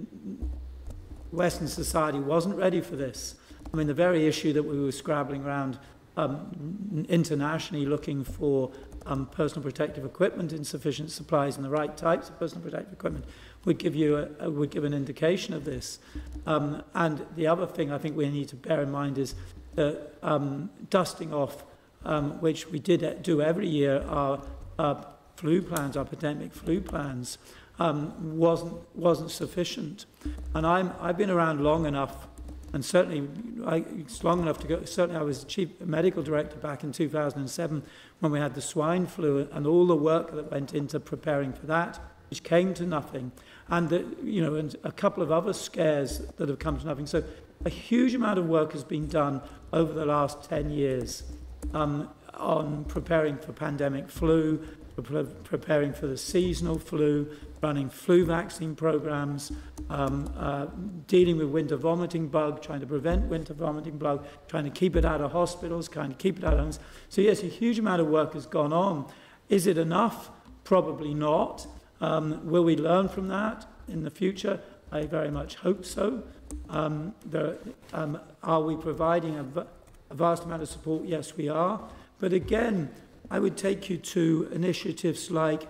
Western society wasn't ready for this. I mean, the very issue that we were scrabbling around um, internationally looking for um, personal protective equipment in sufficient supplies and the right types of personal protective equipment would give you a, would give an indication of this. Um, and the other thing I think we need to bear in mind is that um, dusting off, um, which we did do every year, our uh, flu plans, our pandemic flu plans, um, wasn't, wasn't sufficient. And I'm, I've been around long enough, and certainly I, it's long enough to go, certainly I was chief medical director back in 2007 when we had the swine flu and all the work that went into preparing for that, which came to nothing. And, the, you know, and a couple of other scares that have come to nothing. So a huge amount of work has been done over the last 10 years um, on preparing for pandemic flu, We're preparing for the seasonal flu, running flu vaccine programs, um, uh, dealing with winter vomiting bug, trying to prevent winter vomiting bug, trying to keep it out of hospitals, trying to keep it out of homes. So yes, a huge amount of work has gone on. Is it enough? Probably not. Um, will we learn from that in the future? I very much hope so. Um, there, um, are we providing a, a vast amount of support? Yes, we are. But again, I would take you to initiatives like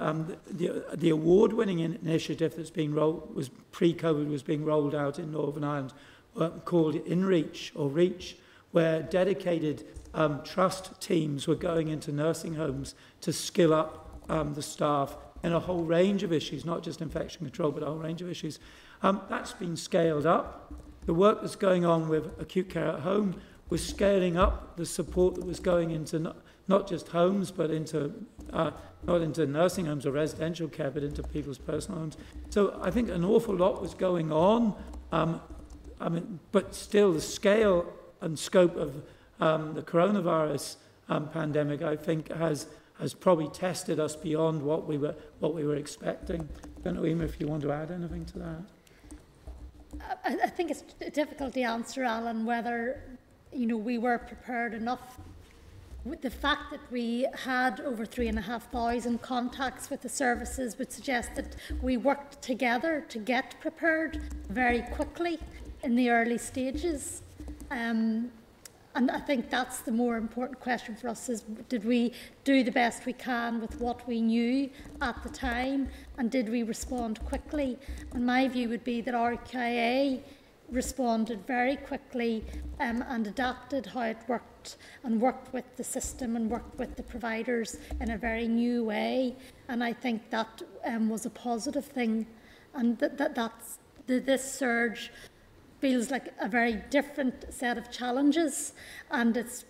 um, the, the award-winning initiative that's being rolled was pre-COVID was being rolled out in Northern Ireland uh, called InReach or Reach, where dedicated um, trust teams were going into nursing homes to skill up um, the staff in a whole range of issues, not just infection control, but a whole range of issues. Um, that's been scaled up. The work that's going on with acute care at home was scaling up the support that was going into not just homes, but into uh, not into nursing homes or residential care, but into people's personal homes. So I think an awful lot was going on. Um, I mean, but still, the scale and scope of um, the coronavirus um, pandemic, I think, has has probably tested us beyond what we were what we were expecting. I don't know, Emer, if you want to add anything to that. I, I think it's difficult to answer, Alan, whether you know we were prepared enough with the fact that we had over three and a half thousand contacts with the services would suggest that we worked together to get prepared very quickly in the early stages. Um, and I think that's the more important question for us is did we do the best we can with what we knew at the time and did we respond quickly? And my view would be that RQIA responded very quickly um, and adapted how it worked and worked with the system and worked with the providers in a very new way. And I think that um, was a positive thing. And that, that that's, the, this surge feels like a very different set of challenges and it's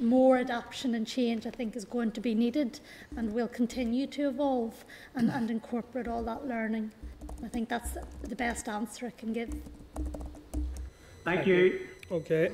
more adaptation and change I think is going to be needed and will continue to evolve and, and incorporate all that learning. I think that's the best answer I can give. Thank, you. Okay,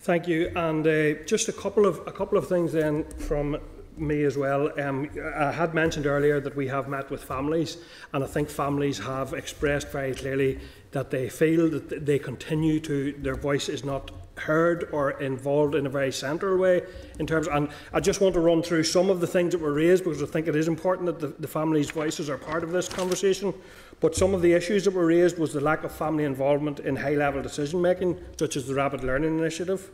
thank you. And uh, just a couple of a couple of things then from me as well. Um, I had mentioned earlier that we have met with families, and I think families have expressed very clearly that they feel that they continue to, their voice is not heard or involved in a very central way in terms and I just want to run through some of the things that were raised because I think it is important that the, the families' voices are part of this conversation. But some of the issues that were raised was the lack of family involvement in high level decision making, such as the Rapid Learning Initiative.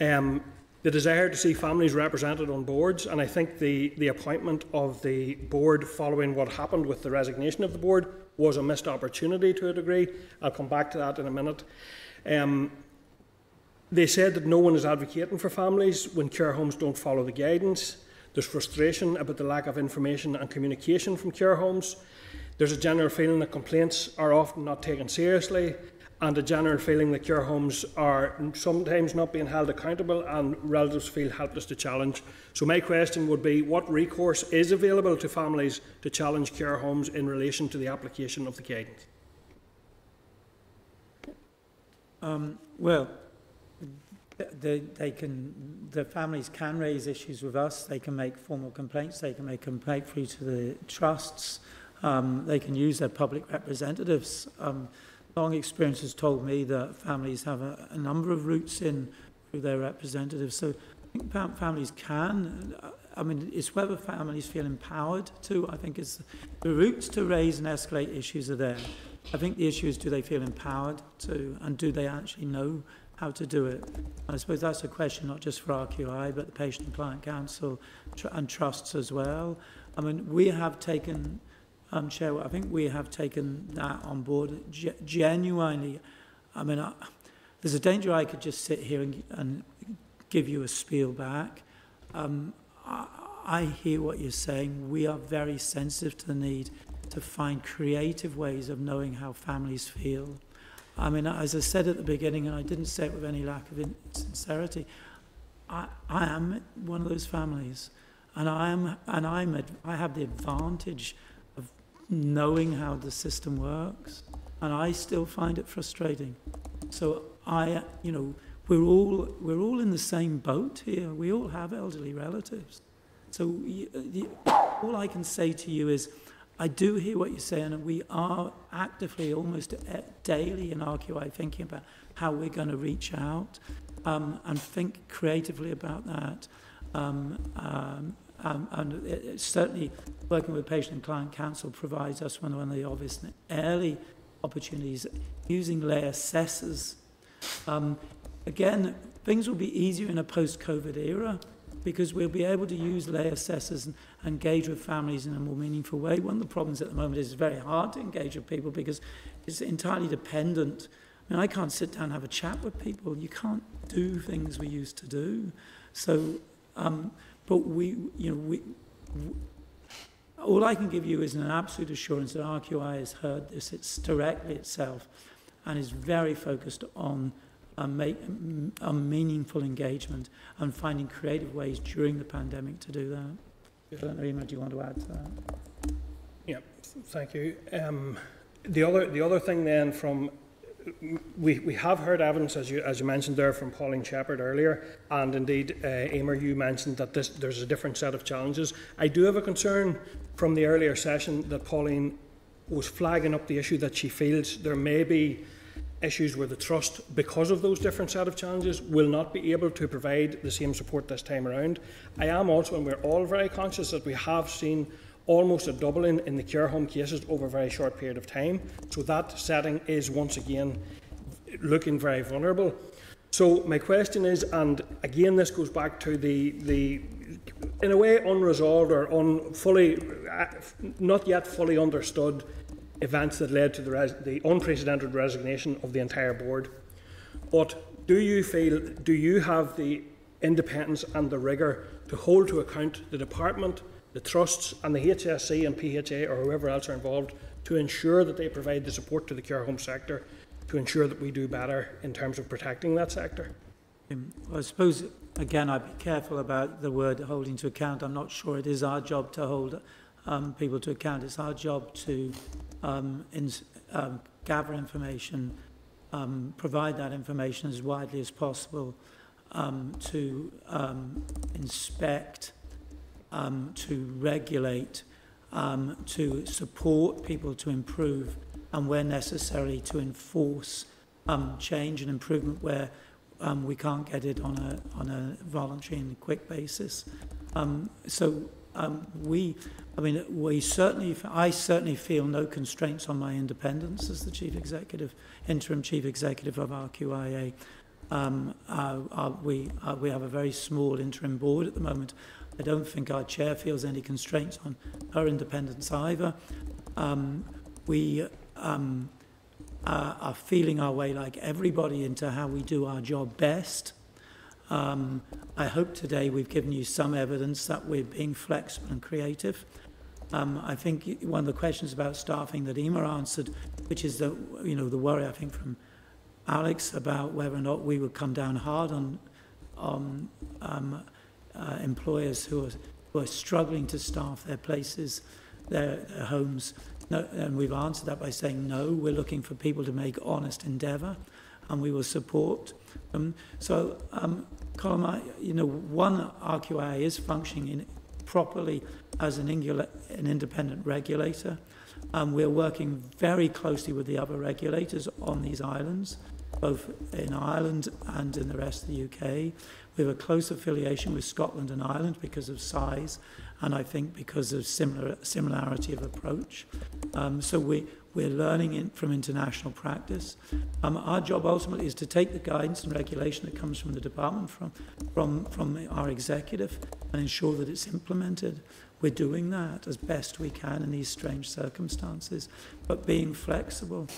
Um, the desire to see families represented on boards, and I think the, the appointment of the board following what happened with the resignation of the board was a missed opportunity to a degree. I'll come back to that in a minute. Um, they said that no one is advocating for families when care homes don't follow the guidance. There's frustration about the lack of information and communication from care homes. There's a general feeling that complaints are often not taken seriously, and a general feeling that care homes are sometimes not being held accountable and relatives feel helpless to challenge. So, my question would be what recourse is available to families to challenge care homes in relation to the application of the guidance? Um, well, they, they can, the families can raise issues with us. They can make formal complaints. They can make a complaint through to the trusts. Um, they can use their public representatives. Um, long experience has told me that families have a, a number of routes in through their representatives. So I think families can. I mean, it's whether families feel empowered to. I think it's the routes to raise and escalate issues are there. I think the issue is do they feel empowered to, and do they actually know how to do it? And I suppose that's a question not just for RQI, but the Patient and Client Council tr and trusts as well. I mean, we have taken um, Chair, I think we have taken that on board genuinely. I mean, I, there's a danger I could just sit here and, and give you a spiel back. Um, I, I hear what you're saying. We are very sensitive to the need to find creative ways of knowing how families feel. I mean, as I said at the beginning, and I didn't say it with any lack of sincerity, I, I am one of those families, and I am, and I'm, I have the advantage knowing how the system works, and I still find it frustrating. So I, you know, we're all we're all in the same boat here. We all have elderly relatives. So all I can say to you is I do hear what you're saying, and we are actively, almost daily in RQI, thinking about how we're going to reach out um, and think creatively about that. Um, um, Um, and it, it certainly working with Patient and Client Council provides us one, one of the obvious early opportunities using lay assessors. Um, again, things will be easier in a post-COVID era because we'll be able to use lay assessors and, and engage with families in a more meaningful way. One of the problems at the moment is it's very hard to engage with people because it's entirely dependent. I mean, I can't sit down and have a chat with people. You can't do things we used to do. So um, but we, you know, we, all I can give you is an absolute assurance that RQI has heard this. It's directly itself and is very focused on a, make, a meaningful engagement and finding creative ways during the pandemic to do that. I don't know, Emer, do you want to add to that? Yeah, thank you. Um, the other, the other thing then from we, we have heard evidence, as you, as you mentioned there, from Pauline Shepherd earlier, and indeed, uh, you mentioned that this, there's a different set of challenges. I do have a concern from the earlier session that Pauline was flagging up the issue that she feels there may be issues where the trust, because of those different set of challenges, will not be able to provide the same support this time around. I am also, and we're all very conscious that we have seen almost a doubling in the care home cases over a very short period of time. So that setting is once again looking very vulnerable. So my question is, and again this goes back to the the in a way unresolved or un, fully not yet fully understood events that led to the, the unprecedented resignation of the entire board. But do you feel, do you have the independence and the rigour to hold to account the department, the trusts, and the HSC and PHA or whoever else are involved to ensure that they provide the support to the care home sector to ensure that we do better in terms of protecting that sector? Um, I suppose, again, I'd be careful about the word holding to account. I'm not sure it is our job to hold um, people to account. It's our job to um, in, um, gather information, um, provide that information as widely as possible, um, to um, inspect um, to regulate, um, to support people to improve, and where necessary to enforce um, change and improvement where um, we can't get it on a, on a voluntary and quick basis. Um, so um, we, I mean, we certainly, I certainly feel no constraints on my independence as the chief executive, interim chief executive of RQIA. Um, uh, uh, we, uh, we have a very small interim board at the moment. I don't think our chair feels any constraints on her independence either. Um, we um, uh, are feeling our way like everybody into how we do our job best. Um, I hope today we've given you some evidence that we're being flexible and creative. Um, I think one of the questions about staffing that Emer answered, which is the you know the worry I think from Alex about whether or not we would come down hard on on um, uh, employers who are, who are struggling to staff their places, their, their homes. No, and we've answered that by saying no. We're looking for people to make honest endeavour, and we will support them. So, um, you know, one RQI is functioning in, properly as an, an independent regulator. Um, we're working very closely with the other regulators on these islands, both in Ireland and in the rest of the UK. We have a close affiliation with Scotland and Ireland because of size, and I think because of similar similarity of approach. Um, so we, we're learning in, from international practice. Um, our job ultimately is to take the guidance and regulation that comes from the department, from, from, from our executive, and ensure that it's implemented. We're doing that as best we can in these strange circumstances, but being flexible.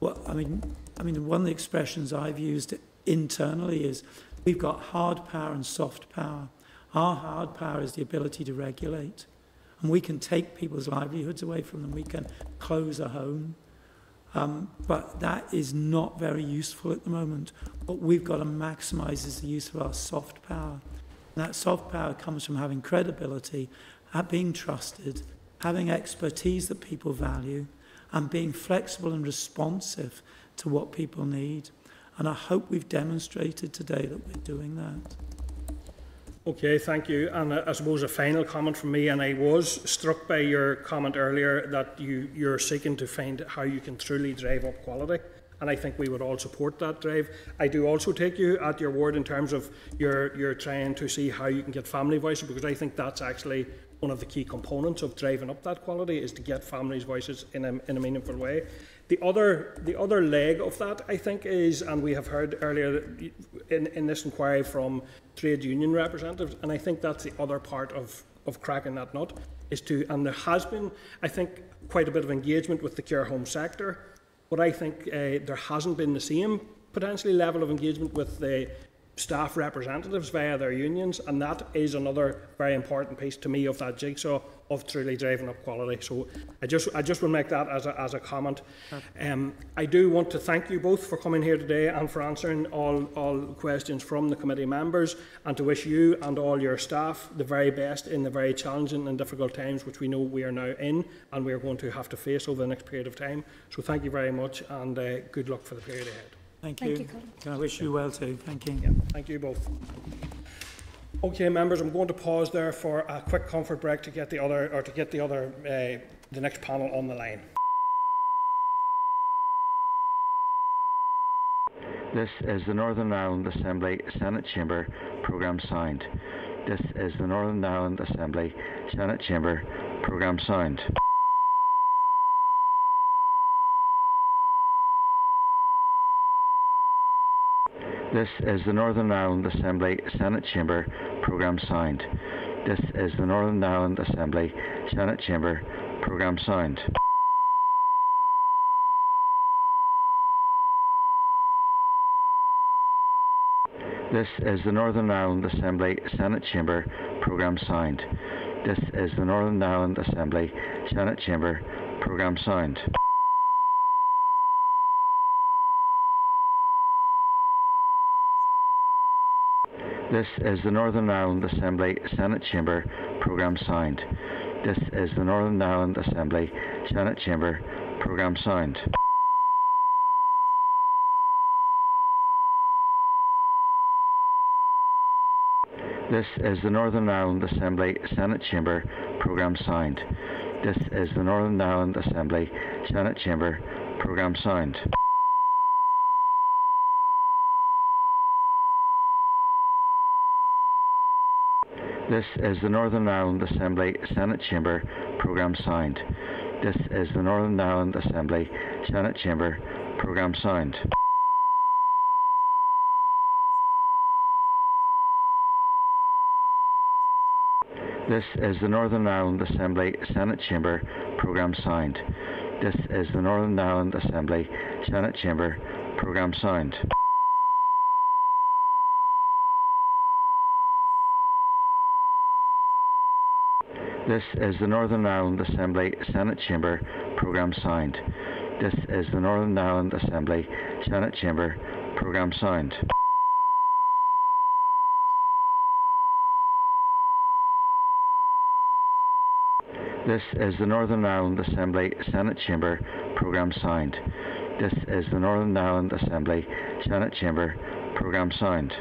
Well, I mean, I mean, one of the expressions I've used internally is We've got hard power and soft power. Our hard power is the ability to regulate. And we can take people's livelihoods away from them. We can close a home. Um, but that is not very useful at the moment. What we've got to maximize is the use of our soft power. And that soft power comes from having credibility, being trusted, having expertise that people value, and being flexible and responsive to what people need. And I hope we've demonstrated today that we're doing that. Okay, thank you. And uh, I suppose a final comment from me, and I was struck by your comment earlier that you, you're seeking to find how you can truly drive up quality. And I think we would all support that drive. I do also take you at your word in terms of you're, trying to see how you can get family voices, because I think that's actually one of the key components of driving up that quality is to get families' voices in a, in a meaningful way. The other, the other leg of that, I think, is, and we have heard earlier in, in this inquiry from trade union representatives, and I think that's the other part of, of cracking that nut, is to, and there has been, I think, quite a bit of engagement with the care home sector, but I think uh, there hasn't been the same potentially level of engagement with the staff representatives via their unions, and that is another very important piece to me of that jigsaw of truly driving up quality. So I just I just will make that as a, as a comment. Um, I do want to thank you both for coming here today and for answering all, all questions from the committee members, and to wish you and all your staff the very best in the very challenging and difficult times which we know we are now in and we are going to have to face over the next period of time. So thank you very much and uh, good luck for the period ahead. Thank you. Thank you Can I wish you well too? Thank you. Yeah, thank you both. Okay, members, I'm going to pause there for a quick comfort break to get the other, or to get the other, uh, the next panel on the line. This is the Northern Ireland Assembly Senate Chamber programme sound. This is the Northern Ireland Assembly Senate Chamber programme sound. This is the Northern Ireland Assembly Senate Chamber programme sound. This is the Northern Ireland Assembly Senate Chamber programme sound. This is the Northern Ireland Assembly Senate Chamber programme sound. This is the Northern Ireland Assembly Senate Chamber programme sound. This is the Northern Ireland Assembly Senate Chamber programme sound. This is the Northern Ireland Assembly Senate Chamber programme sound. This is the Northern Ireland Assembly Senate Chamber Programme Sound. This is the Northern Ireland Assembly Senate Chamber Programme Sound. This is the Northern Ireland Assembly Senate Chamber Programme Sound. This is the Northern Ireland Assembly Senate Chamber Programme Sound. This is the Northern Ireland Assembly Senate Chamber Programme Sound. This is the Northern Ireland Assembly Senate Chamber Programme Sound. This is the Northern Ireland Assembly Senate Chamber Programme Sound. This is the Northern Ireland Assembly Senate Chamber Programme Sound. This is the Northern Ireland Assembly Senate Chamber Programme Sound. This is the Northern Ireland Assembly Senate Chamber Programme Sound.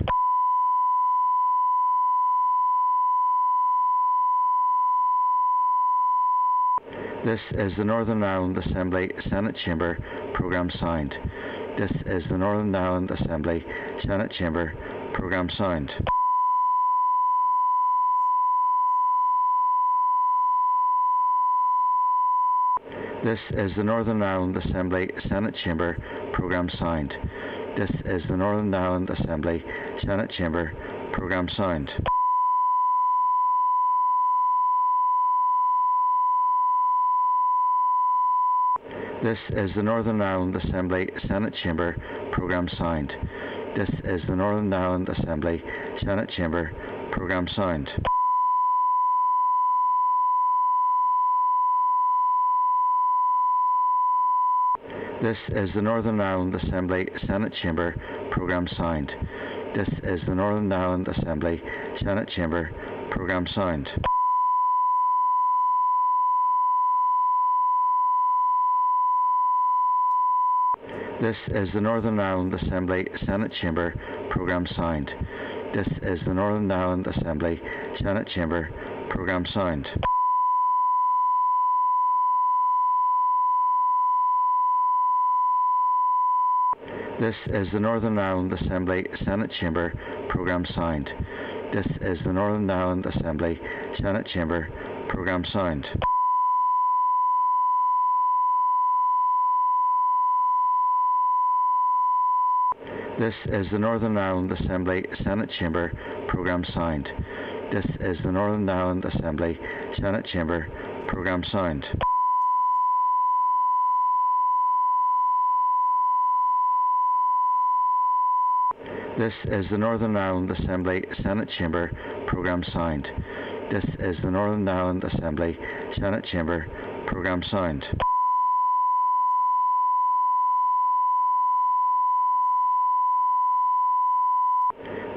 This is the Northern Ireland Assembly Senate Chamber Programme Sound. This is the Northern Ireland Assembly Senate Chamber Programme Sound. This is the Northern Ireland Assembly Senate Chamber Programme Sound. This is the Northern Ireland Assembly Senate Chamber Programme Sound. This is the Northern Ireland Assembly Senate Chamber Programme Sound. This is the Northern Ireland Assembly Senate Chamber Programme Sound. This is the Northern Ireland Assembly Senate Chamber Programme Sound. This is the Northern Ireland Assembly Senate Chamber Programme Sound. This is the Northern Ireland Assembly Senate Chamber Programme Sound. This is the Northern Ireland Assembly Senate Chamber Programme Sound. This is the Northern Ireland Assembly Senate Chamber Programme Sound. This is the Northern Ireland Assembly Senate Chamber Programme Sound. This is the Northern Ireland Assembly Senate Chamber Programme Sound. This is the Northern Ireland Assembly Senate Chamber Programme Sound. This is the Northern Ireland Assembly Senate Chamber Programme Sound. This is the Northern Ireland Assembly Senate Chamber Programme Sound.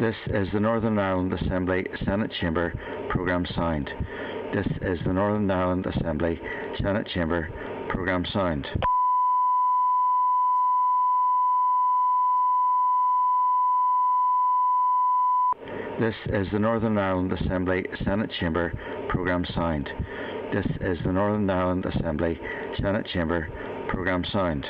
This is the Northern Ireland Assembly Senate Chamber Programme Sound. This is the Northern Ireland Assembly Senate Chamber Programme Sound. This is the Northern Ireland Assembly Senate Chamber Programme Sound. This is the Northern Ireland Assembly Senate Chamber Programme Sound.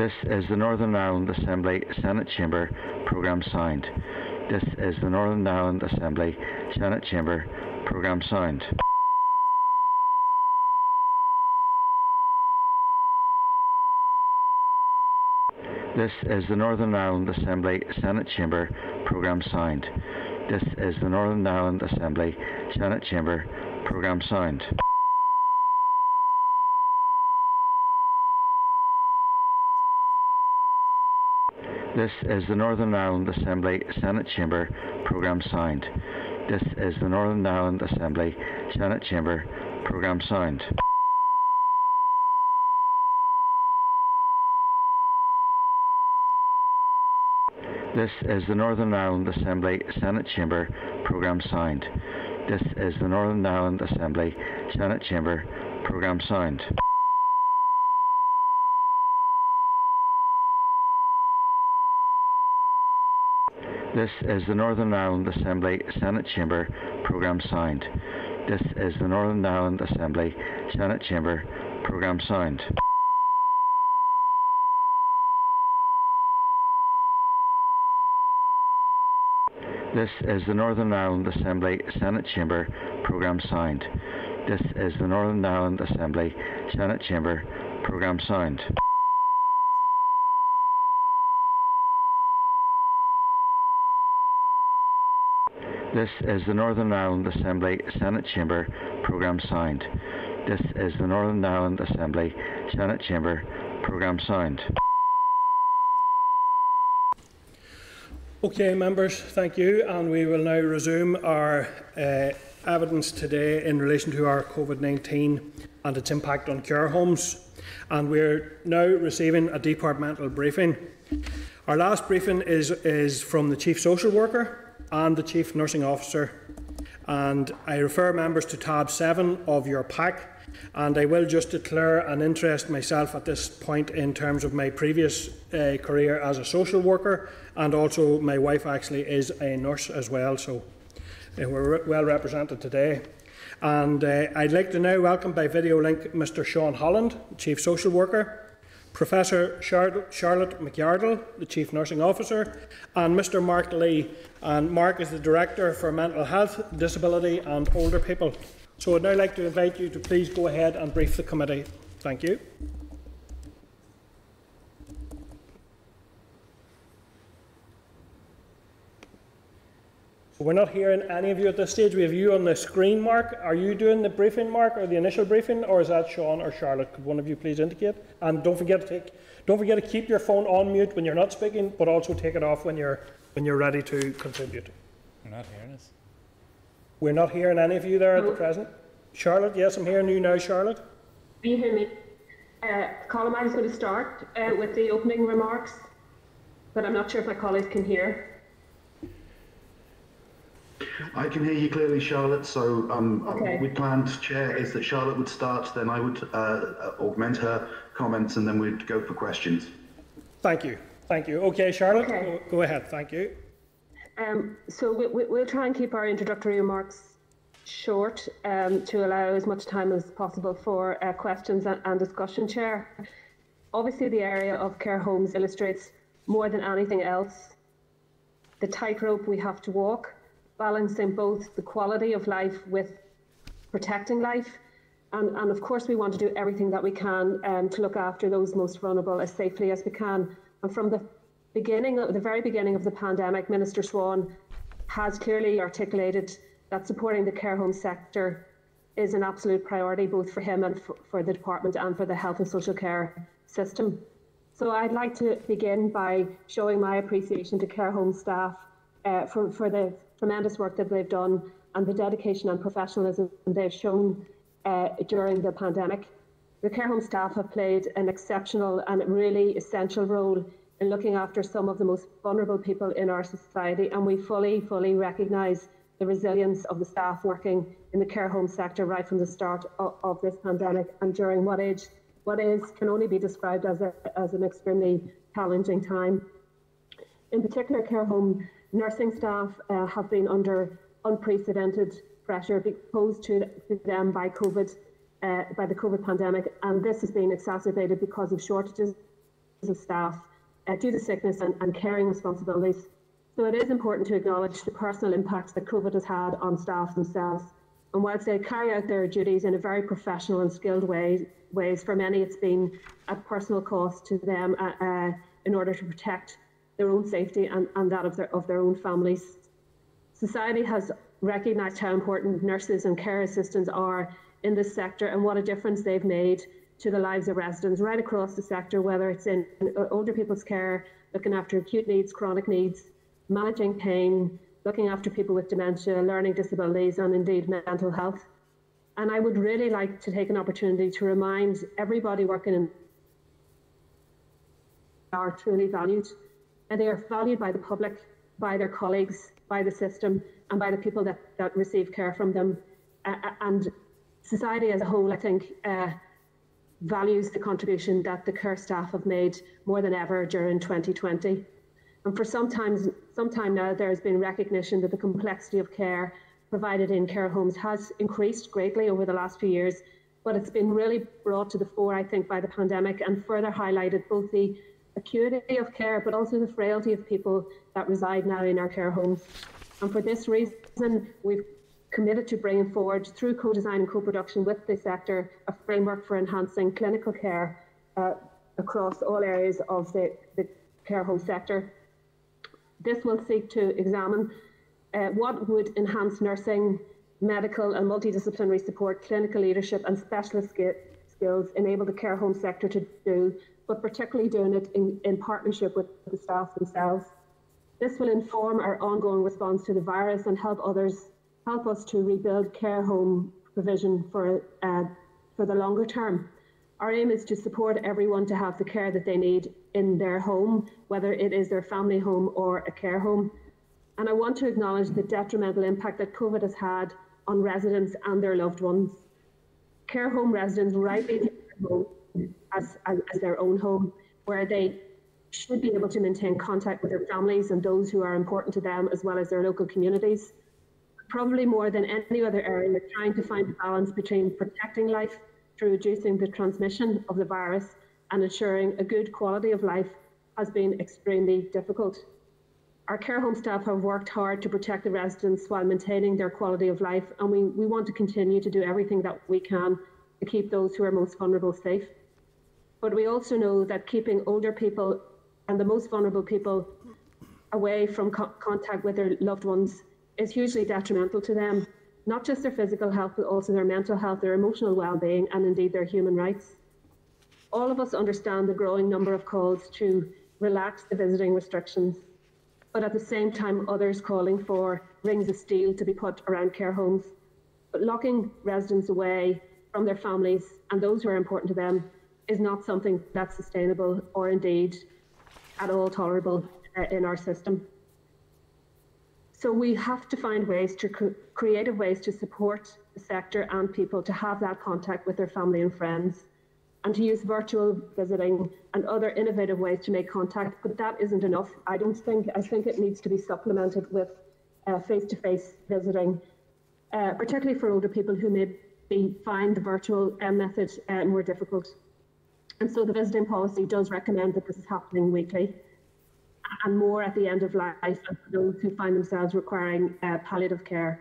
This is the Northern Ireland Assembly Senate Chamber Programme Sound. This is the Northern Ireland Assembly Senate Chamber Programme Sound. This is the Northern Ireland Assembly Senate Chamber Programme Sound. This is the Northern Ireland Assembly Senate Chamber Programme Sound. This is the Northern Ireland Assembly Senate Chamber Programme Sound. This is the Northern Ireland Assembly Senate Chamber Programme Sound. This is the Northern Ireland Assembly Senate Chamber Programme Sound. This is the Northern Ireland Assembly Senate Chamber Programme Sound. This is the Northern Ireland Assembly Senate Chamber Programme Sound. This is the Northern Ireland Assembly Senate Chamber Programme Sound. This is the Northern Ireland Assembly Senate Chamber Programme Sound. This is the Northern Ireland Assembly Senate Chamber Programme Sound. This is the Northern Ireland Assembly Senate Chamber Programme Sound. This is the Northern Ireland Assembly Senate Chamber Programme Sound. Okay, members, thank you. And we will now resume our uh, evidence today in relation to our COVID 19 and its impact on care homes. And we're now receiving a departmental briefing. Our last briefing is, is from the Chief Social Worker and the Chief Nursing Officer. And I refer members to tab 7 of your pack. And I will just declare an interest myself at this point in terms of my previous uh, career as a social worker, and also my wife actually is a nurse as well, so uh, we're well represented today. And uh, I'd like to now welcome by video link Mr. Sean Holland, Chief Social Worker, Professor Charlotte McArdle, the Chief Nursing Officer, and Mr. Mark Lee. And Mark is the Director for Mental Health, Disability and Older People. So I'd now like to invite you to please go ahead and brief the committee. Thank you. We're not hearing any of you at this stage. We have you on the screen, Mark. Are you doing the briefing, Mark, or the initial briefing, or is that Sean or Charlotte? Could one of you please indicate? And don't forget to take, don't forget to keep your phone on mute when you're not speaking, but also take it off when you're when you're ready to contribute. We're not hearing us. We're not hearing any of you there at the present. Charlotte, yes, I'm hearing you now, Charlotte. Can you hear me? Uh, Colm, I was going to start uh, with the opening remarks, but I'm not sure if my colleagues can hear. I can hear you clearly, Charlotte. So um, Okay. we planned, Chair, is that Charlotte would start, then I would uh, uh, augment her comments, and then we'd go for questions. Thank you. Thank you. Okay, Charlotte, Okay. go, go ahead. Thank you. Um, so we, we, we'll try and keep our introductory remarks short um, to allow as much time as possible for uh, questions and, and discussion, Chair. Obviously, the area of care homes illustrates more than anything else the tightrope we have to walk, balancing both the quality of life with protecting life. And, and of course, we want to do everything that we can um, to look after those most vulnerable as safely as we can. And from the beginning, the very beginning of the pandemic, Minister Swann has clearly articulated that supporting the care home sector is an absolute priority both for him and for, for the department and for the health and social care system. So I'd like to begin by showing my appreciation to care home staff uh, for, for the tremendous work that they've done and the dedication and professionalism they've shown uh, during the pandemic. The care home staff have played an exceptional and really essential role in looking after some of the most vulnerable people in our society, and we fully, fully recognise the resilience of the staff working in the care home sector right from the start of, of this pandemic and during what age what is can only be described as, a, as an extremely challenging time. In particular, care home nursing staff uh, have been under unprecedented pressure posed to, them by COVID, uh, by the COVID pandemic, and this has been exacerbated because of shortages of staff uh, due to sickness and, and caring responsibilities. So it is important to acknowledge the personal impacts that COVID has had on staff themselves. And whilst they carry out their duties in a very professional and skilled way, ways, for many it's been at personal cost to them uh, uh, in order to protect their own safety and, and that of their, of their own families. Society has recognised how important nurses and care assistants are in this sector and what a difference they've made to the lives of residents right across the sector, whether it's in uh, older people's care, looking after acute needs, chronic needs, managing pain, looking after people with dementia, learning disabilities, and indeed mental health. And I would really like to take an opportunity to remind everybody working in are truly valued. And they are valued by the public, by their colleagues, by the system, and by the people that, that receive care from them. Uh, and society as a whole, I think, uh, values the contribution that the care staff have made more than ever during 2020. And for sometimes some time now, there has been recognition that the complexity of care provided in care homes has increased greatly over the last few years, but it's been really brought to the fore, I think, by the pandemic and further highlighted both the acuity of care, but also the frailty of people that reside now in our care homes. And for this reason, we've committed to bringing forward, through co-design and co-production with the sector, a framework for enhancing clinical care uh, across all areas of the, the care home sector. This will seek to examine uh, what would enhance nursing, medical and multidisciplinary support, clinical leadership and specialist skills enable the care home sector to do, but particularly doing it in, in partnership with the staff themselves. This will inform our ongoing response to the virus and help others help us to rebuild care home provision for uh, for the longer term. Our aim is to support everyone to have the care that they need in their home, whether it is their family home or a care home. And I want to acknowledge the detrimental impact that COVID has had on residents and their loved ones. Care home residents rightly as, as, as their own home, where they should be able to maintain contact with their families and those who are important to them, as well as their local communities. Probably more than any other area, we're trying to find a balance between protecting life through reducing the transmission of the virus and ensuring a good quality of life has been extremely difficult. Our care home staff have worked hard to protect the residents while maintaining their quality of life, and we, we want to continue to do everything that we can to keep those who are most vulnerable safe. But we also know that keeping older people and the most vulnerable people away from co contact with their loved ones is hugely detrimental to them, not just their physical health, but also their mental health, their emotional well-being, and indeed their human rights. All of us understand the growing number of calls to relax the visiting restrictions, but at the same time, others calling for rings of steel to be put around care homes. But locking residents away from their families and those who are important to them is not something that's sustainable or indeed at all tolerable uh, in our system. So we have to find ways to cr creative ways to support the sector and people to have that contact with their family and friends and to use virtual visiting and other innovative ways to make contact. But that isn't enough. I don't think. I think it needs to be supplemented with face to face visiting, uh, particularly for older people who may be, find the virtual uh, method uh, more difficult. And so the visiting policy does recommend that this is happening weekly and more at the end of life and for those who find themselves requiring uh, palliative care.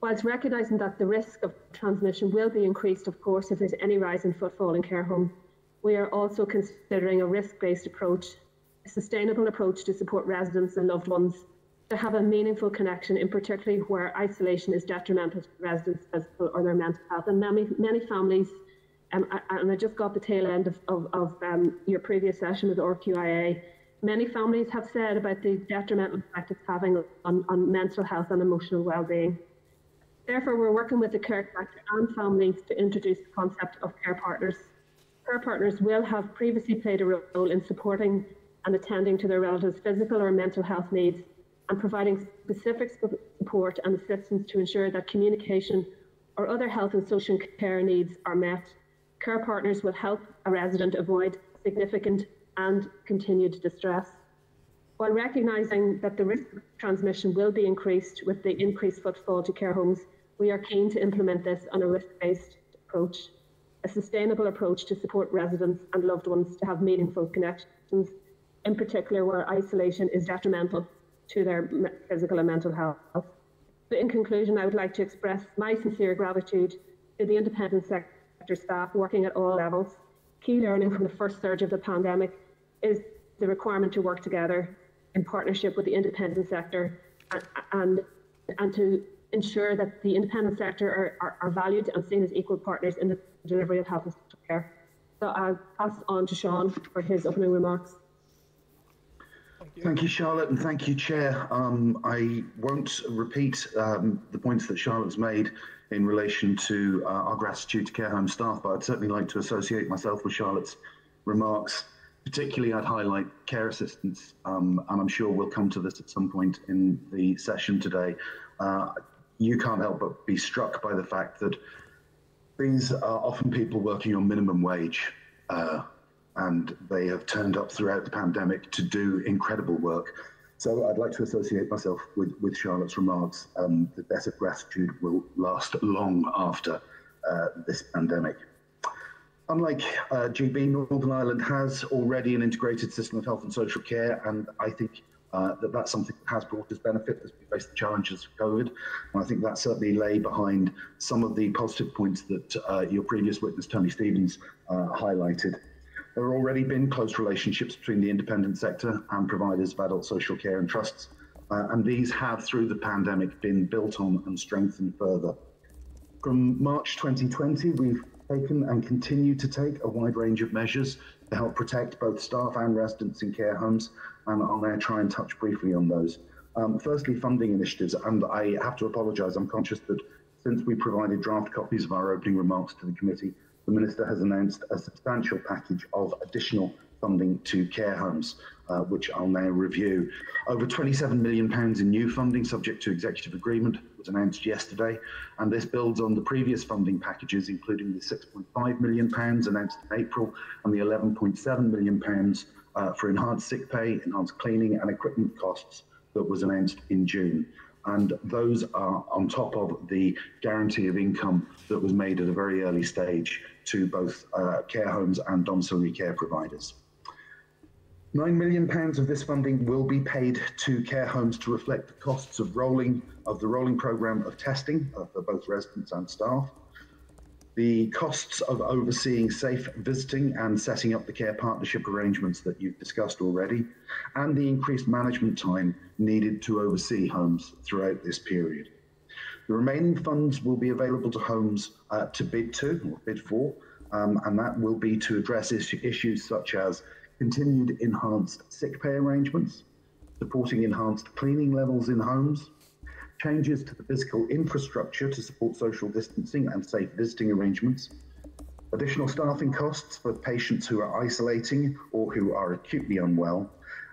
Whilst recognising that the risk of transmission will be increased, of course, if there's any rise in footfall in care homes, we are also considering a risk-based approach, a sustainable approach to support residents and loved ones to have a meaningful connection, in particularly where isolation is detrimental to residents' physical or their mental health. And many, many families um, and I just got the tail end of, of, of um, your previous session with RQIA. Many families have said about the detrimental effect it's having on, on mental health and emotional well-being. Therefore, we're working with the care sector and families to introduce the concept of care partners. Care partners will have previously played a role in supporting and attending to their relatives' physical or mental health needs and providing specific support and assistance to ensure that communication or other health and social care needs are met care partners will help a resident avoid significant and continued distress. While recognising that the risk of transmission will be increased with the increased footfall to care homes, we are keen to implement this on a risk-based approach, a sustainable approach to support residents and loved ones to have meaningful connections, in particular where isolation is detrimental to their physical and mental health. But in conclusion, I would like to express my sincere gratitude to the independent sector sector staff working at all levels. Key learning from the first surge of the pandemic is the requirement to work together in partnership with the independent sector and, and, and to ensure that the independent sector are, are, are, valued and seen as equal partners in the delivery of health and care. So I'll pass on to Sean for his opening remarks. Thank you. thank you, Charlotte, and thank you, Chair. Um, I won't repeat um, the points that Charlotte's made in relation to uh, our gratitude to care home staff, but I'd certainly like to associate myself with Charlotte's remarks. Particularly, I'd highlight care assistants, um, and I'm sure we'll come to this at some point in the session today. Uh, you can't help but be struck by the fact that these are often people working on minimum wage, uh, and they have turned up throughout the pandemic to do incredible work. So I'd like to associate myself with, with Charlotte's remarks. Um, the debt of gratitude will last long after uh, this pandemic. Unlike uh, GB, Northern Ireland has already an integrated system of health and social care, and I think uh, that that's something that has brought us benefit as we face the challenges of COVID. And I think that certainly lay behind some of the positive points that uh, your previous witness, Tony Stevens, uh, highlighted. There have already been close relationships between the independent sector and providers of adult social care and trusts, uh, and these have, through the pandemic, been built on and strengthened further. From March 2020, we've taken and continue to take a wide range of measures to help protect both staff and residents in care homes, and I'll now try and touch briefly on those. Um, firstly, funding initiatives, and I have to apologise, I'm conscious that since we provided draft copies of our opening remarks to the committee, the Minister has announced a substantial package of additional funding to care homes, uh, which I'll now review. Over £27 million in new funding, subject to executive agreement, was announced yesterday, and this builds on the previous funding packages, including the £6.5 million announced in April and the £11.7 million uh, for enhanced sick pay, enhanced cleaning, and equipment costs that was announced in June and those are on top of the guarantee of income that was made at a very early stage to both uh, care homes and domiciliary care providers. £9 million of this funding will be paid to care homes to reflect the costs of rolling of the rolling programme of testing uh, for both residents and staff, the costs of overseeing safe visiting and setting up the care partnership arrangements that you've discussed already, and the increased management time needed to oversee homes throughout this period. The remaining funds will be available to homes uh, to bid to or bid for, um, and that will be to address issues such as continued enhanced sick pay arrangements, supporting enhanced cleaning levels in homes, changes to the physical infrastructure to support social distancing and safe visiting arrangements, additional staffing costs for patients who are isolating or who are acutely unwell,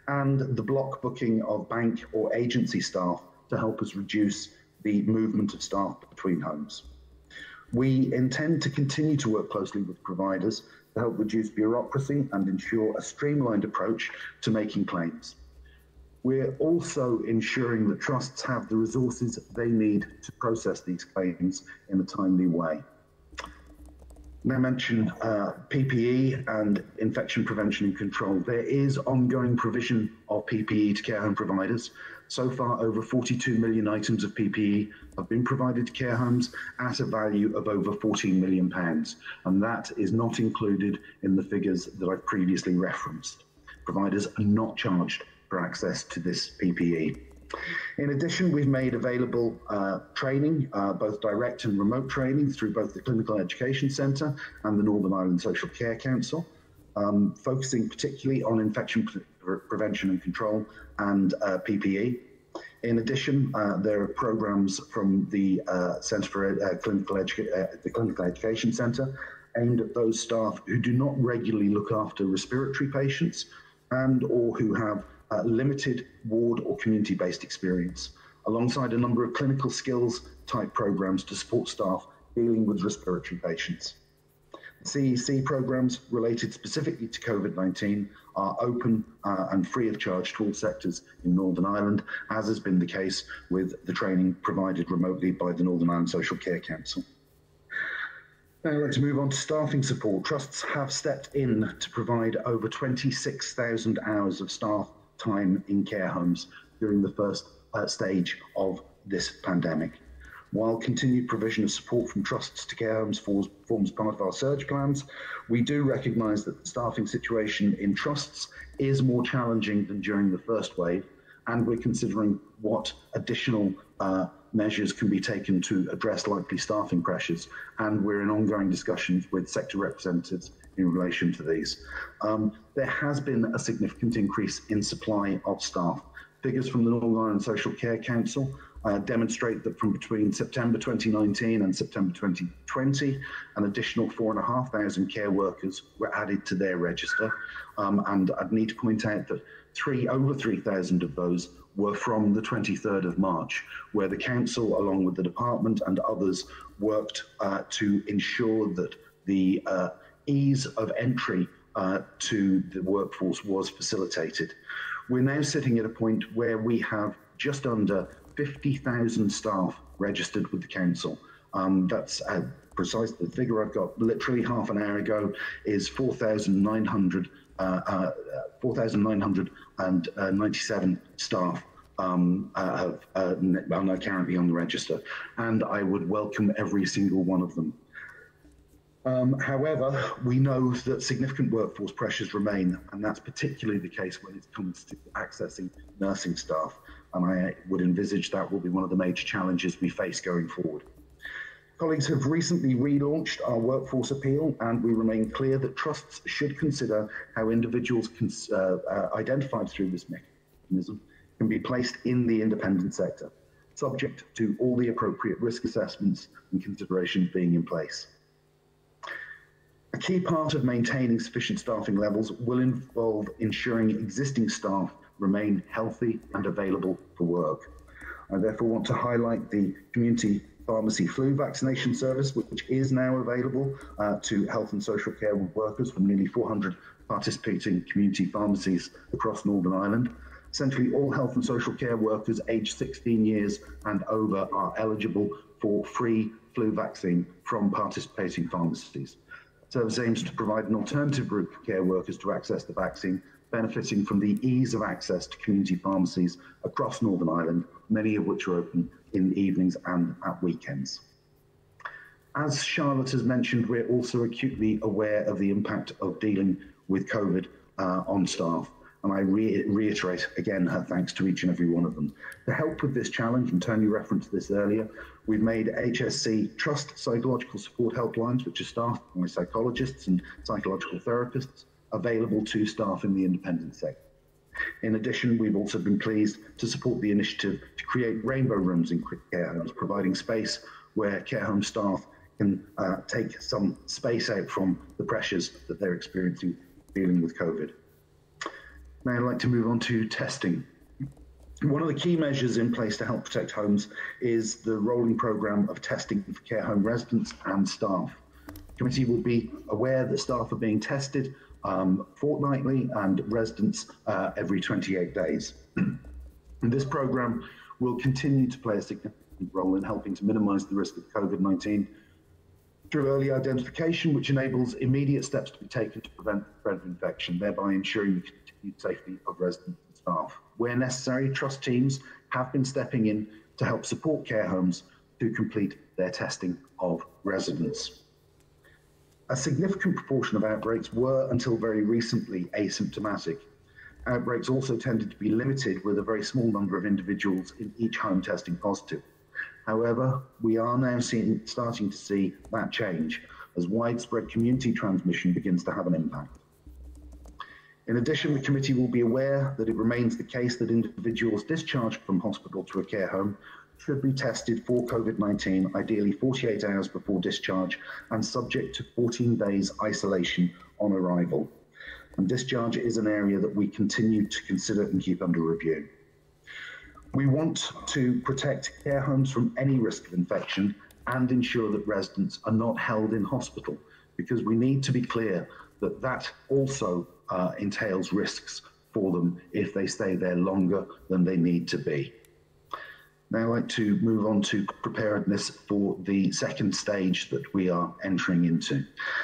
and the block booking of bank or agency staff to help us reduce the movement of staff between homes. We intend to continue to work closely with providers to help reduce bureaucracy and ensure a streamlined approach to making claims. We're also ensuring that trusts have the resources they need to process these claims in a timely way. Now mention uh, PPE and infection prevention and control. There is ongoing provision of PPE to care home providers. So far, over 42 million items of PPE have been provided to care homes at a value of over 14 million pounds, and that is not included in the figures that I've previously referenced. Providers are not charged for access to this PPE. In addition, we've made available uh, training, uh, both direct and remote training, through both the Clinical Education Centre and the Northern Ireland Social Care Council, um, focusing particularly on infection pre prevention and control and uh, PPE. In addition, uh, there are programs from the uh, Centre for uh, Clinical, Edu the Clinical Education Centre aimed at those staff who do not regularly look after respiratory patients and or who have uh, limited ward or community based experience, alongside a number of clinical skills type programs to support staff dealing with respiratory patients. CEC programs related specifically to COVID 19 are open uh, and free of charge to all sectors in Northern Ireland, as has been the case with the training provided remotely by the Northern Ireland Social Care Council. Now let's move on to staffing support. Trusts have stepped in to provide over 26,000 hours of staff time in care homes during the first uh, stage of this pandemic. While continued provision of support from trusts to care homes forms, forms part of our surge plans, we do recognise that the staffing situation in trusts is more challenging than during the first wave, and we're considering what additional uh, measures can be taken to address likely staffing pressures. And we're in ongoing discussions with sector representatives in relation to these. Um, there has been a significant increase in supply of staff. Figures from the Northern Ireland Social Care Council uh, demonstrate that from between September 2019 and September 2020, an additional 4,500 care workers were added to their register. Um, and I'd need to point out that three over 3,000 of those were from the 23rd of March, where the council, along with the department and others, worked uh, to ensure that the uh, ease of entry uh, to the workforce was facilitated. We're now sitting at a point where we have just under 50,000 staff registered with the council. Um, that's uh, precise. The figure I've got literally half an hour ago is 4,900 uh, uh, 4,997 staff um, uh, have, uh, are now currently on the register, and I would welcome every single one of them. Um, however, we know that significant workforce pressures remain, and that's particularly the case when it comes to accessing nursing staff. And I would envisage that will be one of the major challenges we face going forward. Colleagues have recently relaunched our workforce appeal, and we remain clear that trusts should consider how individuals can, uh, uh, identified through this mechanism can be placed in the independent sector, subject to all the appropriate risk assessments and considerations being in place. A key part of maintaining sufficient staffing levels will involve ensuring existing staff remain healthy and available for work. I therefore want to highlight the community pharmacy flu vaccination service, which is now available uh, to health and social care workers from nearly 400 participating community pharmacies across Northern Ireland. Essentially, all health and social care workers aged 16 years and over are eligible for free flu vaccine from participating pharmacies. Service aims to provide an alternative route for care workers to access the vaccine, benefiting from the ease of access to community pharmacies across Northern Ireland, many of which are open in the evenings and at weekends. As Charlotte has mentioned, we're also acutely aware of the impact of dealing with COVID uh, on staff. And I re reiterate again her thanks to each and every one of them. To help with this challenge, and Tony referenced this earlier, we've made HSC Trust Psychological Support Helplines, which are staffed by psychologists and psychological therapists, available to staff in the independent sector. In addition, we've also been pleased to support the initiative to create rainbow rooms in care homes, providing space where care home staff can uh, take some space out from the pressures that they're experiencing dealing with COVID. Now I'd like to move on to testing. One of the key measures in place to help protect homes is the rolling programme of testing for care home residents and staff. The committee will be aware that staff are being tested um, fortnightly and residents uh, every 28 days. this programme will continue to play a significant role in helping to minimise the risk of COVID-19 through early identification, which enables immediate steps to be taken to prevent the spread of infection, thereby ensuring safety of residents and staff. Where necessary, trust teams have been stepping in to help support care homes to complete their testing of residents. A significant proportion of outbreaks were, until very recently, asymptomatic. Outbreaks also tended to be limited with a very small number of individuals in each home testing positive. However, we are now seeing, starting to see that change as widespread community transmission begins to have an impact. In addition, the committee will be aware that it remains the case that individuals discharged from hospital to a care home should be tested for COVID-19, ideally 48 hours before discharge and subject to 14 days isolation on arrival. And discharge is an area that we continue to consider and keep under review. We want to protect care homes from any risk of infection and ensure that residents are not held in hospital because we need to be clear that that also uh, entails risks for them if they stay there longer than they need to be. Now I'd like to move on to preparedness for the second stage that we are entering into.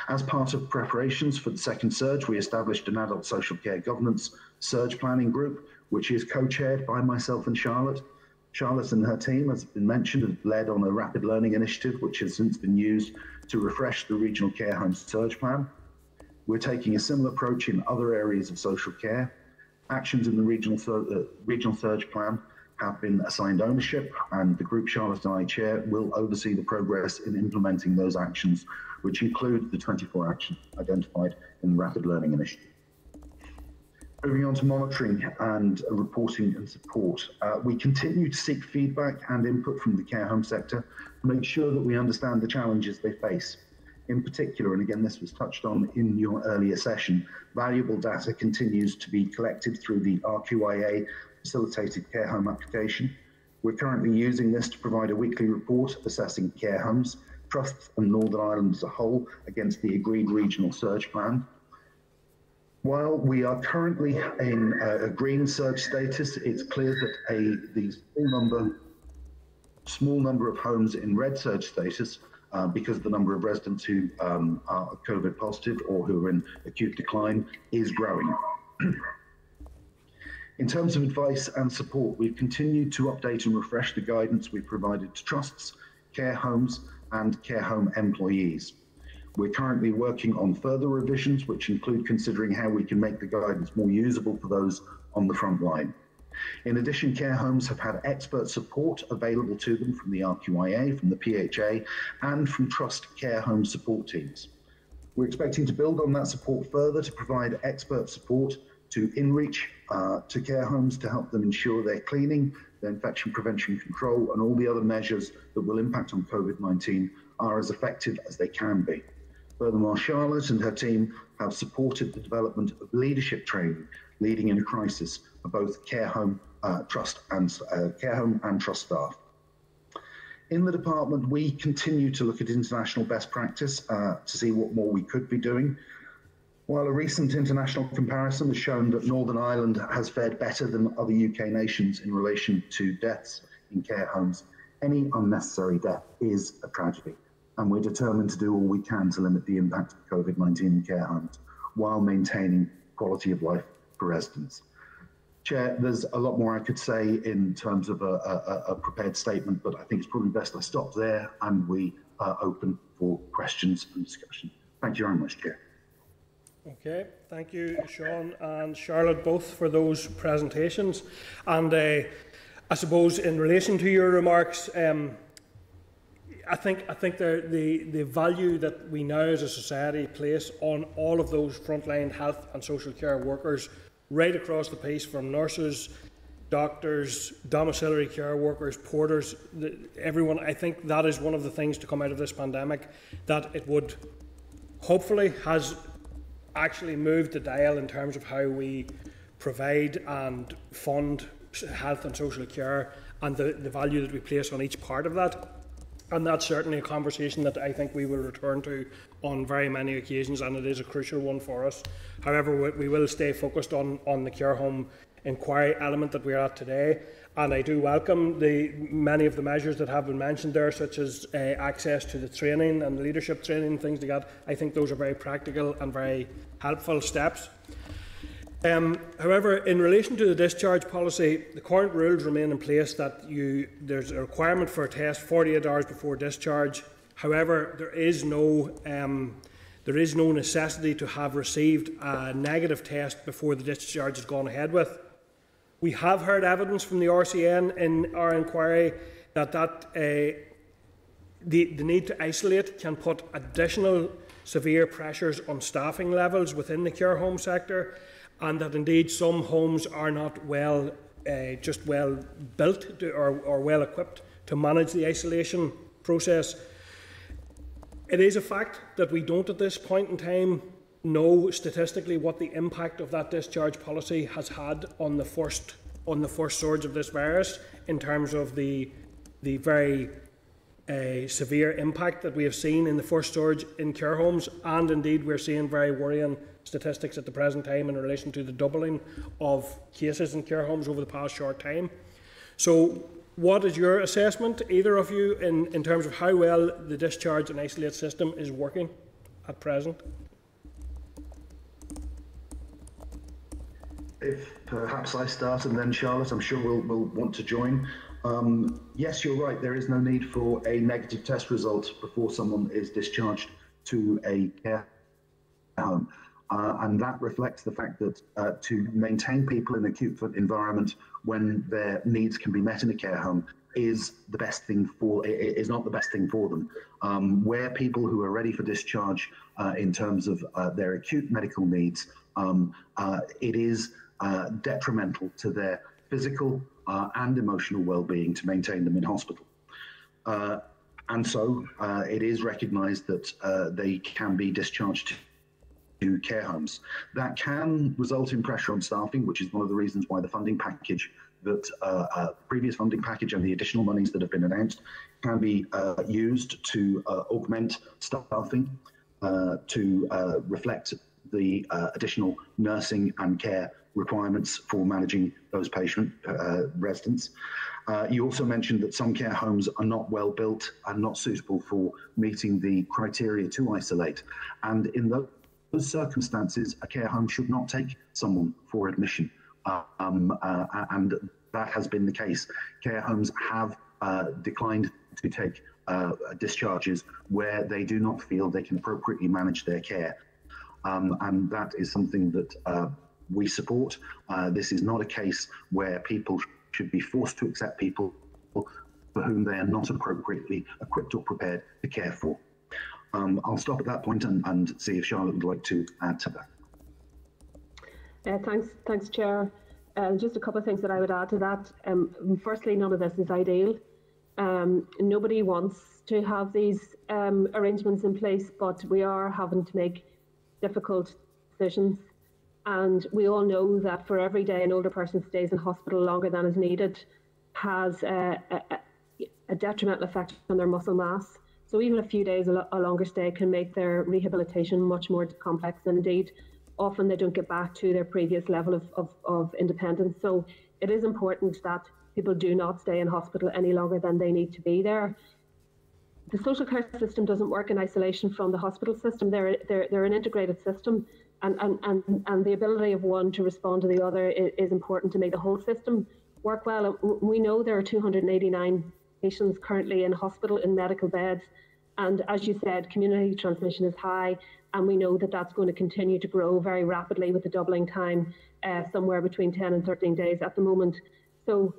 As part of preparations for the second surge, we established an adult social care governance surge planning group, which is co-chaired by myself and Charlotte. Charlotte and her team, as has been mentioned, have led on a rapid learning initiative, which has since been used to refresh the regional care home surge plan. We're taking a similar approach in other areas of social care. Actions in the regional, uh, regional surge plan have been assigned ownership, and the group Charlotte and I chair will oversee the progress in implementing those actions, which include the 24 actions identified in the Rapid Learning Initiative. Moving on to monitoring and reporting and support, uh, we continue to seek feedback and input from the care home sector to make sure that we understand the challenges they face. In particular, and again, this was touched on in your earlier session, valuable data continues to be collected through the RQIA facilitated care home application. We're currently using this to provide a weekly report assessing care homes, trusts and Northern Ireland as a whole against the agreed regional surge plan. While we are currently in a, a green surge status, it's clear that a the small number, small number of homes in red surge status, uh, because the number of residents who um, are COVID positive or who are in acute decline is growing. in terms of advice and support, we've continued to update and refresh the guidance we've provided to trusts, care homes, and care home employees. We're currently working on further revisions, which include considering how we can make the guidance more usable for those on the front line. In addition, care homes have had expert support available to them from the RQIA, from the PHA, and from trust care home support teams. We're expecting to build on that support further to provide expert support to InReach, uh, to care homes to help them ensure their cleaning, their infection prevention control, and all the other measures that will impact on COVID 19 are as effective as they can be. Furthermore, Charlotte and her team have supported the development of leadership training leading in a crisis for both care home uh, trust and uh, care home and trust staff. In the department, we continue to look at international best practice uh, to see what more we could be doing. While a recent international comparison has shown that Northern Ireland has fared better than other UK nations in relation to deaths in care homes, any unnecessary death is a tragedy and we're determined to do all we can to limit the impact of COVID 19 in care homes while maintaining quality of life for residents. Chair, there's a lot more I could say in terms of a, a, a prepared statement, but I think it's probably best I stop there and we are open for questions and discussion. Thank you very much, Chair. Okay, thank you, Sean and Charlotte, both for those presentations. And uh, I suppose in relation to your remarks, um, I think I think the, the the value that we now as a society place on all of those frontline health and social care workers, right across the piece, from nurses, doctors, domiciliary care workers, porters, everyone. I think that is one of the things to come out of this pandemic, that it would hopefully has actually moved the dial in terms of how we provide and fund health and social care and the, the value that we place on each part of that. And that's certainly a conversation that I think we will return to on very many occasions, and it is a crucial one for us. However, we will stay focused on, on the care home inquiry element that we are at today. And I do welcome the many of the measures that have been mentioned there, such as uh, access to the training and leadership training, things like that. I think those are very practical and very helpful steps. Um, however, in relation to the discharge policy, the current rules remain in place that you, there's a requirement for a test 48 hours before discharge. However, there is no um, there is no necessity to have received a negative test before the discharge is gone ahead with. We have heard evidence from the RCN in our inquiry that, that uh, the, the need to isolate can put additional severe pressures on staffing levels within the care home sector and that indeed some homes are not well, uh, just well built to, or, or well equipped to manage the isolation process. It is a fact that we don't at this point in time know statistically what the impact of that discharge policy has had on the first on the first surge of this virus in terms of the the very uh, severe impact that we have seen in the first surge in care homes, and indeed we're seeing very worrying statistics at the present time in relation to the doubling of cases in care homes over the past short time. So, what is your assessment, either of you, in, in terms of how well the discharge and isolate system is working at present? If perhaps I start and then Charlotte, I'm sure we'll, we'll want to join. Um, yes, you're right. There is no need for a negative test result before someone is discharged to a care home. Uh, and that reflects the fact that uh, to maintain people in acute environment when their needs can be met in a care home is the best thing for is not the best thing for them. Um, where people who are ready for discharge uh, in terms of uh, their acute medical needs, um, uh, it is uh, detrimental to their physical and emotional well-being to maintain them in hospital. and so it is recognised that they can be discharged to care homes. That can result in pressure on staffing, which is one of the reasons why the funding package that uh, uh, previous funding package and the additional monies that have been announced can be uh, used to uh, augment staffing uh, to uh, reflect the additional nursing and care requirements for managing those patient residents. You also mentioned that some care homes are not well built and not suitable for meeting the criteria to isolate. And in those circumstances, a care home should not take someone for admission. Um, uh, and that has been the case. Care homes have uh, declined to take uh, discharges where they do not feel they can appropriately manage their care. Um, and that is something that uh, we support. Uh, this is not a case where people should be forced to accept people for whom they are not appropriately equipped or prepared to care for. Um, I'll stop at that point and, and, see if Charlotte would like to add to that. Uh, thanks, thanks, Chair. Uh, just a couple of things that I would add to that. Um, firstly, none of this is ideal. Um, nobody wants to have these um, arrangements in place, but we are having to make difficult decisions. And we all know that for every day an older person stays in hospital longer than is needed has a, a, a detrimental effect on their muscle mass. So even a few days a, longer stay can make their rehabilitation much more complex. And indeed, often they don't get back to their previous level of, of, of independence. So it is important that people do not stay in hospital any longer than they need to be there. The social care system doesn't work in isolation from the hospital system. They're, they're, they're an integrated system and, and, and, and the ability of one to respond to the other is, is important to make the whole system work well. We know there are 289 patients currently in hospital in medical beds. And as you said, community transmission is high, and we know that that's going to continue to grow very rapidly with the doubling time, uh, somewhere between 10 and 13 days at the moment. So,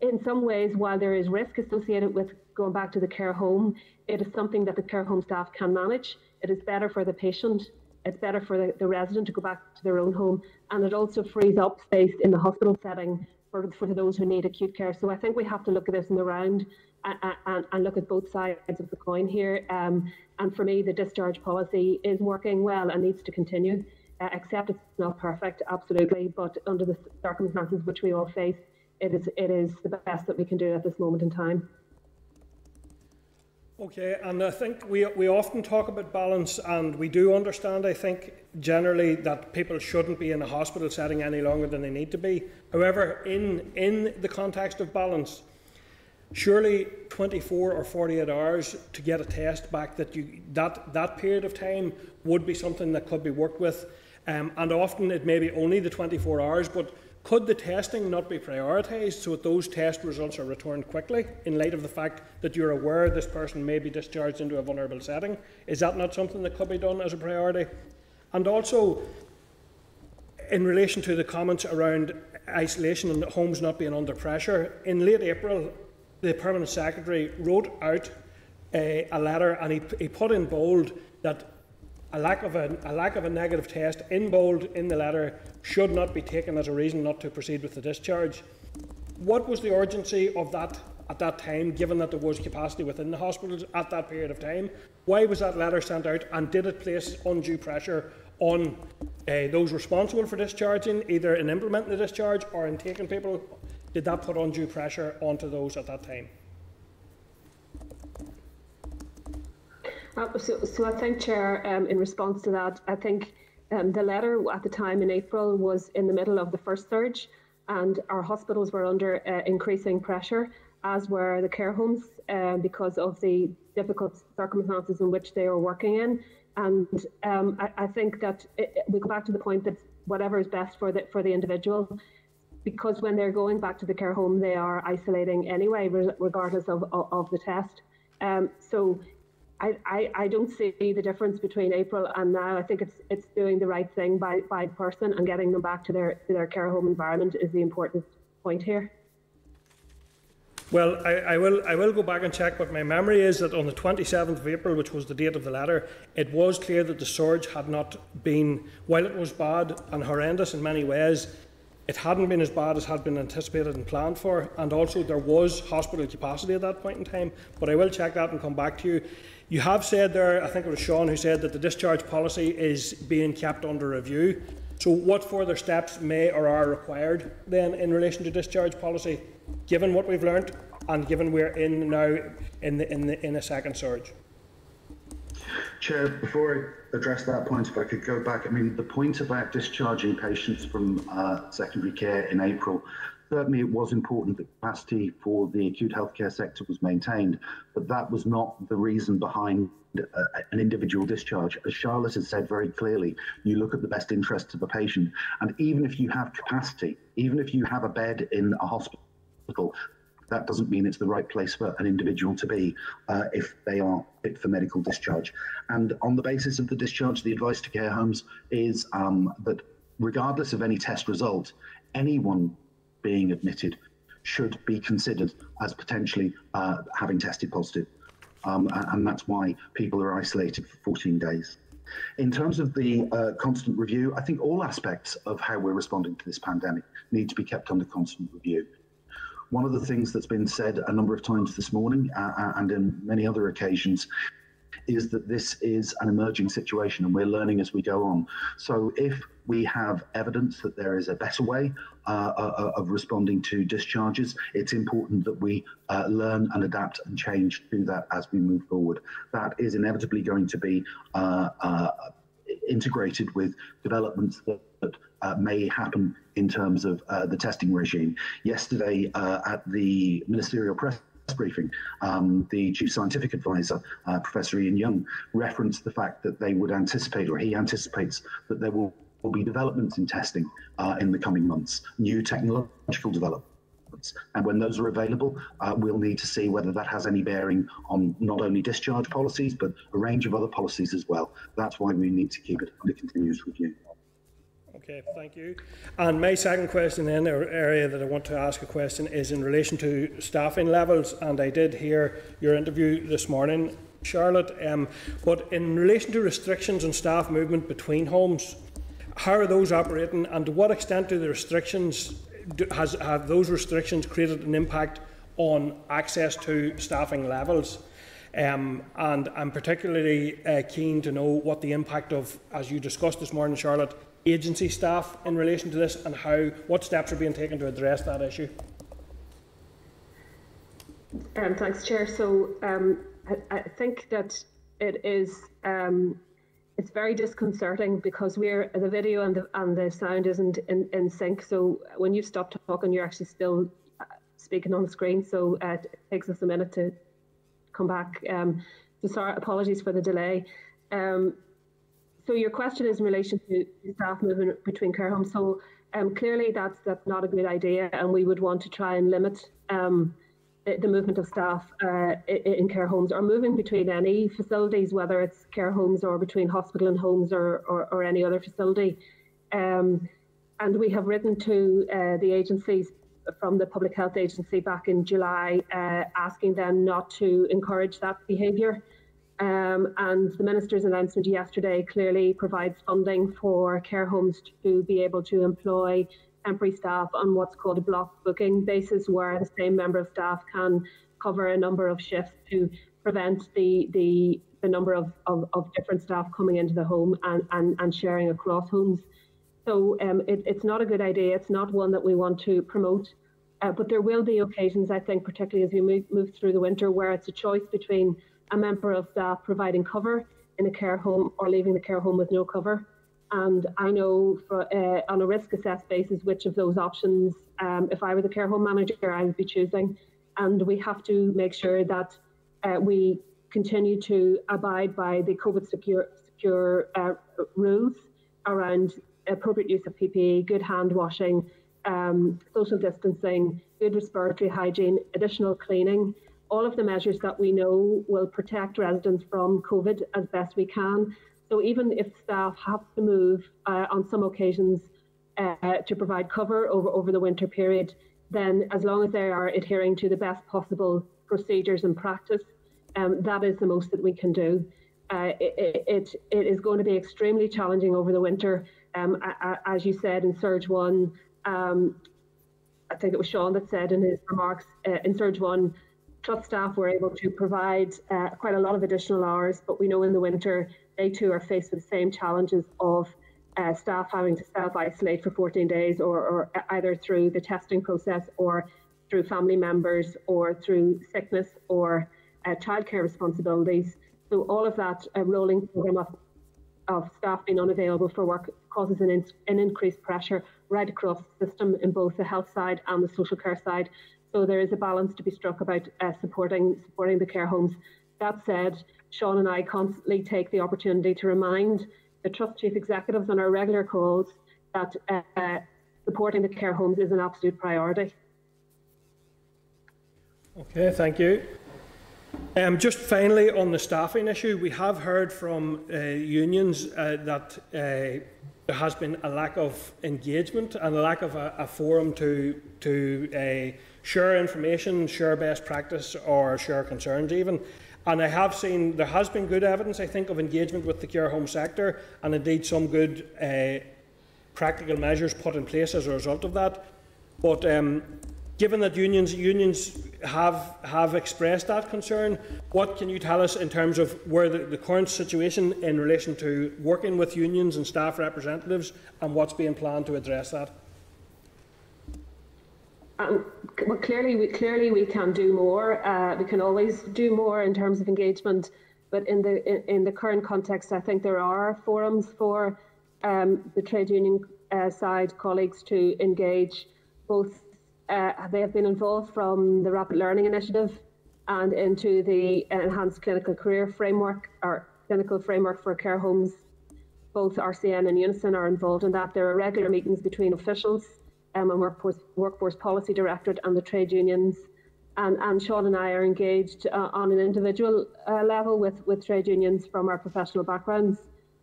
in some ways, while there is risk associated with going back to the care home, it is something that the care home staff can manage. It is better for the patient it's better for the, the resident to go back to their own home, and it also frees up space in the hospital setting for, for those who need acute care. So I think we have to look at this in the round and, and, and look at both sides of the coin here. Um, and for me, the discharge policy is working well and needs to continue. Uh, except it's not perfect, absolutely, but under the circumstances which we all face, it is it is the best that we can do at this moment in time. Okay, and I think we, we often talk about balance, and we do understand, I think, generally that people shouldn't be in a hospital setting any longer than they need to be. However, in, in the context of balance, surely 24 or 48 hours to get a test back that you that that period of time would be something that could be worked with um, and often it may be only the 24 hours but could the testing not be prioritised so that those test results are returned quickly in light of the fact that you're aware this person may be discharged into a vulnerable setting? Is that not something that could be done as a priority? And also, in relation to the comments around isolation and homes not being under pressure, in late April, the Permanent Secretary wrote out a, a letter and he, he put in bold that a lack of a, a, lack of a negative test in bold in the letter should not be taken as a reason not to proceed with the discharge. What was the urgency of that at that time, given that there was capacity within the hospitals at that period of time? Why was that letter sent out, and did it place undue pressure on uh, those responsible for discharging, either in implementing the discharge or in taking people? Did that put undue pressure onto those at that time? Uh, so, so I think, Chair, um, in response to that, I think um, the letter at the time in April was in the middle of the first surge, and our hospitals were under uh, increasing pressure, as were the care homes, uh, because of the difficult circumstances in which they were working in. And um, I, I, think that it, we go back to the point that whatever is best for the for the individual, because when they're going back to the care home, they are isolating anyway, regardless of, of, of the test. Um, so I, I, I don't see the difference between April and now. I think it's it's doing the right thing by, by person and getting them back to their to their care home environment is the important point here. Well, I, I, will I will go back and check, but my memory is that on the 27th of April, which was the date of the letter, it was clear that the surge had not been, while it was bad and horrendous in many ways, it hadn't been as bad as had been anticipated and planned for, and also there was hospital capacity at that point in time. But I will check that and come back to you. You have said there, I think it was Sean who said that the discharge policy is being kept under review. So, what further steps may or are required then in relation to discharge policy, given what we've learned and given we're in now in, the, in, the, in a second surge? Chair, before I address that point, if I could go back, I mean, the point about discharging patients from uh, secondary care in April, certainly it was important that capacity for the acute healthcare sector was maintained, but that was not the reason behind uh, an individual discharge. As Charlotte has said very clearly, you look at the best interests of the patient, and even if you have capacity, even if you have a bed in a hospital, that doesn't mean it's the right place for an individual to be uh, if they are fit for medical discharge. And on the basis of the discharge, the advice to care homes is um, that regardless of any test result, anyone being admitted should be considered as potentially uh, having tested positive. Um, and that's why people are isolated for 14 days. In terms of the uh, constant review, I think all aspects of how we're responding to this pandemic need to be kept under constant review. One of the things that's been said a number of times this morning uh, uh, and in many other occasions is that this is an emerging situation and we're learning as we go on. So if we have evidence that there is a better way uh, uh, uh of responding to discharges, it's important that we uh, learn and adapt and change to that as we move forward. That is inevitably going to be uh, integrated with developments that, that uh, may happen in terms of uh, the testing regime. Yesterday, uh, at the ministerial press briefing, um, the chief scientific advisor, uh, Professor Ian Young, referenced the fact that they would anticipate, or he anticipates, that there will, will be developments in testing uh, in the coming months, new technological developments. And when those are available, uh, we'll need to see whether that has any bearing on not only discharge policies, but a range of other policies as well. That's why we need to keep it under continuous review. Okay, thank you. And my second question, then, or area that I want to ask a question, is in relation to staffing levels. And I did hear your interview this morning, Charlotte. Um, but in relation to restrictions on staff movement between homes, how are those operating, and to what extent do the restrictions do, has have those restrictions created an impact on access to staffing levels? Um, and I'm particularly uh, keen to know what the impact of, as you discussed this morning, Charlotte, agency staff in relation to this and how what steps are being taken to address that issue? Um, thanks, Chair. So um, I, I, think that it is um, it's very disconcerting because we're the video and the and the sound isn't in, in sync. So when you stop talking, you're actually still uh, speaking on the screen. So uh, it takes us a minute to come back. Um, so sorry, apologies for the delay. Um, so your question is in relation to staff movement between care homes. So um, clearly that's that's not a good idea, and we would want to try and limit um, the, the, movement of staff uh, in care homes or moving between any facilities, whether it's care homes or between hospital and homes or, or, or any other facility. Um, and we have written to uh, the agencies from the Public Health Agency back in July, uh, asking them not to encourage that behaviour. Um, and the minister's announcement yesterday clearly provides funding for care homes to be able to employ temporary staff on what's called a block booking basis, where the same member of staff can cover a number of shifts to prevent the the, the number of, of, of different staff coming into the home and, and, and sharing across homes. So um, it, it's not a good idea. It's not one that we want to promote. Uh, but there will be occasions, I think, particularly as we move, move through the winter, where it's a choice between a member of staff providing cover in a care home or leaving the care home with no cover. And I know for, uh, on a risk assessed basis which of those options, um, if I were the care home manager, I would be choosing. And we have to make sure that uh, we continue to abide by the COVID secure, secure uh, rules around appropriate use of PPE, good hand washing, um, social distancing, good respiratory hygiene, additional cleaning all of the measures that we know will protect residents from COVID as best we can. So even if staff have to move uh, on some occasions uh, to provide cover over, over the winter period, then as long as they are adhering to the best possible procedures and practice, um, that is the most that we can do. Uh, it, it, it is going to be extremely challenging over the winter. Um, as you said in Surge 1, um, I think it was Sean that said in his remarks, uh, in Surge 1, Trust staff were able to provide uh, quite a lot of additional hours, but we know in the winter they too are faced with the same challenges of uh, staff having to self isolate for 14 days, or, or, either through the testing process, or through family members, or through sickness, or uh, childcare responsibilities. So all of that uh, rolling programme of, of staff being unavailable for work causes an, in, an increased pressure right across the system in both the health side and the social care side. So there is a balance to be struck about uh, supporting supporting the care homes. That said, Sean and I constantly take the opportunity to remind the trust chief executives on our regular calls that uh, supporting the care homes is an absolute priority. Okay, thank you. Um, just finally on the staffing issue, we have heard from uh, unions uh, that uh, there has been a lack of engagement and a lack of a, a forum to to uh, share information, share best practice, or share concerns even. And I have seen there has been good evidence, I think, of engagement with the care home sector, and indeed some good uh, practical measures put in place as a result of that. But um, given that unions unions have have expressed that concern, what can you tell us in terms of where the, the current situation in relation to working with unions and staff representatives, and what's being planned to address that? Um, well, clearly, we, clearly we can do more. Uh, we can always do more in terms of engagement, but in the in, in the current context, I think there are forums for um, the trade union uh, side colleagues to engage. Both uh, they have been involved from the Rapid Learning Initiative and into the Enhanced Clinical Career Framework or Clinical Framework for Care Homes. Both RCN and Unison are involved in that. There are regular meetings between officials um, and workforce, workforce Policy Directorate and the trade unions. And, and Sean and I are engaged uh, on an individual uh, level with, with trade unions from our professional backgrounds.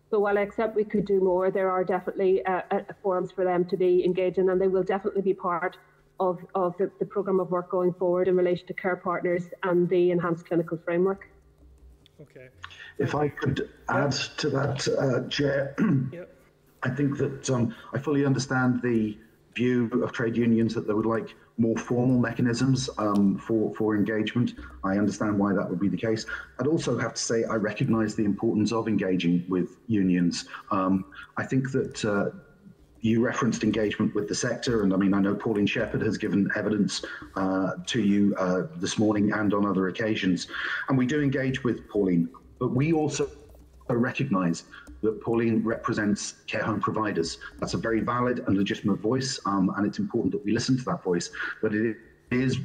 So while I accept we could do more, there are definitely uh, uh, forums for them to be engaged in, and they will definitely be part of, of the, the programme of work going forward in relation to care partners and the enhanced clinical framework. Okay. If I could add to that, uh, Chair, yep. I think that um, I fully understand the view of trade unions that they would like more formal mechanisms um, for, for engagement. I understand why that would be the case. I'd also have to say I recognise the importance of engaging with unions. Um, I think that uh, you referenced engagement with the sector, and I mean, I know Pauline Shepherd has given evidence uh, to you uh, this morning and on other occasions, and we do engage with Pauline, but we also recognise that Pauline represents care home providers. That's a very valid and legitimate voice, um, and it's important that we listen to that voice. But it is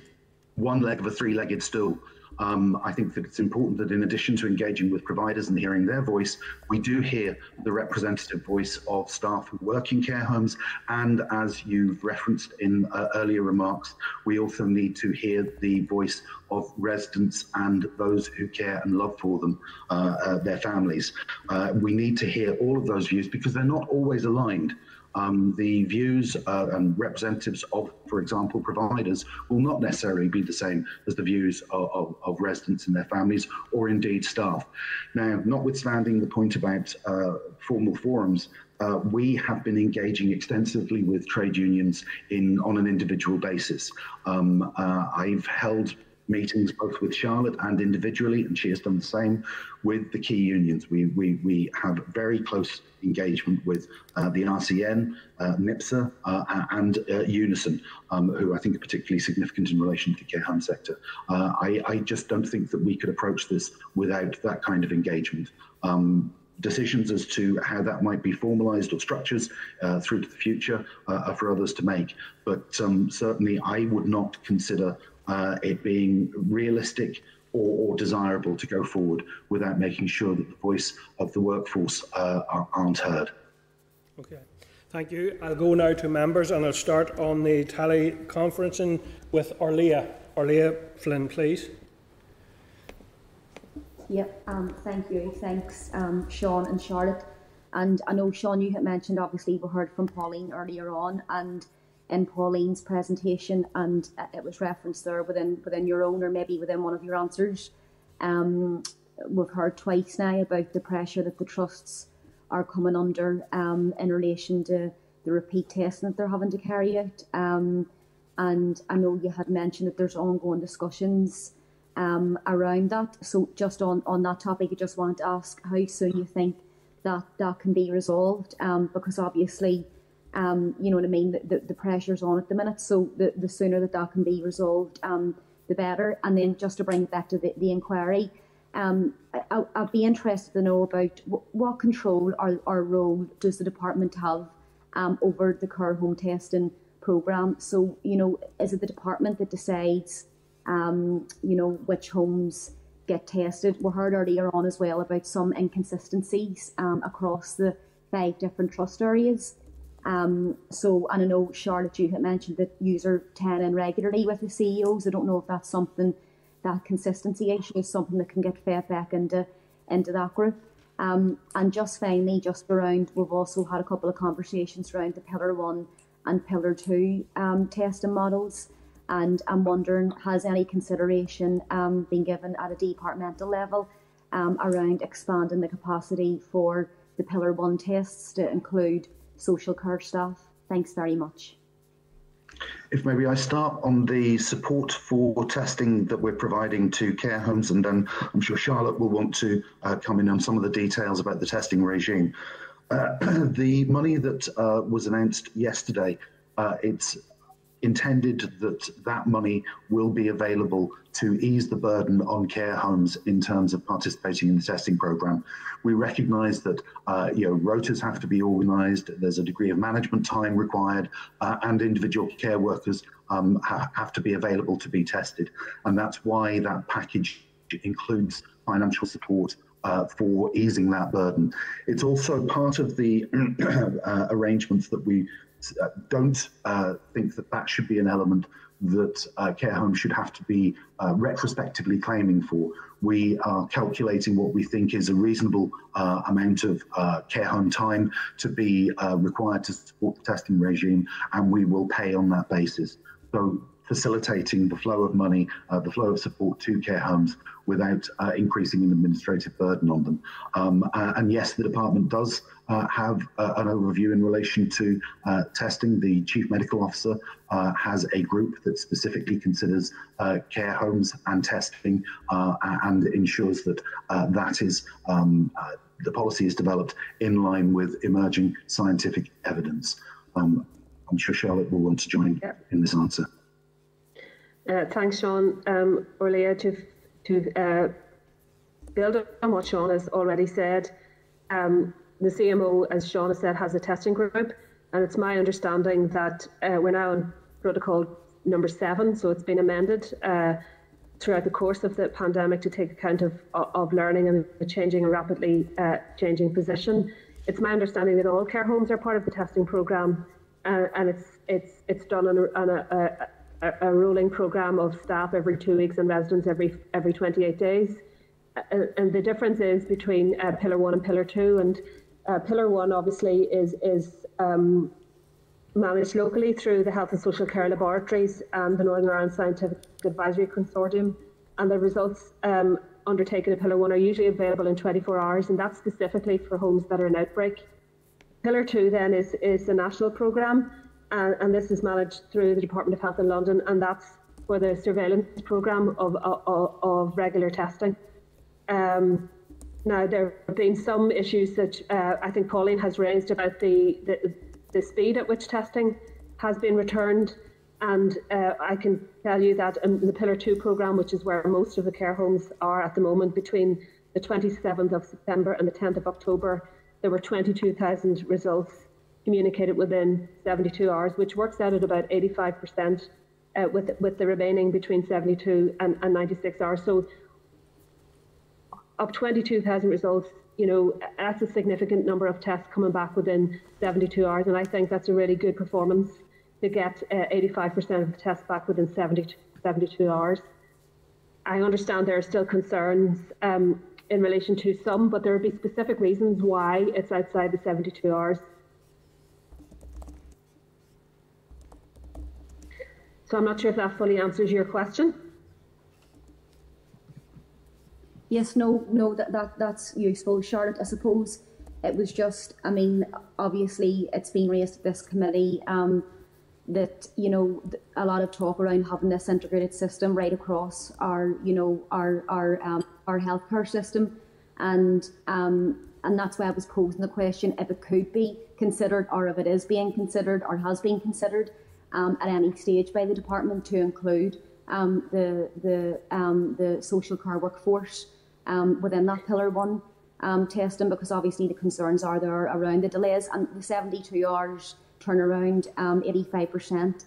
one leg of a three legged stool. Um, I think that it's important that in addition to engaging with providers and hearing their voice, we do hear the representative voice of staff who work in care homes. And as you've referenced in uh, earlier remarks, we also need to hear the voice of residents and those who care and love for them, uh, uh, their families. Uh, we need to hear all of those views because they're not always aligned um, the views uh, and representatives of, for example, providers will not necessarily be the same as the views of, of, of residents and their families or indeed staff. Now, notwithstanding the point about uh, formal forums, uh, we have been engaging extensively with trade unions in on an individual basis. Um, uh, I've held meetings both with Charlotte and individually, and she has done the same with the key unions. We, we, we have very close engagement with uh, the RCN, uh, NIPSA, uh, and uh, Unison, um, who I think are particularly significant in relation to the care home sector. Uh, I, I, just don't think that we could approach this without that kind of engagement. Um, decisions as to how that might be formalized or structures uh, through to the future uh, are for others to make. But um, certainly, I would not consider uh, it being realistic or, or, desirable to go forward without making sure that the voice of the workforce uh, are, aren't heard. Okay, thank you. I'll go now to members and I'll start on the teleconferencing with Orlaithí. Orlaithí Flynn, please. Yep, um, thank you. Thanks, um, Sean and Charlotte. And I know, Sean, you had mentioned obviously we heard from Pauline earlier on, and in Pauline's presentation, and it was referenced there within within your own or maybe within one of your answers. Um, we've heard twice now about the pressure that the trusts are coming under um, in relation to the repeat testing that they're having to carry out. Um, and I know you had mentioned that there's ongoing discussions um, around that. So just on, on that topic, I just wanted to ask how soon you think that that can be resolved, um, because obviously um, you know what I mean? The, the, the, pressure's on at the minute, so the, the sooner that that can be resolved, um, the better. And then just to bring it back to the, the inquiry, um, I, would be interested to know about what control or, or role does the department have um, over the care home testing program. So, you know, is it the department that decides, um, you know, which homes get tested? We heard earlier on as well about some inconsistencies um, across the five different trust areas. Um, so, and I know Charlotte, you had mentioned that user ten in regularly with the CEOs. I don't know if that's something that consistency issue is something that can get fed back into into that group. Um, and just finally, just around, we've also had a couple of conversations around the Pillar One and Pillar Two um, testing models. And I'm wondering, has any consideration um, been given at a departmental level um, around expanding the capacity for the Pillar One tests to include social care staff? Thanks very much. If maybe I start on the support for testing that we're providing to care homes, and then I'm sure Charlotte will want to uh, come in on some of the details about the testing regime. Uh, the money that uh, was announced yesterday, uh, it's intended that that money will be available to ease the burden on care homes in terms of participating in the testing program. We recognise that uh, you know rotas have to be organised. There's a degree of management time required, uh, and individual care workers um, ha have to be available to be tested, and that's why that package includes financial support uh, for easing that burden. It's also part of the uh, arrangements that we uh, don't uh, think that that should be an element that uh, care homes should have to be uh, retrospectively claiming for. We are calculating what we think is a reasonable uh, amount of uh, care home time to be required to support the testing regime, and we will pay on that basis. So facilitating the flow of money, uh, the flow of support to care homes without uh, increasing an administrative burden on them. Um, uh, and yes, the department does uh, have uh, an overview in relation to uh, testing. The chief medical officer has a group that specifically considers care homes and testing and ensures that that is um, the policy is developed in line with emerging scientific evidence. Um, I'm sure Charlotte will want to join in this answer. Uh, thanks, Sean. Um, Orlaithí, to, to uh, build on what Sean has already said, um, the CMO, as Sean has said, has a testing group, and it's my understanding that uh, we're now on protocol number seven, so it's been amended uh, throughout the course of the pandemic to take account of, of learning and the changing and rapidly uh, changing position. It's my understanding that all care homes are part of the testing programme, uh, and it's it's it's done on a, on a, a a, rolling program of staff every two weeks and residents every every 28 days. Uh, and the difference is between uh, Pillar One and Pillar Two. And uh, Pillar One obviously is is um, managed locally through the Health and Social Care Laboratories and the Northern Ireland Scientific Advisory Consortium. And the results um, undertaken in Pillar 1 are usually available in 24 hours, and that's specifically for homes that are in outbreak. Pillar 2 then is, is a national programme, and, and, this is managed through the Department of Health in London, and that's for the surveillance programme of, of, of, regular testing. Um, now, there have been some issues that uh, I think Pauline has raised about the, the, the, speed at which testing has been returned. And uh, I can tell you that in the Pillar 2 programme, which is where most of the care homes are at the moment, between the 27th of September and the 10th of October, there were 22,000 results communicated within 72 hours, which works out at about 85%, uh, with, with the remaining between 72 and, and 96 hours. So of 22,000 results, you know, that's a significant number of tests coming back within 72 hours. And I think that's a really good performance to get uh, 85% of the tests back within 70, 72 hours. I understand there are still concerns um, in relation to some, but there will be specific reasons why it's outside the 72 hours. So I'm not sure if that fully answers your question. Yes, no, no, that, that that's useful, Charlotte. I suppose it was just, I mean, obviously it's been raised at this committee um, that you know a lot of talk around having this integrated system right across our, you know, our our um, our healthcare system, and um, and that's why I was posing the question if it could be considered or if it is being considered or has been considered um, at any stage by the department to include um, the the um, the social care workforce um, within that Pillar 1 um, testing because obviously the concerns are there around the delays and the 72 hours turnaround, um, 85%.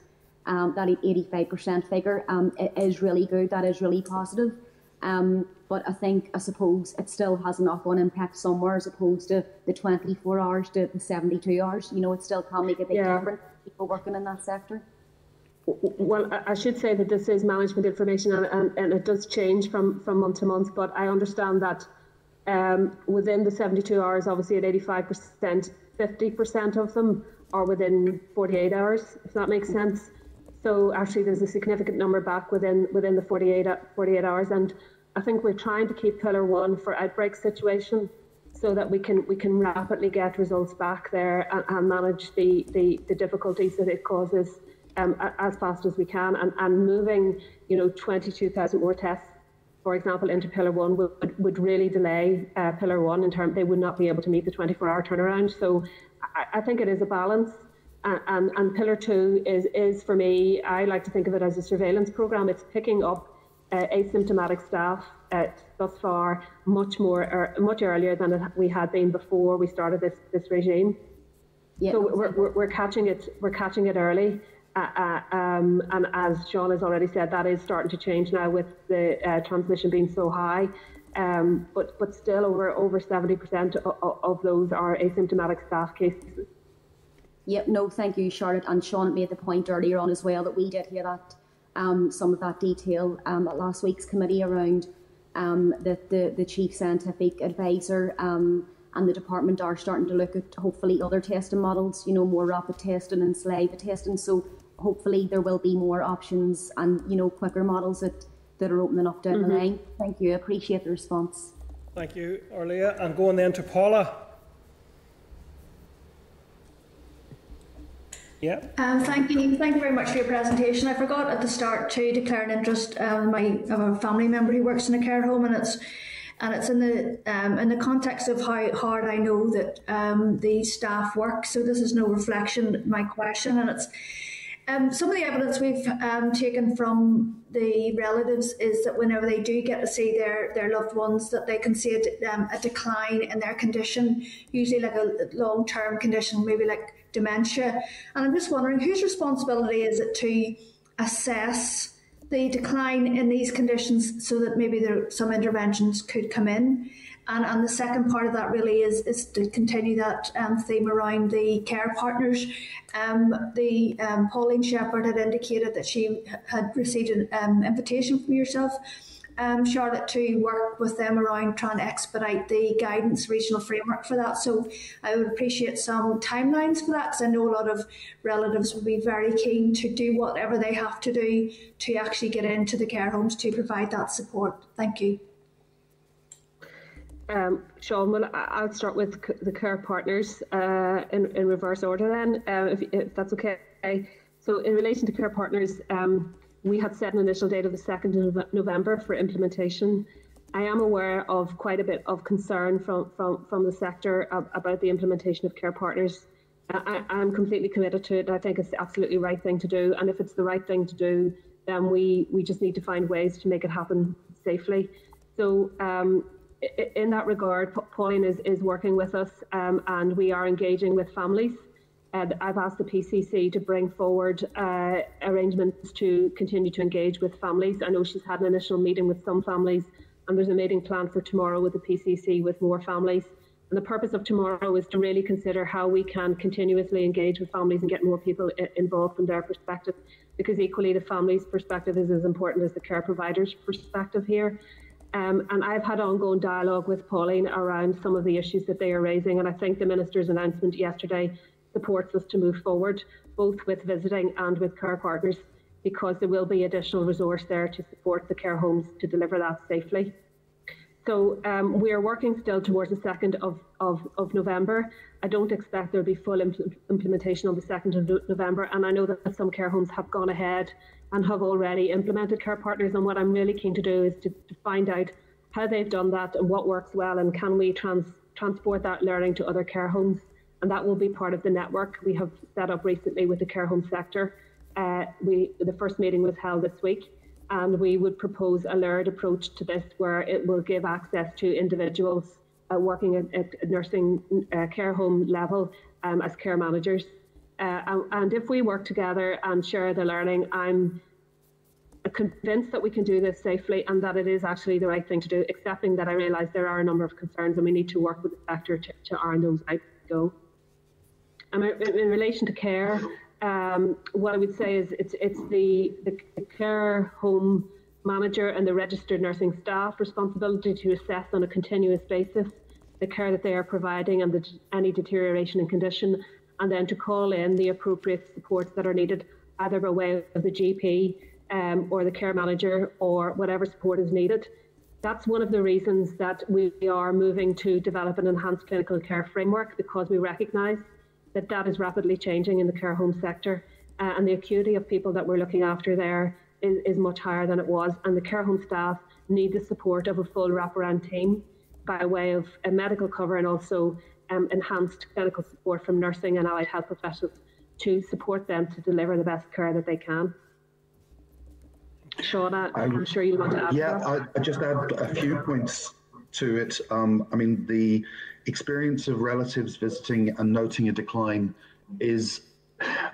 Um, that 85% figure um, is really good. That is really positive. Um, but I think, I suppose, it still has a knock-on impact somewhere as opposed to the 24 hours to the 72 hours. You know, it still can make a big yeah. difference people working in that sector. Well, I should say that this is management information and, and, and it does change from, from month to month, but I understand that um, within the 72 hours, obviously at 85%, 50% of them are within 48 hours, if that makes sense. So actually, there's a significant number back within within the 48 48 hours, and I think we're trying to keep Pillar One for outbreak situation, so that we can we can rapidly get results back there and, and manage the, the the difficulties that it causes um, as fast as we can, and, and moving you know 22,000 more tests for example, into Pillar 1 would, would really delay uh, Pillar 1 in terms they would not be able to meet the 24 hour turnaround. So I, I think it is a balance. and, and Pillar 2 is, is, for me, I like to think of it as a surveillance programme. It's picking up uh, asymptomatic staff uh, thus far much more er, much earlier than it, we had been before we started this, this regime. Yeah, so we're, we're, we're, catching it we're catching it early uh, uh, um, and as Sean has already said, that is starting to change now with the uh, transmission being so high. Um, but but still, over over seventy percent of, of those are asymptomatic staff cases. Yep. No, thank you, Charlotte. And Sean made the point earlier on as well that we did hear that um, some of that detail um, at last week's committee around um, that the the chief scientific advisor um, and the department are starting to look at hopefully other testing models, you know, more rapid testing and saliva testing. So hopefully there will be more options and you know quicker models that, that are opening up down mm-hmm. the line. Thank you. I appreciate the response. Thank you, Orlaithí. And going then to Paula. Yeah. Um, thank you. Thank you very much for your presentation. I forgot at the start to declare an interest. Um, my of a family member who works in a care home, and it's and it's in the um, in the context of how hard I know that um, the staff work. So this is no reflection. My question, and it's um, some of the evidence we've um, taken from the relatives is that whenever they do get to see their, their loved ones, that they can see a, um, a decline in their condition, usually like a long term condition, maybe like dementia. And I'm just wondering whose responsibility is it to assess the decline in these conditions so that maybe there some interventions could come in? And, and the second part of that really is, is to continue that um, theme around the care partners. Um, the um, Pauline Shepherd had indicated that she had received an um, invitation from yourself, um, Charlotte, to work with them around trying to expedite the guidance regional framework for that. So I would appreciate some timelines for that because I know a lot of relatives would be very keen to do whatever they have to do to actually get into the care homes to provide that support. Thank you. Um, Sean, well, I'll start with the care partners uh, in, in reverse order then, uh, if, if, that's okay. So in relation to care partners, um, we had set an initial date of the 2nd of November for implementation. I am aware of quite a bit of concern from, from, from the sector about the implementation of care partners. I, am completely committed to it. I think it's the absolutely right thing to do. And if it's the right thing to do, then we, we just need to find ways to make it happen safely. So um, in that regard, Pauline is, is working with us um, and we are engaging with families. And I've asked the PCC to bring forward uh, arrangements to continue to engage with families. I know she's had an initial meeting with some families, and there's a meeting planned for tomorrow with the PCC with more families. And the purpose of tomorrow is to really consider how we can continuously engage with families and get more people involved from their perspective, because equally the family's perspective is as important as the care provider's perspective here. Um, and I've had ongoing dialogue with Pauline around some of the issues that they are raising. And I think the Minister's announcement yesterday supports us to move forward, both with visiting and with care partners, because there will be additional resource there to support the care homes to deliver that safely. So um, we are working still towards the 2nd of, of, of November. I don't expect there'll be full impl implementation on the 2nd of November. And I know that some care homes have gone ahead and have already implemented care partners. And what I'm really keen to do is to, to find out how they've done that and what works well, and can we trans, transport that learning to other care homes. And that will be part of the network we have set up recently with the care home sector. Uh, we the first meeting was held this week, and we would propose a layered approach to this where it will give access to individuals uh, working at, at nursing uh, care home level um, as care managers. Uh, and, and, if we work together and share the learning, I'm convinced that we can do this safely and that it is actually the right thing to do, accepting that I realise there are a number of concerns and we need to work with the sector to, to iron those out. Go. And in, relation to care, um, what I would say is it's it's the, the, the care home manager and the registered nursing staff responsibility to assess on a continuous basis the care that they are providing and the, any deterioration in condition, and then to call in the appropriate supports that are needed, either by way of the GP um, or the care manager or whatever support is needed. That's one of the reasons that we are moving to develop an enhanced clinical care framework because we recognise that that is rapidly changing in the care home sector uh, and the acuity of people that we're looking after there is, is much higher than it was and the care home staff need the support of a full wraparound team by way of a medical cover and also um, enhanced clinical support from nursing and allied health professionals to support them to deliver the best care that they can. Shauna, I, am sure you want to add. Yeah, I, I, just add a few points to it. Um, I mean, the experience of relatives visiting and noting a decline is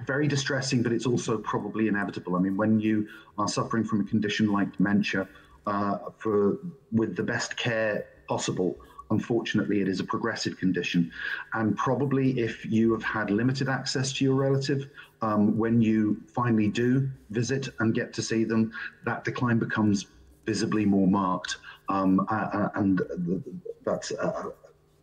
very distressing, but it's also probably inevitable. I mean, when you are suffering from a condition like dementia, uh, for with the best care possible, unfortunately, it is a progressive condition. And probably if you have had limited access to your relative, um, when you finally do visit and get to see them, that decline becomes visibly more marked. Um, and that's uh,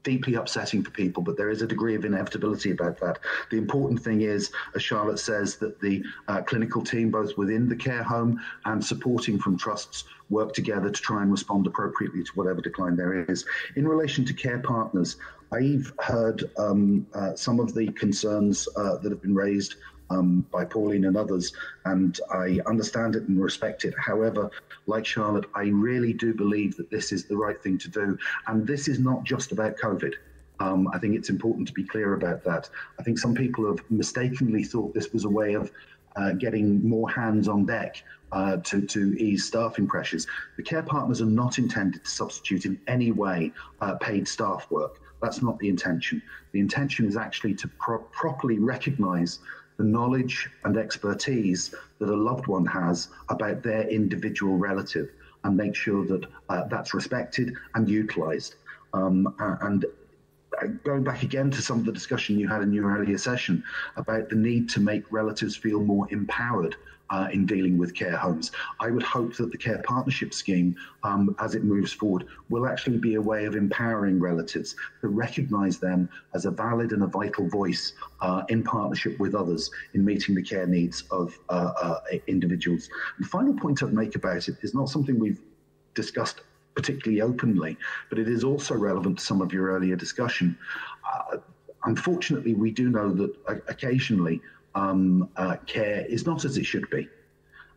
deeply upsetting for people, but there is a degree of inevitability about that. The important thing is, as Charlotte says, that the uh, clinical team, both within the care home and supporting from trusts, work together to try and respond appropriately to whatever decline there is. In relation to care partners, I've heard um, uh, some of the concerns uh, that have been raised um, by Pauline and others, and I understand it and respect it. However, like Charlotte, I really do believe that this is the right thing to do. And this is not just about COVID. Um, I think it's important to be clear about that. I think some people have mistakenly thought this was a way of uh, getting more hands on deck uh, to, to ease staffing pressures. The care partners are not intended to substitute in any way uh, paid staff work. That's not the intention. The intention is actually to pro- properly recognise the knowledge and expertise that a loved one has about their individual relative and make sure that uh, that's respected and utilized. Um, and uh, going back again to some of the discussion you had in your earlier session about the need to make relatives feel more empowered uh, in dealing with care homes. I would hope that the care partnership scheme, um, as it moves forward, will actually be a way of empowering relatives to recognise them as a valid and a vital voice uh, in partnership with others in meeting the care needs of uh, uh individuals. The final point I'd make about it is not something we've discussed particularly openly, but it is also relevant to some of your earlier discussion. Uh, unfortunately, we do know that occasionally um, uh, care is not as it should be.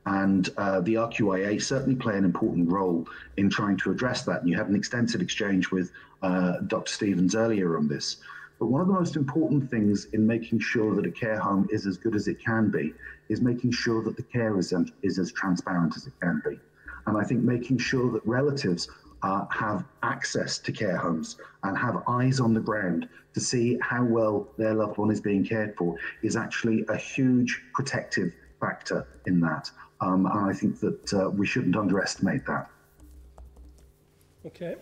And uh, the RQIA certainly play an important role in trying to address that. And you had an extensive exchange with uh, Dr. Stevens earlier on this. But one of the most important things in making sure that a care home is as good as it can be is making sure that the care is, is as transparent as it can be. And I think making sure that relatives uh, have access to care homes and have eyes on the ground to see how well their loved one is being cared for is actually a huge protective factor in that. Um, and I think that uh, we shouldn't underestimate that. Okay,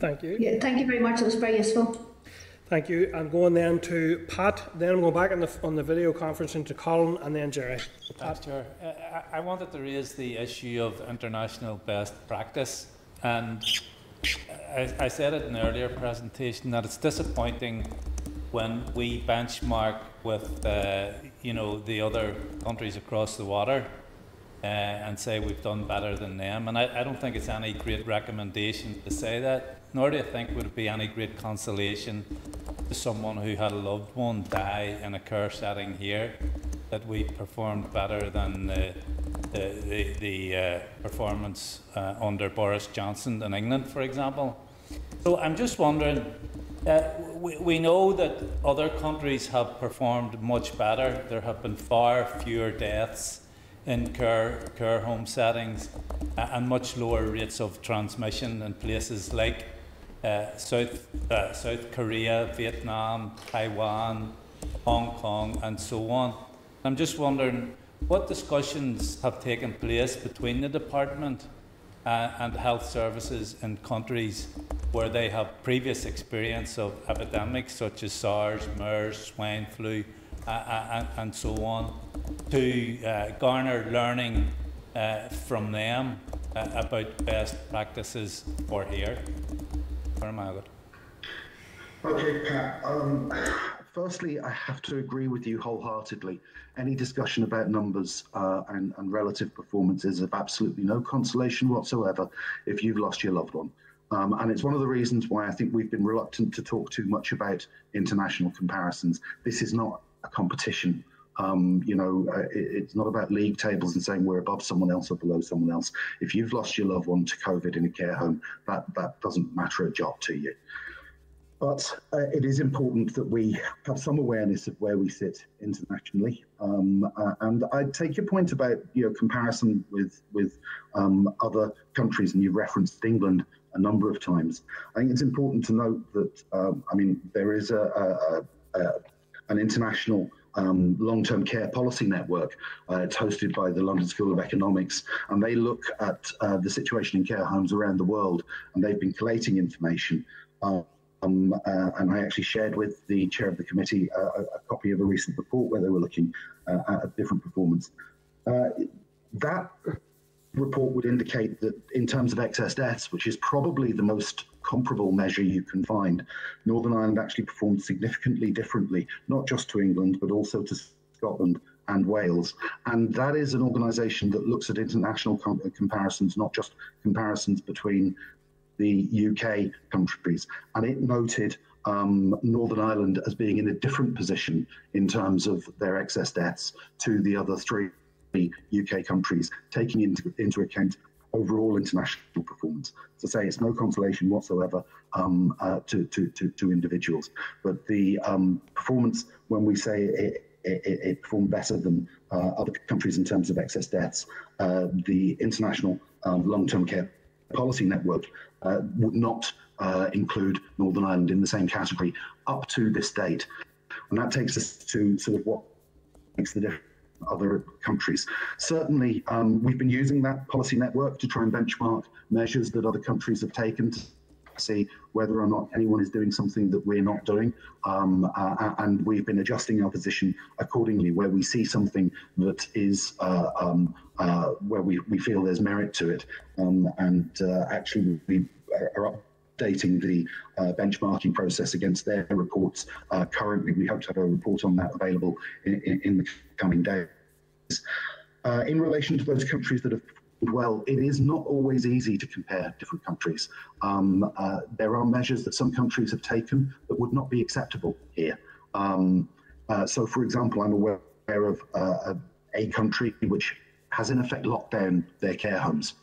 thank you. Yeah, thank you very much. It was very useful. Thank you. I'm going then to Pat. Then I'm going back on the on the video conference into Colin and then Gerry. Pat. Chair. Uh, I wanted to raise the issue of international best practice and I, I said it in an earlier presentation that it's disappointing when we benchmark with uh, you know the other countries across the water uh, and say we've done better than them. And I, I, don't think it's any great recommendation to say that, nor do I think would it be any great consolation to someone who had a loved one die in a care setting here that we performed better than the the, the, the uh, performance uh, under Boris Johnson in England, for example. So I'm just wondering, uh, we, we know that other countries have performed much better. There have been far fewer deaths in care, care home settings uh, and much lower rates of transmission in places like uh, South, uh, South Korea, Vietnam, Taiwan, Hong Kong, and so on. I'm just wondering what discussions have taken place between the department uh, and health services in countries where they have previous experience of epidemics such as SARS, MERS, swine flu, uh, uh and, and, so on, to garner learning from them about best practices for here. Okay, Pat. Um, firstly, I have to agree with you wholeheartedly. Any discussion about numbers uh, and, and, relative performance is of absolutely no consolation whatsoever if you've lost your loved one. Um, and it's one of the reasons why I think we've been reluctant to talk too much about international comparisons. This is not a competition. Um, you know, uh, it, it's not about league tables and saying we're above someone else or below someone else. If you've lost your loved one to COVID in a care home, that, that doesn't matter a jot to you. But uh, it is important that we have some awareness of where we sit internationally. Um, uh, and I take your point about you know comparison with with um, other countries, and you've referenced England a number of times. I think it's important to note that um, I mean there is a, a, a an international um, long-term care policy network. Uh, it's hosted by the London School of Economics, and they look at uh, the situation in care homes around the world, and they've been collating information. Uh, um, uh, and I actually shared with the chair of the committee uh, a, a, copy of a recent report where they were looking uh, at different performance. That report would indicate that in terms of excess deaths, which is probably the most comparable measure you can find, Northern Ireland actually performed significantly differently, not just to England, but also to Scotland and Wales. And that is an organisation that looks at international com comparisons, not just comparisons between the UK countries, and it noted um, Northern Ireland as being in a different position in terms of their excess deaths to the other three UK countries, taking into, into account overall international performance. To say it's no consolation whatsoever um, uh, to, to, to, to, individuals, but the um, performance when we say it, it, it performed better than uh, other countries in terms of excess deaths, uh, the international um, long-term care policy network uh, would not uh, include Northern Ireland in the same category up to this date. And that takes us to sort of what makes the difference other countries. Certainly, um, we've been using that policy network to try and benchmark measures that other countries have taken to see whether or not anyone is doing something that we're not doing. Um, uh, and we've been adjusting our position accordingly where we see something that is uh, um, uh, where we, we feel there's merit to it. Um, and uh, actually, we are updating the uh, benchmarking process against their reports uh, currently. We hope to have a report on that available in, in, in the coming days. in relation to those countries that have well, it is not always easy to compare different countries. Um, uh, there are measures that some countries have taken that would not be acceptable here. Um, uh, so, for example, I'm aware of uh, a country which has in effect locked down their care homes.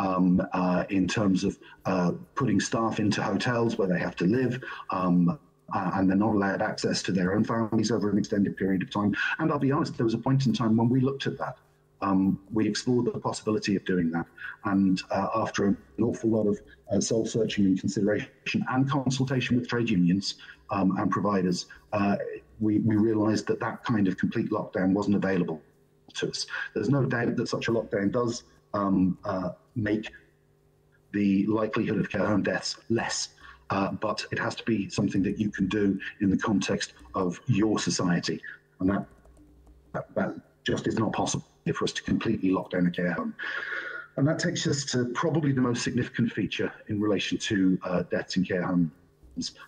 Um, uh, in terms of uh, putting staff into hotels where they have to live, um, uh, and they're not allowed access to their own families over an extended period of time. And I'll be honest, there was a point in time when we looked at that um, we explored the possibility of doing that. And uh, after an awful lot of uh, soul searching and consideration and consultation with trade unions um, and providers, uh, we, we realized that that kind of complete lockdown wasn't available to us. There's no doubt that such a lockdown does um, uh, make the likelihood of care home deaths less. Uh, but it has to be something that you can do in the context of your society. And that, that, that just is not possible for us to completely lock down a care home. And that takes us to probably the most significant feature in relation to uh, deaths in care homes.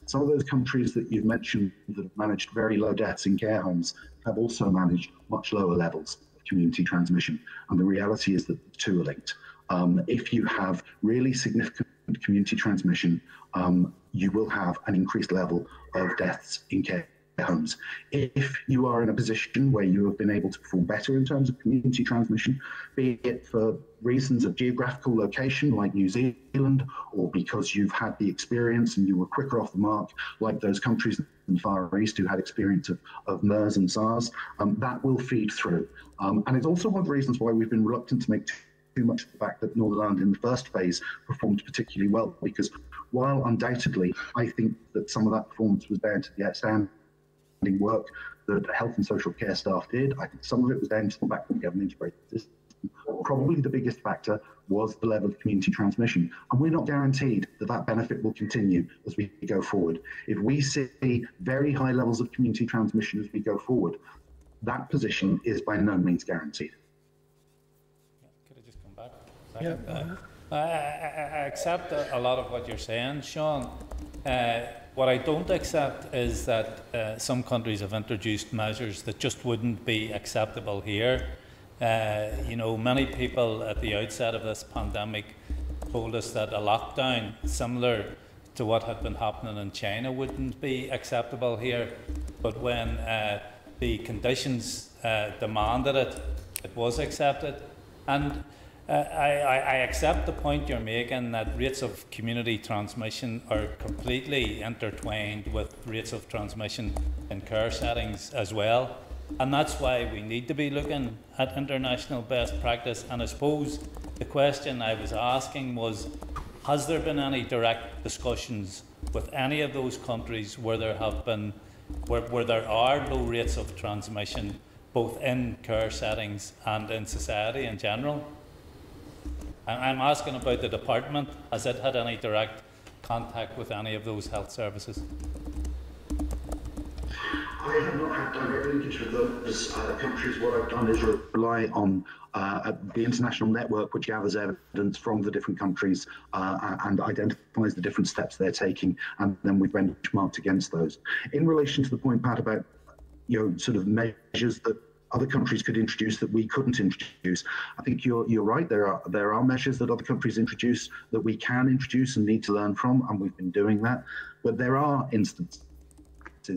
Some of those countries that you've mentioned that have managed very low deaths in care homes have also managed much lower levels community transmission. And the reality is that the two are linked. Um, if you have really significant community transmission, um, you will have an increased level of deaths in care homes. If you are in a position where you have been able to perform better in terms of community transmission, be it for reasons of geographical location like New Zealand, or because you've had the experience and you were quicker off the mark like those countries the Far East who had experience of, of MERS and SARS, um, that will feed through. Um, and it's also one of the reasons why we've been reluctant to make too much of the fact that Northern Ireland in the first phase performed particularly well, because while undoubtedly I think that some of that performance was down to the outstanding work that health and social care staff did, I think some of it was down to the fact that we have an integrated system. Probably the biggest factor was the level of community transmission. And we're not guaranteed that that benefit will continue as we go forward. If we see very high levels of community transmission as we go forward, that position is by no means guaranteed. Could I just come back? Yeah. Uh, I, I, I, accept a, lot of what you're saying, Sean. Uh, what I don't accept is that uh, some countries have introduced measures that just wouldn't be acceptable here. Uh, you know, many people at the outset of this pandemic told us that a lockdown similar to what had been happening in China wouldn't be acceptable here. But when uh, the conditions uh, demanded it, it was accepted. And uh, I, I, accept the point you're making that rates of community transmission are completely intertwined with rates of transmission in care settings as well. And that's why we need to be looking at international best practice. And I suppose the question I was asking was Has there been any direct discussions with any of those countries where there have been where, where there are low rates of transmission both in care settings and in society in general? I'm asking about the department. Has it had any direct contact with any of those health services? I have not had direct linkage with those uh, countries. What I've done is rely on uh, the international network, which gathers evidence from the different countries uh, and identifies the different steps they're taking, and then we've benchmarked against those. In relation to the point, Pat, about you know sort of measures that other countries could introduce that we couldn't introduce. I think you're you're right. There are there are measures that other countries introduce that we can introduce and need to learn from, and we've been doing that. But there are instances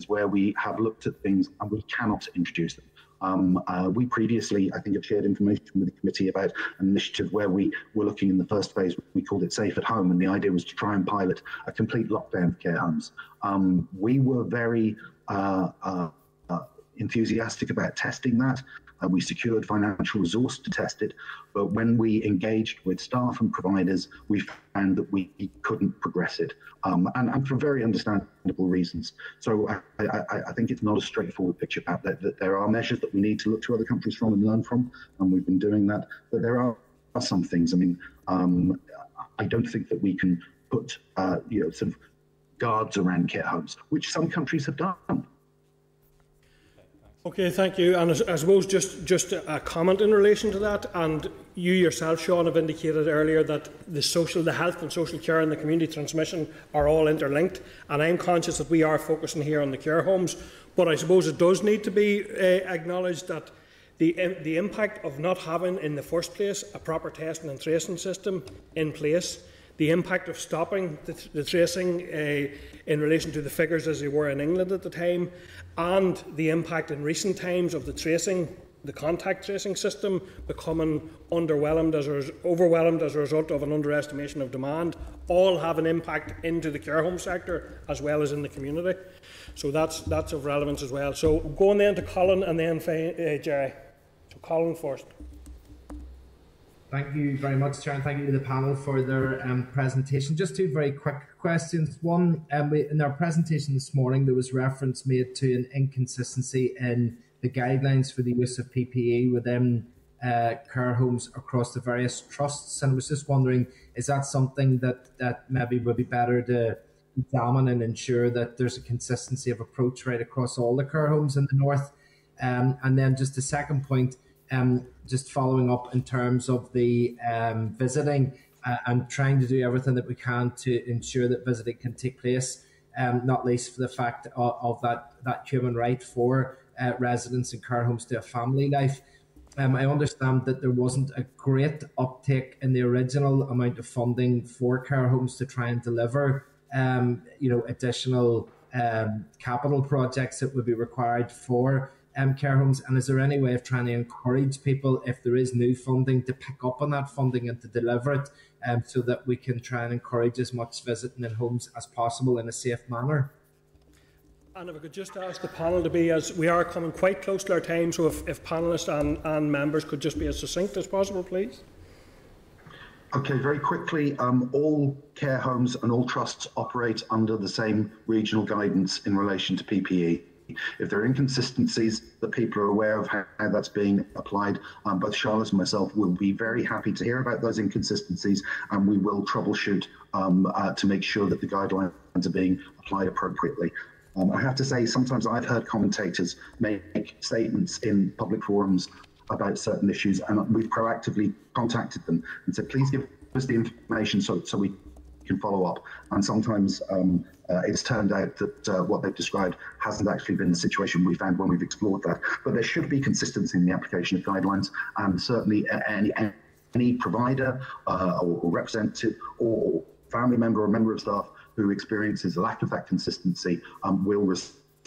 where we have looked at things and we cannot introduce them. Um, uh, we previously, I think, have shared information with the committee about an initiative where we were looking in the first phase, we called it Safe at Home, and the idea was to try and pilot a complete lockdown of care homes. Um, we were very uh, uh, uh enthusiastic about testing that. Uh, we secured financial resource to test it, but when we engaged with staff and providers, we found that we couldn't progress it, um, and, and, for very understandable reasons. So I, I, I, think it's not a straightforward picture, Pat, that, that there are measures that we need to look to other countries from and learn from, and we've been doing that. But there are, are some things. I mean, um, I don't think that we can put, uh, you know, sort of guards around care homes, which some countries have done. Okay, thank you. And I suppose just, just a comment in relation to that, and you yourself, Sean, have indicated earlier that the social, the health and social care and the community transmission are all interlinked, and I'm conscious that we are focusing here on the care homes, but I suppose it does need to be uh, acknowledged that the, the impact of not having in the first place a proper testing and tracing system in place the impact of stopping the, the tracing uh, in relation to the figures as they were in England at the time, and the impact in recent times of the tracing, the contact tracing system becoming underwhelmed as a, overwhelmed as a result of an underestimation of demand, all have an impact into the care home sector as well as in the community. So that's that's of relevance as well. So going then to Colin and then uh, Gerry. So Colin first. Thank you very much, Chair, and thank you to the panel for their um, presentation. Just two very quick questions. One, um, we, in our presentation this morning, there was reference made to an inconsistency in the guidelines for the use of PPE within uh, care homes across the various trusts. And I was just wondering, is that something that, that maybe would be better to examine and ensure that there's a consistency of approach right across all the care homes in the north? Um, and then just the second point, um, just following up in terms of the um, visiting uh, and trying to do everything that we can to ensure that visiting can take place, um, not least for the fact of, of that, that human right for uh, residents in care homes to a family life. Um, I understand that there wasn't a great uptake in the original amount of funding for care homes to try and deliver, um, you know, additional um, capital projects that would be required for um, care homes? And is there any way of trying to encourage people, if there is new funding, to pick up on that funding and to deliver it um, so that we can try and encourage as much visiting in homes as possible in a safe manner? And if I could just ask the panel to be, as we are coming quite close to our time, so if, if panellists and, and members could just be as succinct as possible, please. Okay, very quickly, um, all care homes and all trusts operate under the same regional guidance in relation to PPE. If there are inconsistencies that people are aware of how, how that's being applied, um, both Charlotte and myself will be very happy to hear about those inconsistencies and we will troubleshoot um, uh, to make sure that the guidelines are being applied appropriately. Um, I have to say, sometimes I've heard commentators make statements in public forums about certain issues, and we've proactively contacted them and said, please give us the information so, so we can follow up. And sometimes um, uh, it's turned out that uh, what they've described hasn't actually been the situation we found when we've explored that. But there should be consistency in the application of guidelines, and certainly any, any provider uh, or, representative or family member or member of staff who experiences a lack of that consistency um, will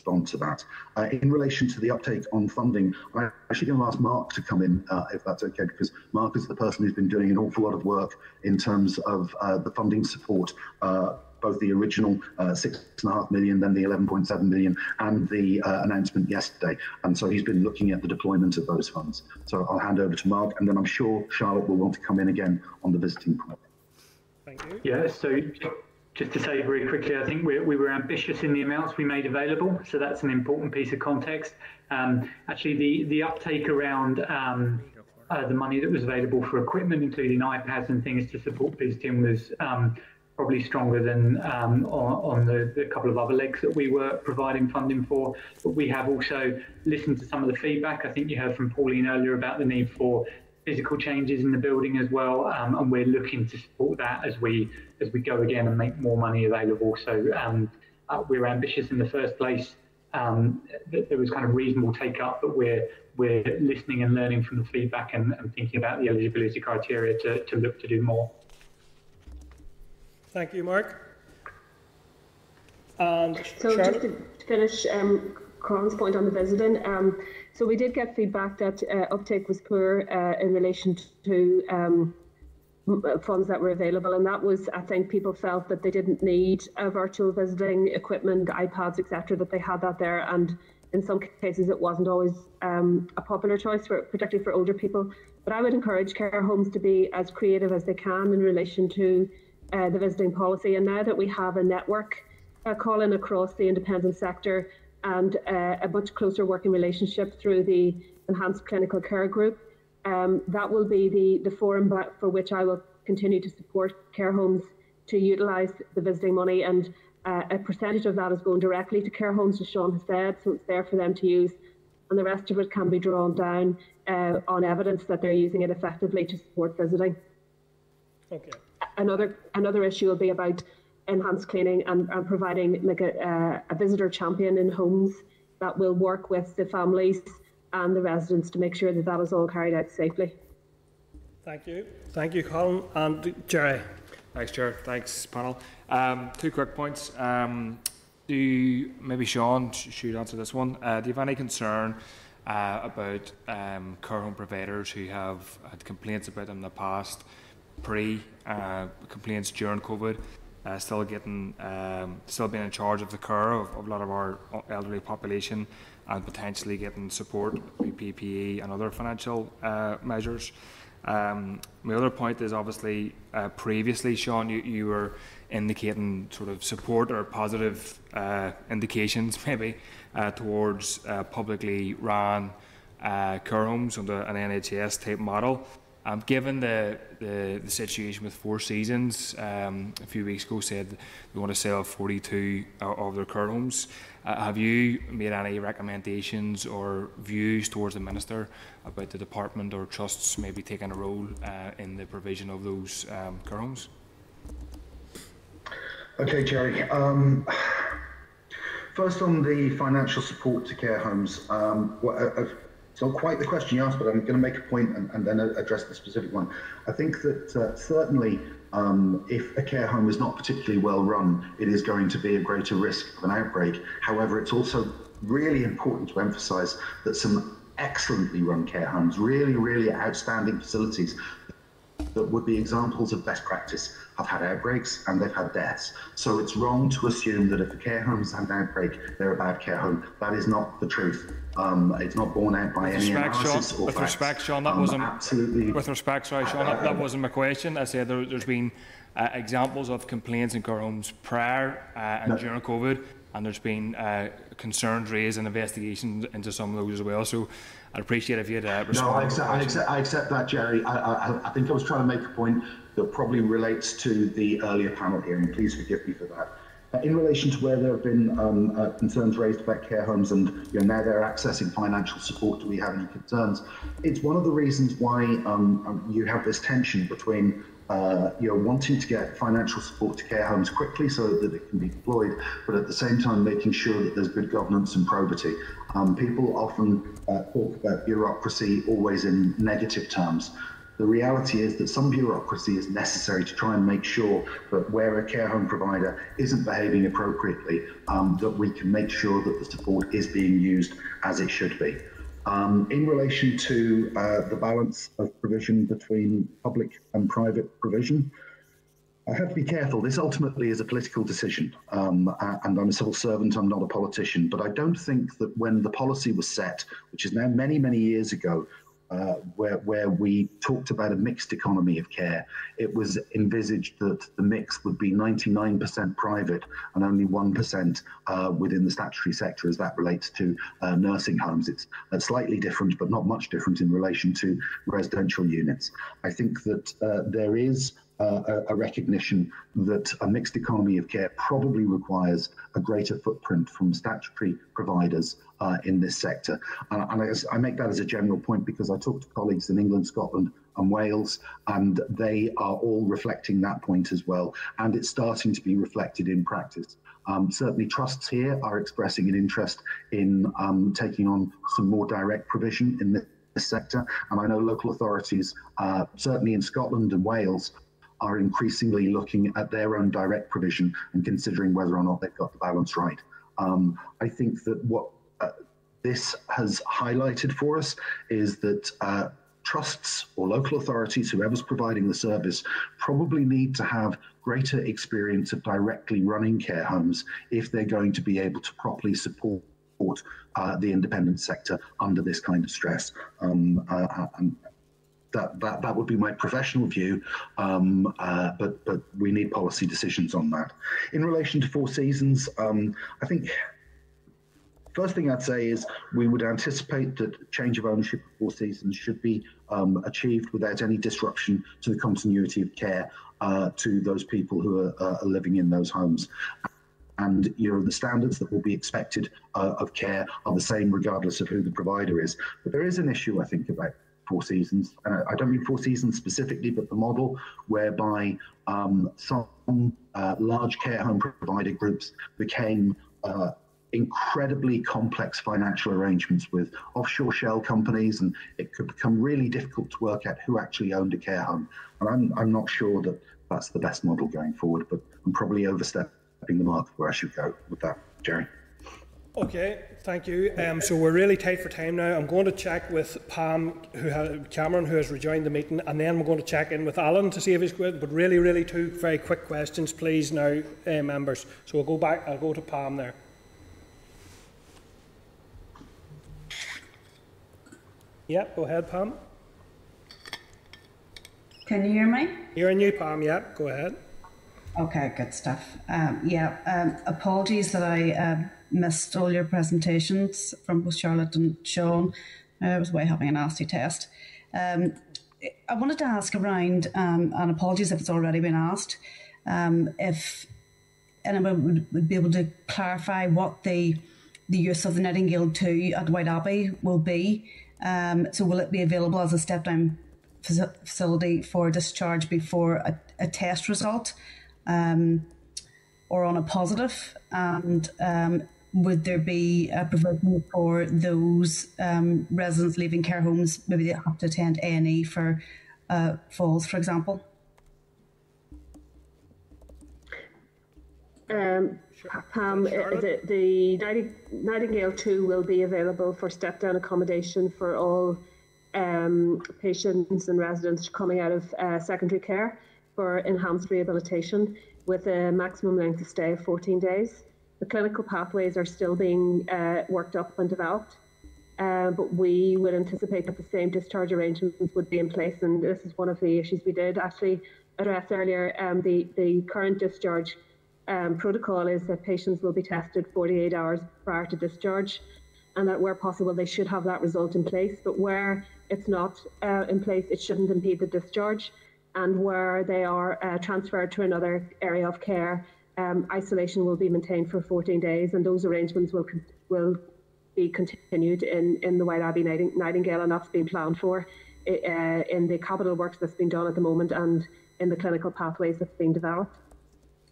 respond to that. Uh, in relation to the uptake on funding, I'm actually going to ask Mark to come in, uh, if that's okay, because Mark is the person who's been doing an awful lot of work in terms of uh, the funding support uh, both the original uh, six and a half million, then the 11.7 million, and the uh, announcement yesterday. And so he's been looking at the deployment of those funds. So I'll hand over to Mark, and then I'm sure Charlotte will want to come in again on the visiting point. Thank you. Yeah, so just to say very quickly, I think we, we were ambitious in the amounts we made available, so that's an important piece of context. Um, actually, the, the uptake around um, uh, the money that was available for equipment, including iPads and things to support visiting, was um, probably stronger than um, on, on the, the, couple of other legs that we were providing funding for. But we have also listened to some of the feedback. I think you heard from Pauline earlier about the need for physical changes in the building as well, um, and we're looking to support that as we as we go again and make more money available. So um, uh, we are ambitious in the first place. Um, that there was kind of reasonable take up, but we're we're listening and learning from the feedback and, and thinking about the eligibility criteria to, to look to do more. Thank you, Mark. And so Charlotte? just to finish um, Colin's point on the visiting, um, so we did get feedback that uh, uptake was poor uh, in relation to um, uh, funds that were available, and that was, I think, people felt that they didn't need a virtual visiting equipment, iPads, etc. That they had that there, and in some cases it wasn't always um, a popular choice, for, particularly for older people. But I would encourage care homes to be as creative as they can in relation to uh, the visiting policy. And now that we have a network uh, calling across the independent sector and uh, a much closer working relationship through the Enhanced Clinical Care Group. Um, that will be the, the forum for which I will continue to support care homes to utilise the visiting money and uh, a percentage of that is going directly to care homes, as Sean has said, so it's there for them to use, and the rest of it can be drawn down uh, on evidence that they're using it effectively to support visiting. Okay. Another another issue will be about enhanced cleaning and, and providing like a, uh, a visitor champion in homes that will work with the families and the residents to make sure that that is all carried out safely. Thank you. Thank you, Colin. And Gerry. Thanks, Chair. Thanks, panel. Um, two quick points. Um, do you, maybe Sean should answer this one? Uh, do you have any concern uh, about um, care home providers who have had complaints about them in the past, pre uh, complaints during COVID, uh, still getting, um, still being in charge of the care of, of, a lot of our elderly population, and potentially getting support PPE and other financial uh, measures. Um, my other point is obviously uh, previously, Sean, you, you were indicating sort of support or positive uh, indications maybe uh, towards uh, publicly run care homes under an NHS type model. Um, given the, the, the, situation with Four Seasons, um, a few weeks ago said they want to sell 42 of their care homes. Uh, have you made any recommendations or views towards the Minister about the department or trusts maybe taking a role uh, in the provision of those um, care homes? Okay, Gerry. Um, first, on the financial support to care homes, um, uh, not quite the question you asked, but I'm going to make a point and, and then address the specific one. I think that uh, certainly um, if a care home is not particularly well run, it is going to be a greater risk of an outbreak. However, it's also really important to emphasise that some excellently run care homes, really, really outstanding facilities that would be examples of best practice have had outbreaks and they've had deaths. So it's wrong to assume that if a care home's had an outbreak, they're a bad care home. That is not the truth. Um, it's not borne out by with any respect, analysis Sean, or with facts. respect, Sean, that Um, wasn't absolutely. With respect, sorry, Sean, that, that wasn't my question. I said there, there's been uh, examples of complaints in care homes prior uh, and No. during COVID, and there's been uh, concerns raised and investigations into some of those as well. So I'd appreciate if you'd uh, No. I accept, I, accept, I accept that, Gerry. I, I, I think I was trying to make a point that probably relates to the earlier panel here, and please forgive me for that. Uh, in relation to where there have been um, uh, concerns raised about care homes and you know, now they're accessing financial support, do we have any concerns? It's one of the reasons why um, um, you have this tension between uh, you know, wanting to get financial support to care homes quickly so that it can be deployed, but at the same time making sure that there's good governance and probity. Um, people often uh, talk about bureaucracy always in negative terms. The reality is that some bureaucracy is necessary to try and make sure that where a care home provider isn't behaving appropriately, um, that we can make sure that the support is being used as it should be. Um, in relation to uh, the balance of provision between public and private provision, I have to be careful. This ultimately is a political decision, um, and I'm a civil servant, I'm not a politician. But I don't think that when the policy was set, which is now many, many years ago, uh, where, where we talked about a mixed economy of care, it was envisaged that the mix would be 99% private and only 1% uh, within the statutory sector as that relates to uh, nursing homes. It's uh, slightly different, but not much different in relation to residential units. I think that uh, there is uh, a, a recognition that a mixed economy of care probably requires a greater footprint from statutory providers uh, in this sector. Uh, and I, I make that as a general point because I talk to colleagues in England, Scotland, and Wales, and they are all reflecting that point as well. And it's starting to be reflected in practice. Um, certainly, trusts here are expressing an interest in um, taking on some more direct provision in this sector. And I know local authorities, uh, certainly in Scotland and Wales, are increasingly looking at their own direct provision and considering whether or not they've got the balance right. Um, I think that what this has highlighted for us is that uh, trusts or local authorities, whoever's providing the service, probably need to have greater experience of directly running care homes if they're going to be able to properly support uh, the independent sector under this kind of stress. Um, uh, and that, that that would be my professional view, um, uh, but but we need policy decisions on that. In relation to Four Seasons, um, I think first thing I'd say is we would anticipate that change of ownership of Four Seasons should be um, achieved without any disruption to the continuity of care uh, to those people who are, uh, are living in those homes and you know the standards that will be expected uh, of care are the same regardless of who the provider is. But there is an issue, I think, about Four Seasons. Uh, I don't mean Four Seasons specifically, but the model whereby um, some uh, large care home provider groups became uh, incredibly complex financial arrangements with offshore shell companies, and it could become really difficult to work out who actually owned a care home. And I'm, I'm not sure that that's the best model going forward, but I'm probably overstepping the mark where I should go with that, Gerry. Okay, thank you. Um, so we're really tight for time now. I'm going to check with Pam, who has, Cameron, who has rejoined the meeting, and then we're going to check in with Alan to see if he's good. But really, really two very quick questions, please, now, uh, members. So we'll go back. I'll go to Pam there. Yep, go ahead, Pam. Can you hear me? Hearing you, Pam. Yep, go ahead. Okay, good stuff. Um, yeah, um, apologies that I um, missed all your presentations from both Charlotte and Sean. I was away having a nasty test. Um, I wanted to ask around, um, and apologies if it's already been asked, um, if anyone would, would be able to clarify what the the use of the Nightingale 2 at Whiteabbey will be. Um, so will it be available as a step down facility for discharge before a, a test result um, or on a positive? And um, would there be a provision for those um, residents leaving care homes, maybe they have to attend A&E for uh, falls, for example? Um, Pam, uh, the, the Nightingale 2 will be available for step down accommodation for all um, patients and residents coming out of uh, secondary care for enhanced rehabilitation with a maximum length of stay of 14 days. The clinical pathways are still being uh, worked up and developed, uh, but we would anticipate that the same discharge arrangements would be in place. And this is one of the issues we did actually address earlier. Um, the, the current discharge um, protocol is that patients will be tested 48 hours prior to discharge, and that where possible they should have that result in place. But where it's not uh, in place, it shouldn't impede the discharge. And where they are uh, transferred to another area of care, um, isolation will be maintained for 14 days, and those arrangements will will be continued in, in the Whiteabbey Nightingale, and that's been planned for uh, in the capital works that's been done at the moment and in the clinical pathways that's been developed.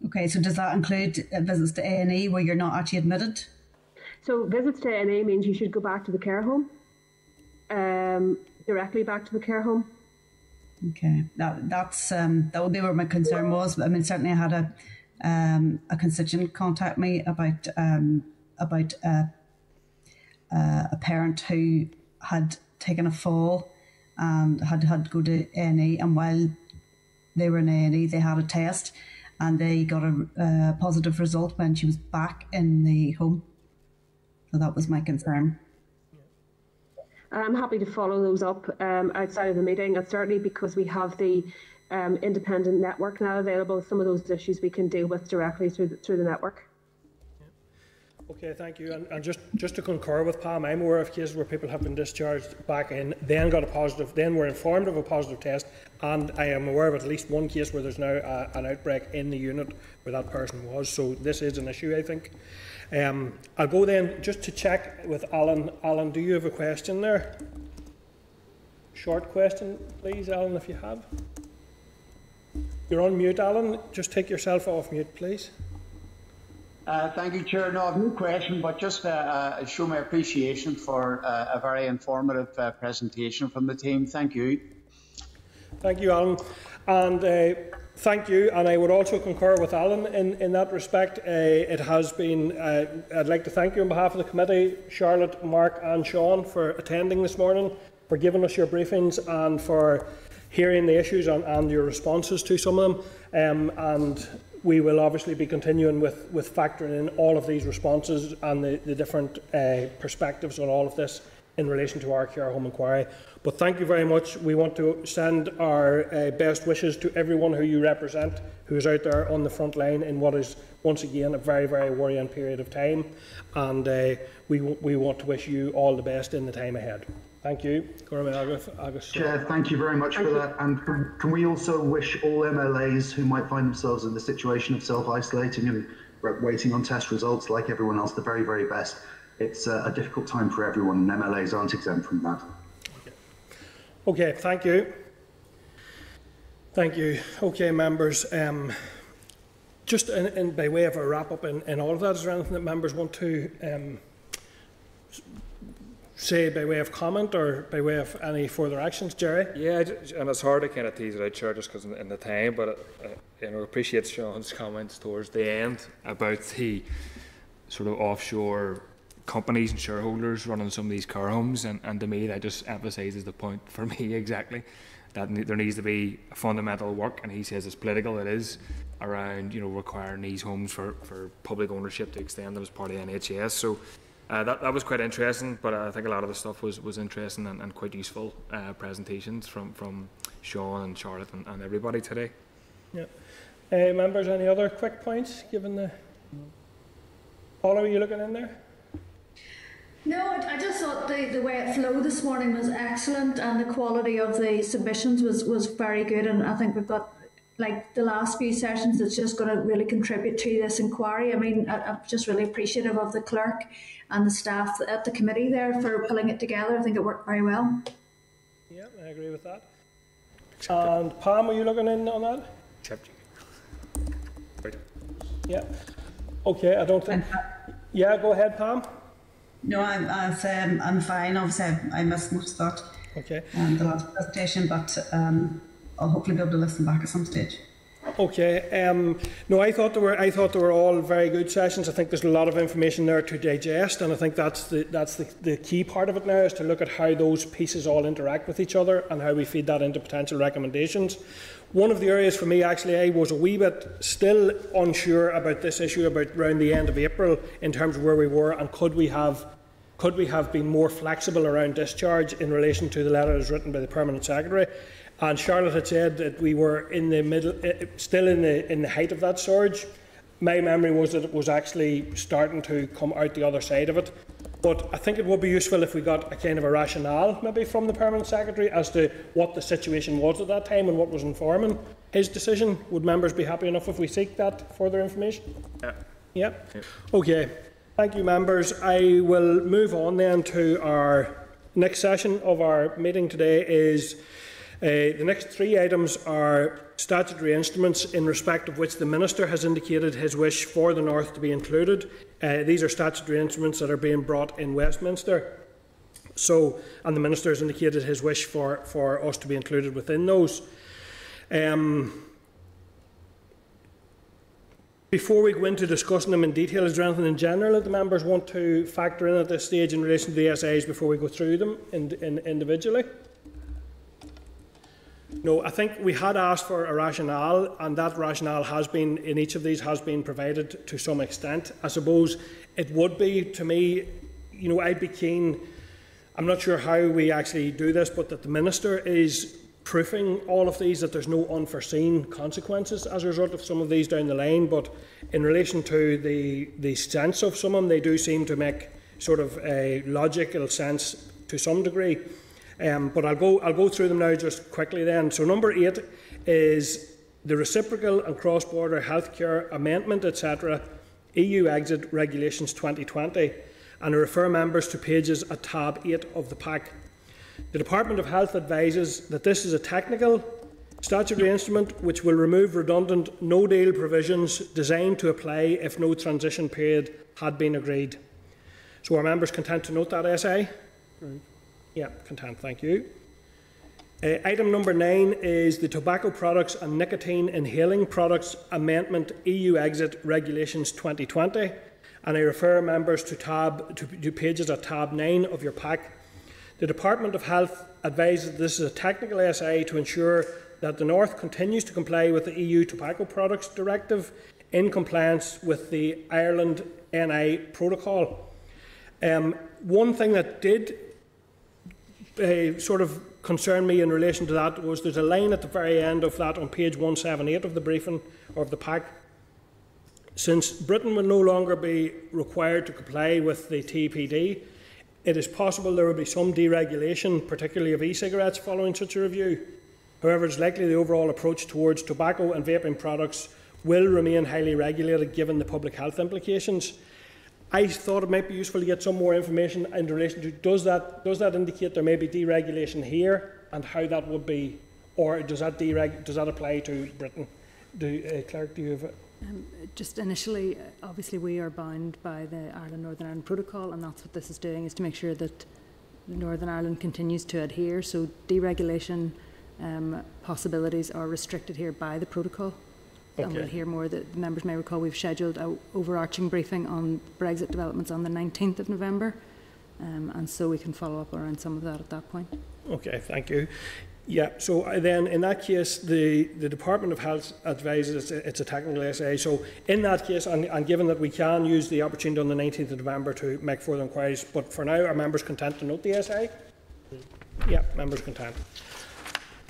Okay, so does that include uh, visits to A&E where you're not actually admitted? So visits to A&E means you should go back to the care home, um, directly back to the care home. Okay, that that's um, that would be where my concern was. I mean, certainly I had a um, a constituent contact me about um, about uh, uh, a parent who had taken a fall and had had to go to A&E, and while they were in A&E, they had a test and they got a uh, positive result when she was back in the home. So that was my concern. I'm happy to follow those up um, outside of the meeting, and certainly because we have the um, independent network now available, some of those issues we can deal with directly through the, through the network. Okay, thank you. And, and, just, just to concur with Pam, I'm aware of cases where people have been discharged back in, then got a positive, then were informed of a positive test, and I am aware of at least one case where there's now a, an outbreak in the unit where that person was. So this is an issue, I think. Um, I'll go then just to check with Alan. Alan, do you have a question there? Short question, please, Alan, if you have. You're on mute, Alan. Just take yourself off mute, please. Uh, thank you, Chair. No, I have no question, but just uh, uh, show my appreciation for uh, a very informative uh, presentation from the team. Thank you. Thank you, Alan. And uh, thank you. And I would also concur with Alan in, in that respect. it has been, I'd like to thank you on behalf of the committee, Charlotte, Mark, and Sean, for attending this morning, for giving us your briefings, and for hearing the issues and, and your responses to some of them. Um, and we will obviously be continuing with, with factoring in all of these responses and the, the different uh, perspectives on all of this in relation to our care home inquiry. But thank you very much. We want to send our uh, best wishes to everyone who you represent, who is out there on the front line in what is once again a very, very worrying period of time. And uh, we, we want to wish you all the best in the time ahead. Thank you. Chair, thank you very much thank for you. that. And can, can, we also wish all MLAs who might find themselves in the situation of self-isolating and waiting on test results like everyone else the very, very best. It's a, a difficult time for everyone and MLAs aren't exempt from that. Okay, okay thank you. Thank you. Okay, members. Um, just in, in, by way of a wrap up in, in all of that, is there anything that members want to um, say by way of comment or by way of any further actions, Gerry? Yeah, and it's hard to kind of tease it out, Chair, just because in, in, the time, but uh, you know, appreciate Sean's comments towards the end about the sort of offshore companies and shareholders running some of these car homes, and, and to me, that just emphasises the point for me exactly that there needs to be fundamental work, and he says it's political, it is, around you know requiring these homes for, for public ownership to extend them as part of the NHS. So uh, that, that was quite interesting, but I think a lot of the stuff was, was interesting and, and quite useful uh, presentations from, from Sean and Charlotte and, and everybody today. Yeah. Uh, members, any other quick points given the. Paul, are you looking in there? No, I just thought the, the way it flowed this morning was excellent and the quality of the submissions was, was very good. And I think we've got like the last few sessions that's just going to really contribute to this inquiry. I mean, I, am just really appreciative of the clerk and the staff at the committee there for pulling it together. I think it worked very well. Yeah, I agree with that. And Pam, are you looking in on that? Accept Right. Yeah. Okay, I don't think. Yeah, go ahead, Pam. No, I'm um, I'm fine. Obviously, I, I missed most of that. Okay. Um, the last presentation, but um, I'll hopefully be able to listen back at some stage. Okay. Um, no, I thought they were. I thought they were all very good sessions. I think there's a lot of information there to digest, and I think that's the that's the, the key part of it now is to look at how those pieces all interact with each other and how we feed that into potential recommendations. One of the areas for me, actually, I was a wee bit still unsure about this issue about around the end of April in terms of where we were and could we have could we have been more flexible around discharge in relation to the letter as written by the permanent secretary. And Charlotte had said that we were in the middle, uh, still in the in the height of that surge. My memory was that it was actually starting to come out the other side of it. But I think it would be useful if we got a kind of a rationale, maybe from the permanent secretary, as to what the situation was at that time and what was informing his decision. Would members be happy enough if we seek that further information? Yeah. Yeah. yeah. Okay. Thank you, members. I will move on then to our next session of our meeting today. Is uh, the next three items are statutory instruments in respect of which the Minister has indicated his wish for the North to be included. Uh, these are statutory instruments that are being brought in Westminster. So, and the Minister has indicated his wish for, for us to be included within those. Um, before we go into discussing them in detail, is there anything in general that the members want to factor in at this stage in relation to the SIs before we go through them in, in, individually? No, I think we had asked for a rationale, and that rationale has been, in each of these, has been provided to some extent. I suppose it would be, to me, you know, I'd be keen, I'm not sure how we actually do this, but that the Minister is proofing all of these, that there's no unforeseen consequences as a result of some of these down the line. But in relation to the, the sense of some of them, they do seem to make sort of a logical sense to some degree. Um, but I'll go, I'll go through them now just quickly then. So, number eight is the reciprocal and cross border healthcare amendment, etc., EU exit regulations 2020, and I refer members to pages at tab 8 of the pack. The Department of Health advises that this is a technical statutory instrument which will remove redundant no deal provisions designed to apply if no transition period had been agreed. So, are members content to note that SI? Right. Yeah, content, thank you. Uh, item number nine is the Tobacco Products and Nicotine Inhaling Products Amendment EU Exit Regulations 2020, and I refer members to tab to, to pages at tab nine of your pack. The Department of Health advises that this is a technical SI to ensure that the North continues to comply with the EU Tobacco Products Directive in compliance with the Ireland NI Protocol. Um, one thing that did uh, sort of concerned me in relation to that was there's a line at the very end of that on page 178 of the briefing of the pack. Since Britain will no longer be required to comply with the TPD, it is possible there will be some deregulation, particularly of e cigarettes, following such a review. However, it's likely the overall approach towards tobacco and vaping products will remain highly regulated given the public health implications. I thought it might be useful to get some more information in relation to does that does that indicate there may be deregulation here and how that would be, or does that dereg does that apply to Britain? Do uh, Clerk, do you have? Um, just initially, uh, obviously, we are bound by the Ireland Northern Ireland Protocol, and that's what this is doing: is to make sure that Northern Ireland continues to adhere. So deregulation um, possibilities are restricted here by the protocol. Okay. And we'll hear more. The members may recall we've scheduled an overarching briefing on Brexit developments on the 19th of November, um, and so we can follow up around some of that at that point. Okay, thank you. Yeah, so uh, then in that case, the, the Department of Health advises it's a, it's a technical SI. So in that case, and, and given that we can use the opportunity on the 19th of November to make further inquiries, but for now, are members content to note the SI? Yeah, members content.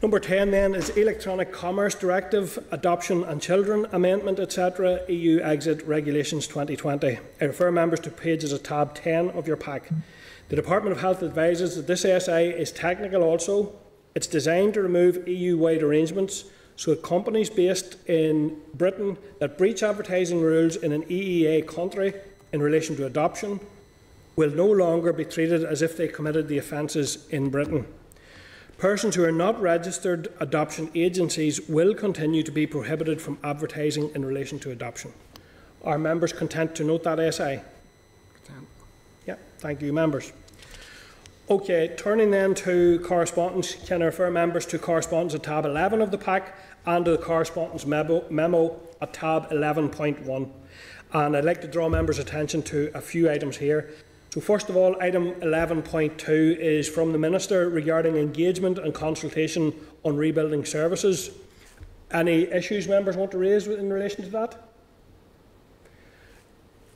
Number 10 then is Electronic Commerce Directive, Adoption and Children Amendment, etc., EU Exit Regulations 2020. I refer members to pages of tab 10 of your pack. The Department of Health advises that this SI is technical also. It's designed to remove EU wide arrangements so that companies based in Britain that breach advertising rules in an EEA country in relation to adoption will no longer be treated as if they committed the offences in Britain. Persons who are not registered adoption agencies will continue to be prohibited from advertising in relation to adoption. Are members content to note that SI? Content. Yeah, thank you, members. Okay, turning then to correspondence, can I refer members to correspondence at tab 11 of the pack and to the correspondence memo, memo at tab 11.1. And I'd like to draw members' attention to a few items here. So, first of all, item 11.2 is from the Minister regarding engagement and consultation on rebuilding services. Any issues members want to raise in relation to that?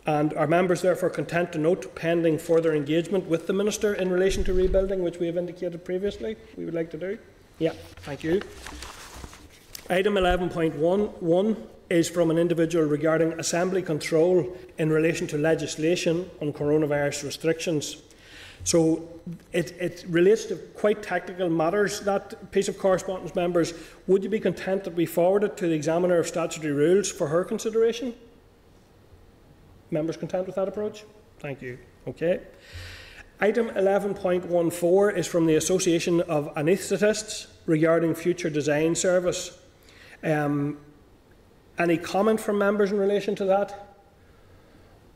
And are members therefore content to note pending further engagement with the Minister in relation to rebuilding, which we have indicated previously we would like to do? Yeah, thank you. Item 11.1 is from an individual regarding Assembly control in relation to legislation on coronavirus restrictions. So it, it, relates to quite technical matters, that piece of correspondence, members. Would you be content that we forward it to the Examiner of Statutory Rules for her consideration? Members content with that approach? Thank you. Okay. Item 11.14 is from the Association of Anaesthetists regarding future design service. Um, any comment from members in relation to that?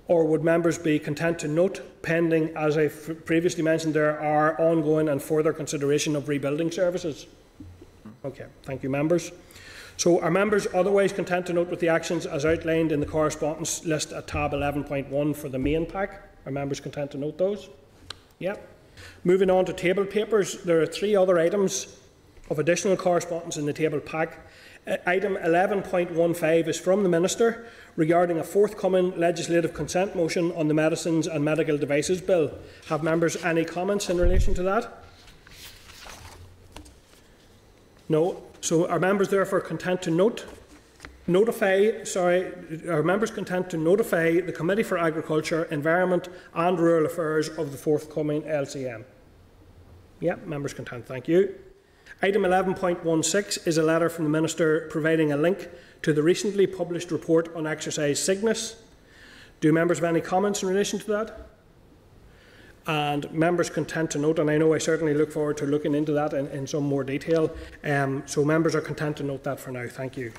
Or would members be content to note, pending, as I previously mentioned, there are ongoing and further consideration of rebuilding services? Okay, thank you, members. So are members otherwise content to note with the actions as outlined in the correspondence list at tab 11.1 for the main pack? Are members content to note those? Yep. Moving on to table papers, there are three other items of additional correspondence in the table pack. Item 11.15 is from the Minister regarding a forthcoming legislative consent motion on the Medicines and Medical Devices Bill. Have members any comments in relation to that? No. So are members therefore content to note notify sorry are members content to notify the Committee for Agriculture, Environment and Rural Affairs of the forthcoming LCM? Yeah, members content, thank you. Item 11.16 is a letter from the Minister providing a link to the recently published report on exercise Cygnus. Do members have any comments in relation to that? and members content to note, and I know I certainly look forward to looking into that in, in some more detail. Um, so members are content to note that for now. Thank you.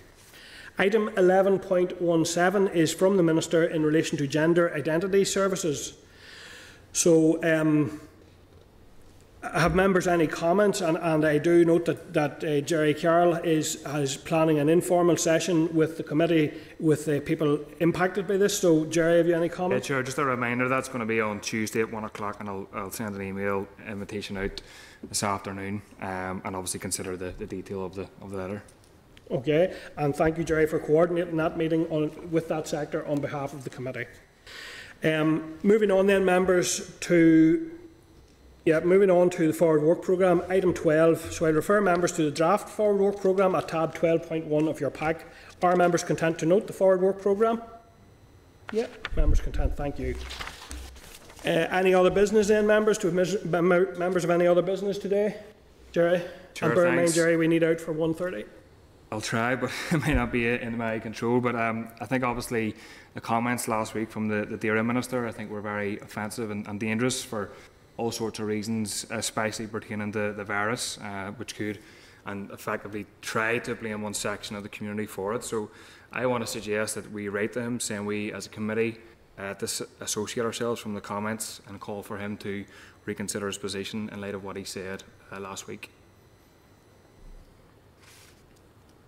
Item 11.17 is from the Minister in relation to gender identity services. So um, have members any comments? And, and I do note that, that uh, Gerry Carroll is, is planning an informal session with the committee with the people impacted by this. So, Gerry, have you any comments? Yeah, Chair, just a reminder that's going to be on Tuesday at 1 o'clock, and I'll, I'll send an email invitation out this afternoon um, and obviously consider the, the detail of the, of the letter. Okay, and thank you, Gerry, for coordinating that meeting on, with that sector on behalf of the committee. Um, moving on, then, members, to yeah, moving on to the forward work programme, item 12. So I refer members to the draft forward work programme at tab 12.1 of your pack. Are members content to note the forward work programme? Yeah, members content, thank you. Uh, any other business then, members? To members of any other business today? Gerry? Sure, and bear in mind, Gerry, we need out for 1.30. I'll try, but it may not be in my control. But um, I think obviously the comments last week from the, the DAERA Minister, I think were very offensive and, and dangerous for all sorts of reasons, especially pertaining to the virus, uh, which could and effectively try to blame one section of the community for it. So I want to suggest that we write to him saying we as a committee uh, disassociate ourselves from the comments and call for him to reconsider his position in light of what he said uh, last week.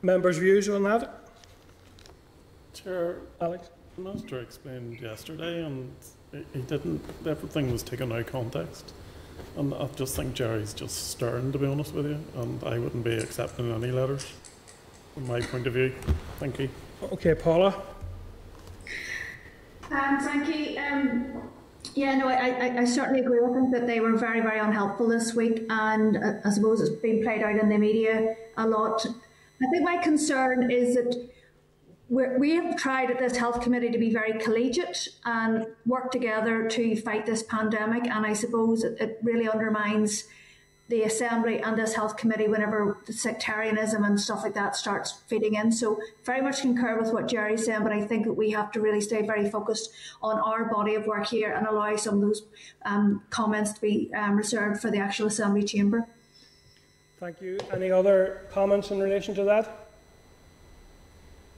Members' views on that? Chair, Alex. The Minister explained yesterday and he didn't. Everything was taken out of context, and I just think Gerry's just stern, to be honest with you. And I wouldn't be accepting any letters, from my point of view. Thank you. Okay, Paula. Um, thank you. Um, yeah, no, I, I, I, certainly agree with them that they were very, very unhelpful this week, and uh, I suppose it's been played out in the media a lot. I think my concern is that we're, we have tried at this health committee to be very collegiate and work together to fight this pandemic. And I suppose it, it really undermines the assembly and this health committee whenever the sectarianism and stuff like that starts feeding in. So very much concur with what Gerry's saying, but I think that we have to really stay very focused on our body of work here and allow some of those um, comments to be um, reserved for the actual assembly chamber. Thank you. Any other comments in relation to that?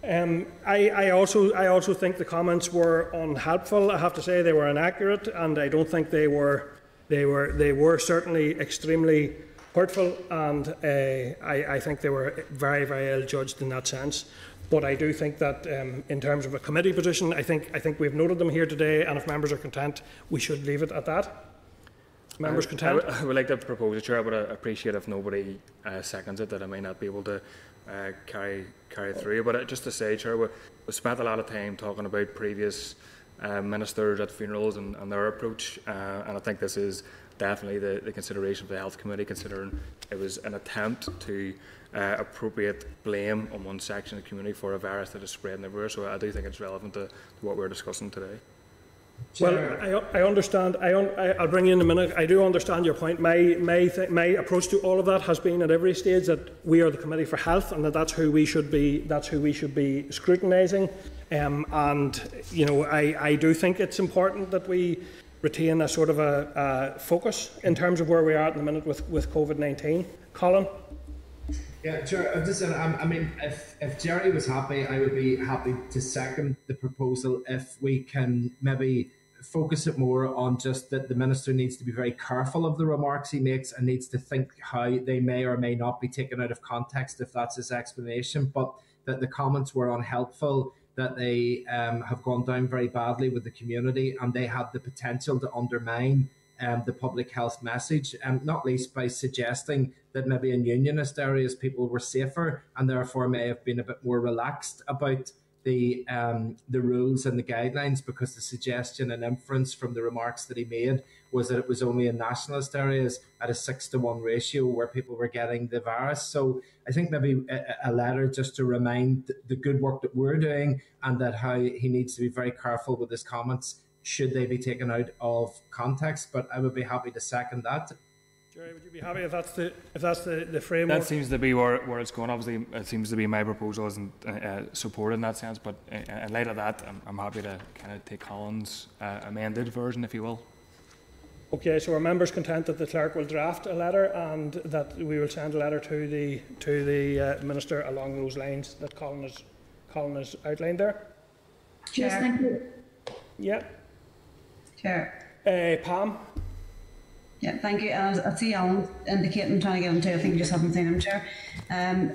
Um, I, I, also, I also think the comments were unhelpful. I have to say they were inaccurate, and I don't think they were, they were, they were certainly extremely hurtful, and uh, I, I think they were very, very ill judged in that sense. But I do think that, um, in terms of a committee position, I think I think we've noted them here today, and if members are content, we should leave it at that. Members I, content? I, I would like to propose a chair, but I appreciate if nobody uh, seconds it that I may not be able to carry carry through. But just to say, chair, we, we spent a lot of time talking about previous uh, ministers at funerals and, and their approach, uh, and I think this is definitely the, the consideration of the health committee, considering it was an attempt to uh, appropriate blame on one section of the community for a virus that is spreading everywhere. So I do think it's relevant to, to what we're discussing today. Well, I, I understand. I un, I, will bring you in a minute. I do understand your point. My my my approach to all of that has been at every stage that we are the committee for health, and that that's who we should be. That's who we should be scrutinising. Um, and you know, I, I do think it's important that we retain a sort of a, a focus in terms of where we are at the minute with with COVID nineteen. Colin. Yeah, sure. I'm just, I'm, I mean, if, if Gerry was happy, I would be happy to second the proposal if we can maybe focus it more on just that the minister needs to be very careful of the remarks he makes and needs to think how they may or may not be taken out of context if that's his explanation, but that the comments were unhelpful, that they um, have gone down very badly with the community and they have the potential to undermine um, the public health message, and um, not least by suggesting that maybe in unionist areas people were safer and therefore may have been a bit more relaxed about the um, the rules and the guidelines because the suggestion and inference from the remarks that he made was that it was only in nationalist areas at a six to one ratio where people were getting the virus. So I think maybe a, a letter just to remind the good work that we're doing and that how he needs to be very careful with his comments should they be taken out of context. But I would be happy to second that. Gerry, would you be happy if that's the if that's the, the framework? That seems to be where, where it's going. Obviously, it seems to be my proposal isn't uh, uh supported in that sense. But uh, in light of that, I'm, I'm happy to kind of take Colin's uh, amended version, if you will. Okay, so are members content that the clerk will draft a letter and that we will send a letter to the to the uh, minister along those lines that Colin has Colin has outlined there? Yes, thank you. Yeah. Chair. Uh, Pam. Yeah, thank you. And I see Alan indicating trying to get into. I think you just haven't seen him, Chair. Um,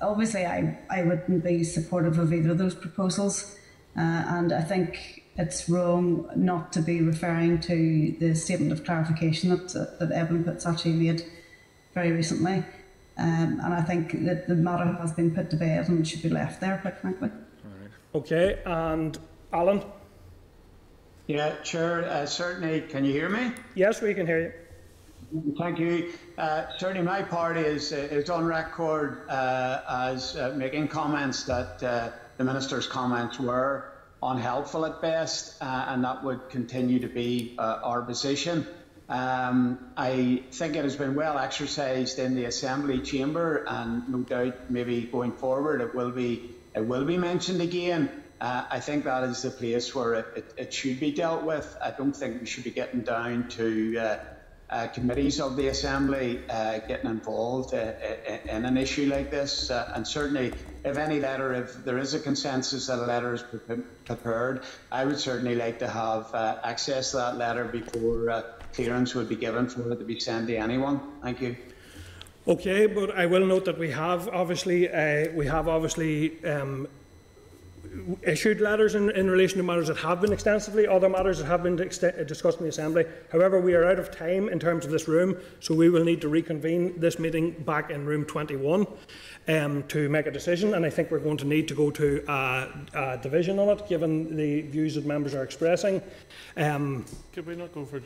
obviously, I, I wouldn't be supportive of either of those proposals. Uh, and I think it's wrong not to be referring to the statement of clarification that, that Edwin Poots actually made very recently. Um, and I think that the matter has been put to bed and should be left there, quite frankly. Okay, and Alan? Yeah, Chair, uh, certainly. Can you hear me? Yes, we can hear you. Thank you. Uh, certainly, my party is is on record uh, as uh, making comments that uh, the minister's comments were unhelpful at best, uh, and that would continue to be uh, our position. Um, I think it has been well exercised in the Assembly chamber, and no doubt, maybe going forward, it will be it will be mentioned again. I think that is the place where it, it, it, should be dealt with. I don't think we should be getting down to uh, committees of the Assembly uh, getting involved uh, in an issue like this. Uh, and certainly, if any letter, if there is a consensus that a letter is pre prepared, I would certainly like to have uh, access to that letter before uh, clearance would be given for it to be sent to anyone. Thank you. Okay, but I will note that we have obviously we have obviously um, issued letters in, in relation to matters that have been extensively, other matters that have been discussed in the Assembly. However, we are out of time in terms of this room, so we will need to reconvene this meeting back in room 21 um, to make a decision, and I think we're going to need to go to a, a division on it, given the views that members are expressing. Um, Could we not go for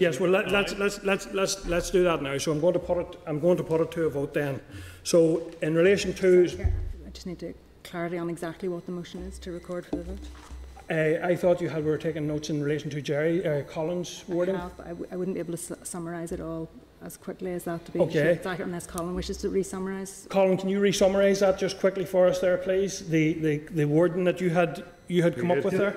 Yes, well let, us let's let's let's let's do that now. So I'm going to put it I'm going to put it to a vote then. So in relation to I just need to clarity on exactly what the motion is to record for the vote? Uh, I thought you had we were taking notes in relation to Gerry uh, Collins' wording. I, have, I w- I wouldn't be able to su- summarise it all as quickly as that to be okay. sure unless Colin wishes to re-summarise. Colin, can you re-summarise that just quickly for us there, please? The the, the wording that you had you had come up with there.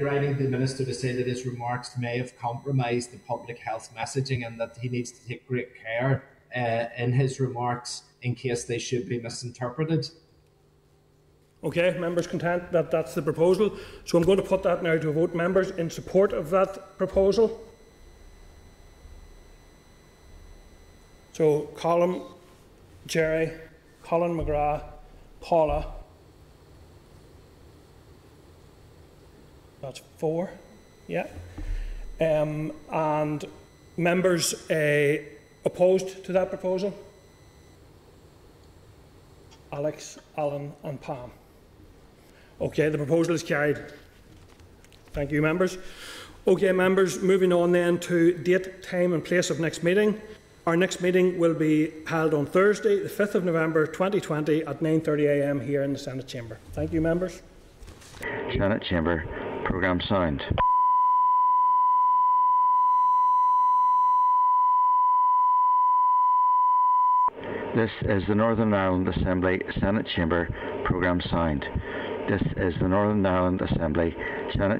Writing the minister to say that his remarks may have compromised the public health messaging and that he needs to take great care uh, in his remarks in case they should be misinterpreted. Okay, members content that that's the proposal. So I'm going to put that now to a vote. Members in support of that proposal? So Colin, Gerry, Colin McGrath, Paula. That's four. Yeah. Um, and members uh, opposed to that proposal? Alex, Alan, and Pam. Okay, the proposal is carried. Thank you, members. Okay, members, moving on then to date, time, and place of next meeting. Our next meeting will be held on Thursday, the 5th of November 2020 at 9.30am here in the Senate Chamber. Thank you, members. Senate Chamber, Programme signed. This is the Northern Ireland Assembly Senate Chamber Programme Sound. This is the Northern Ireland Assembly. Senate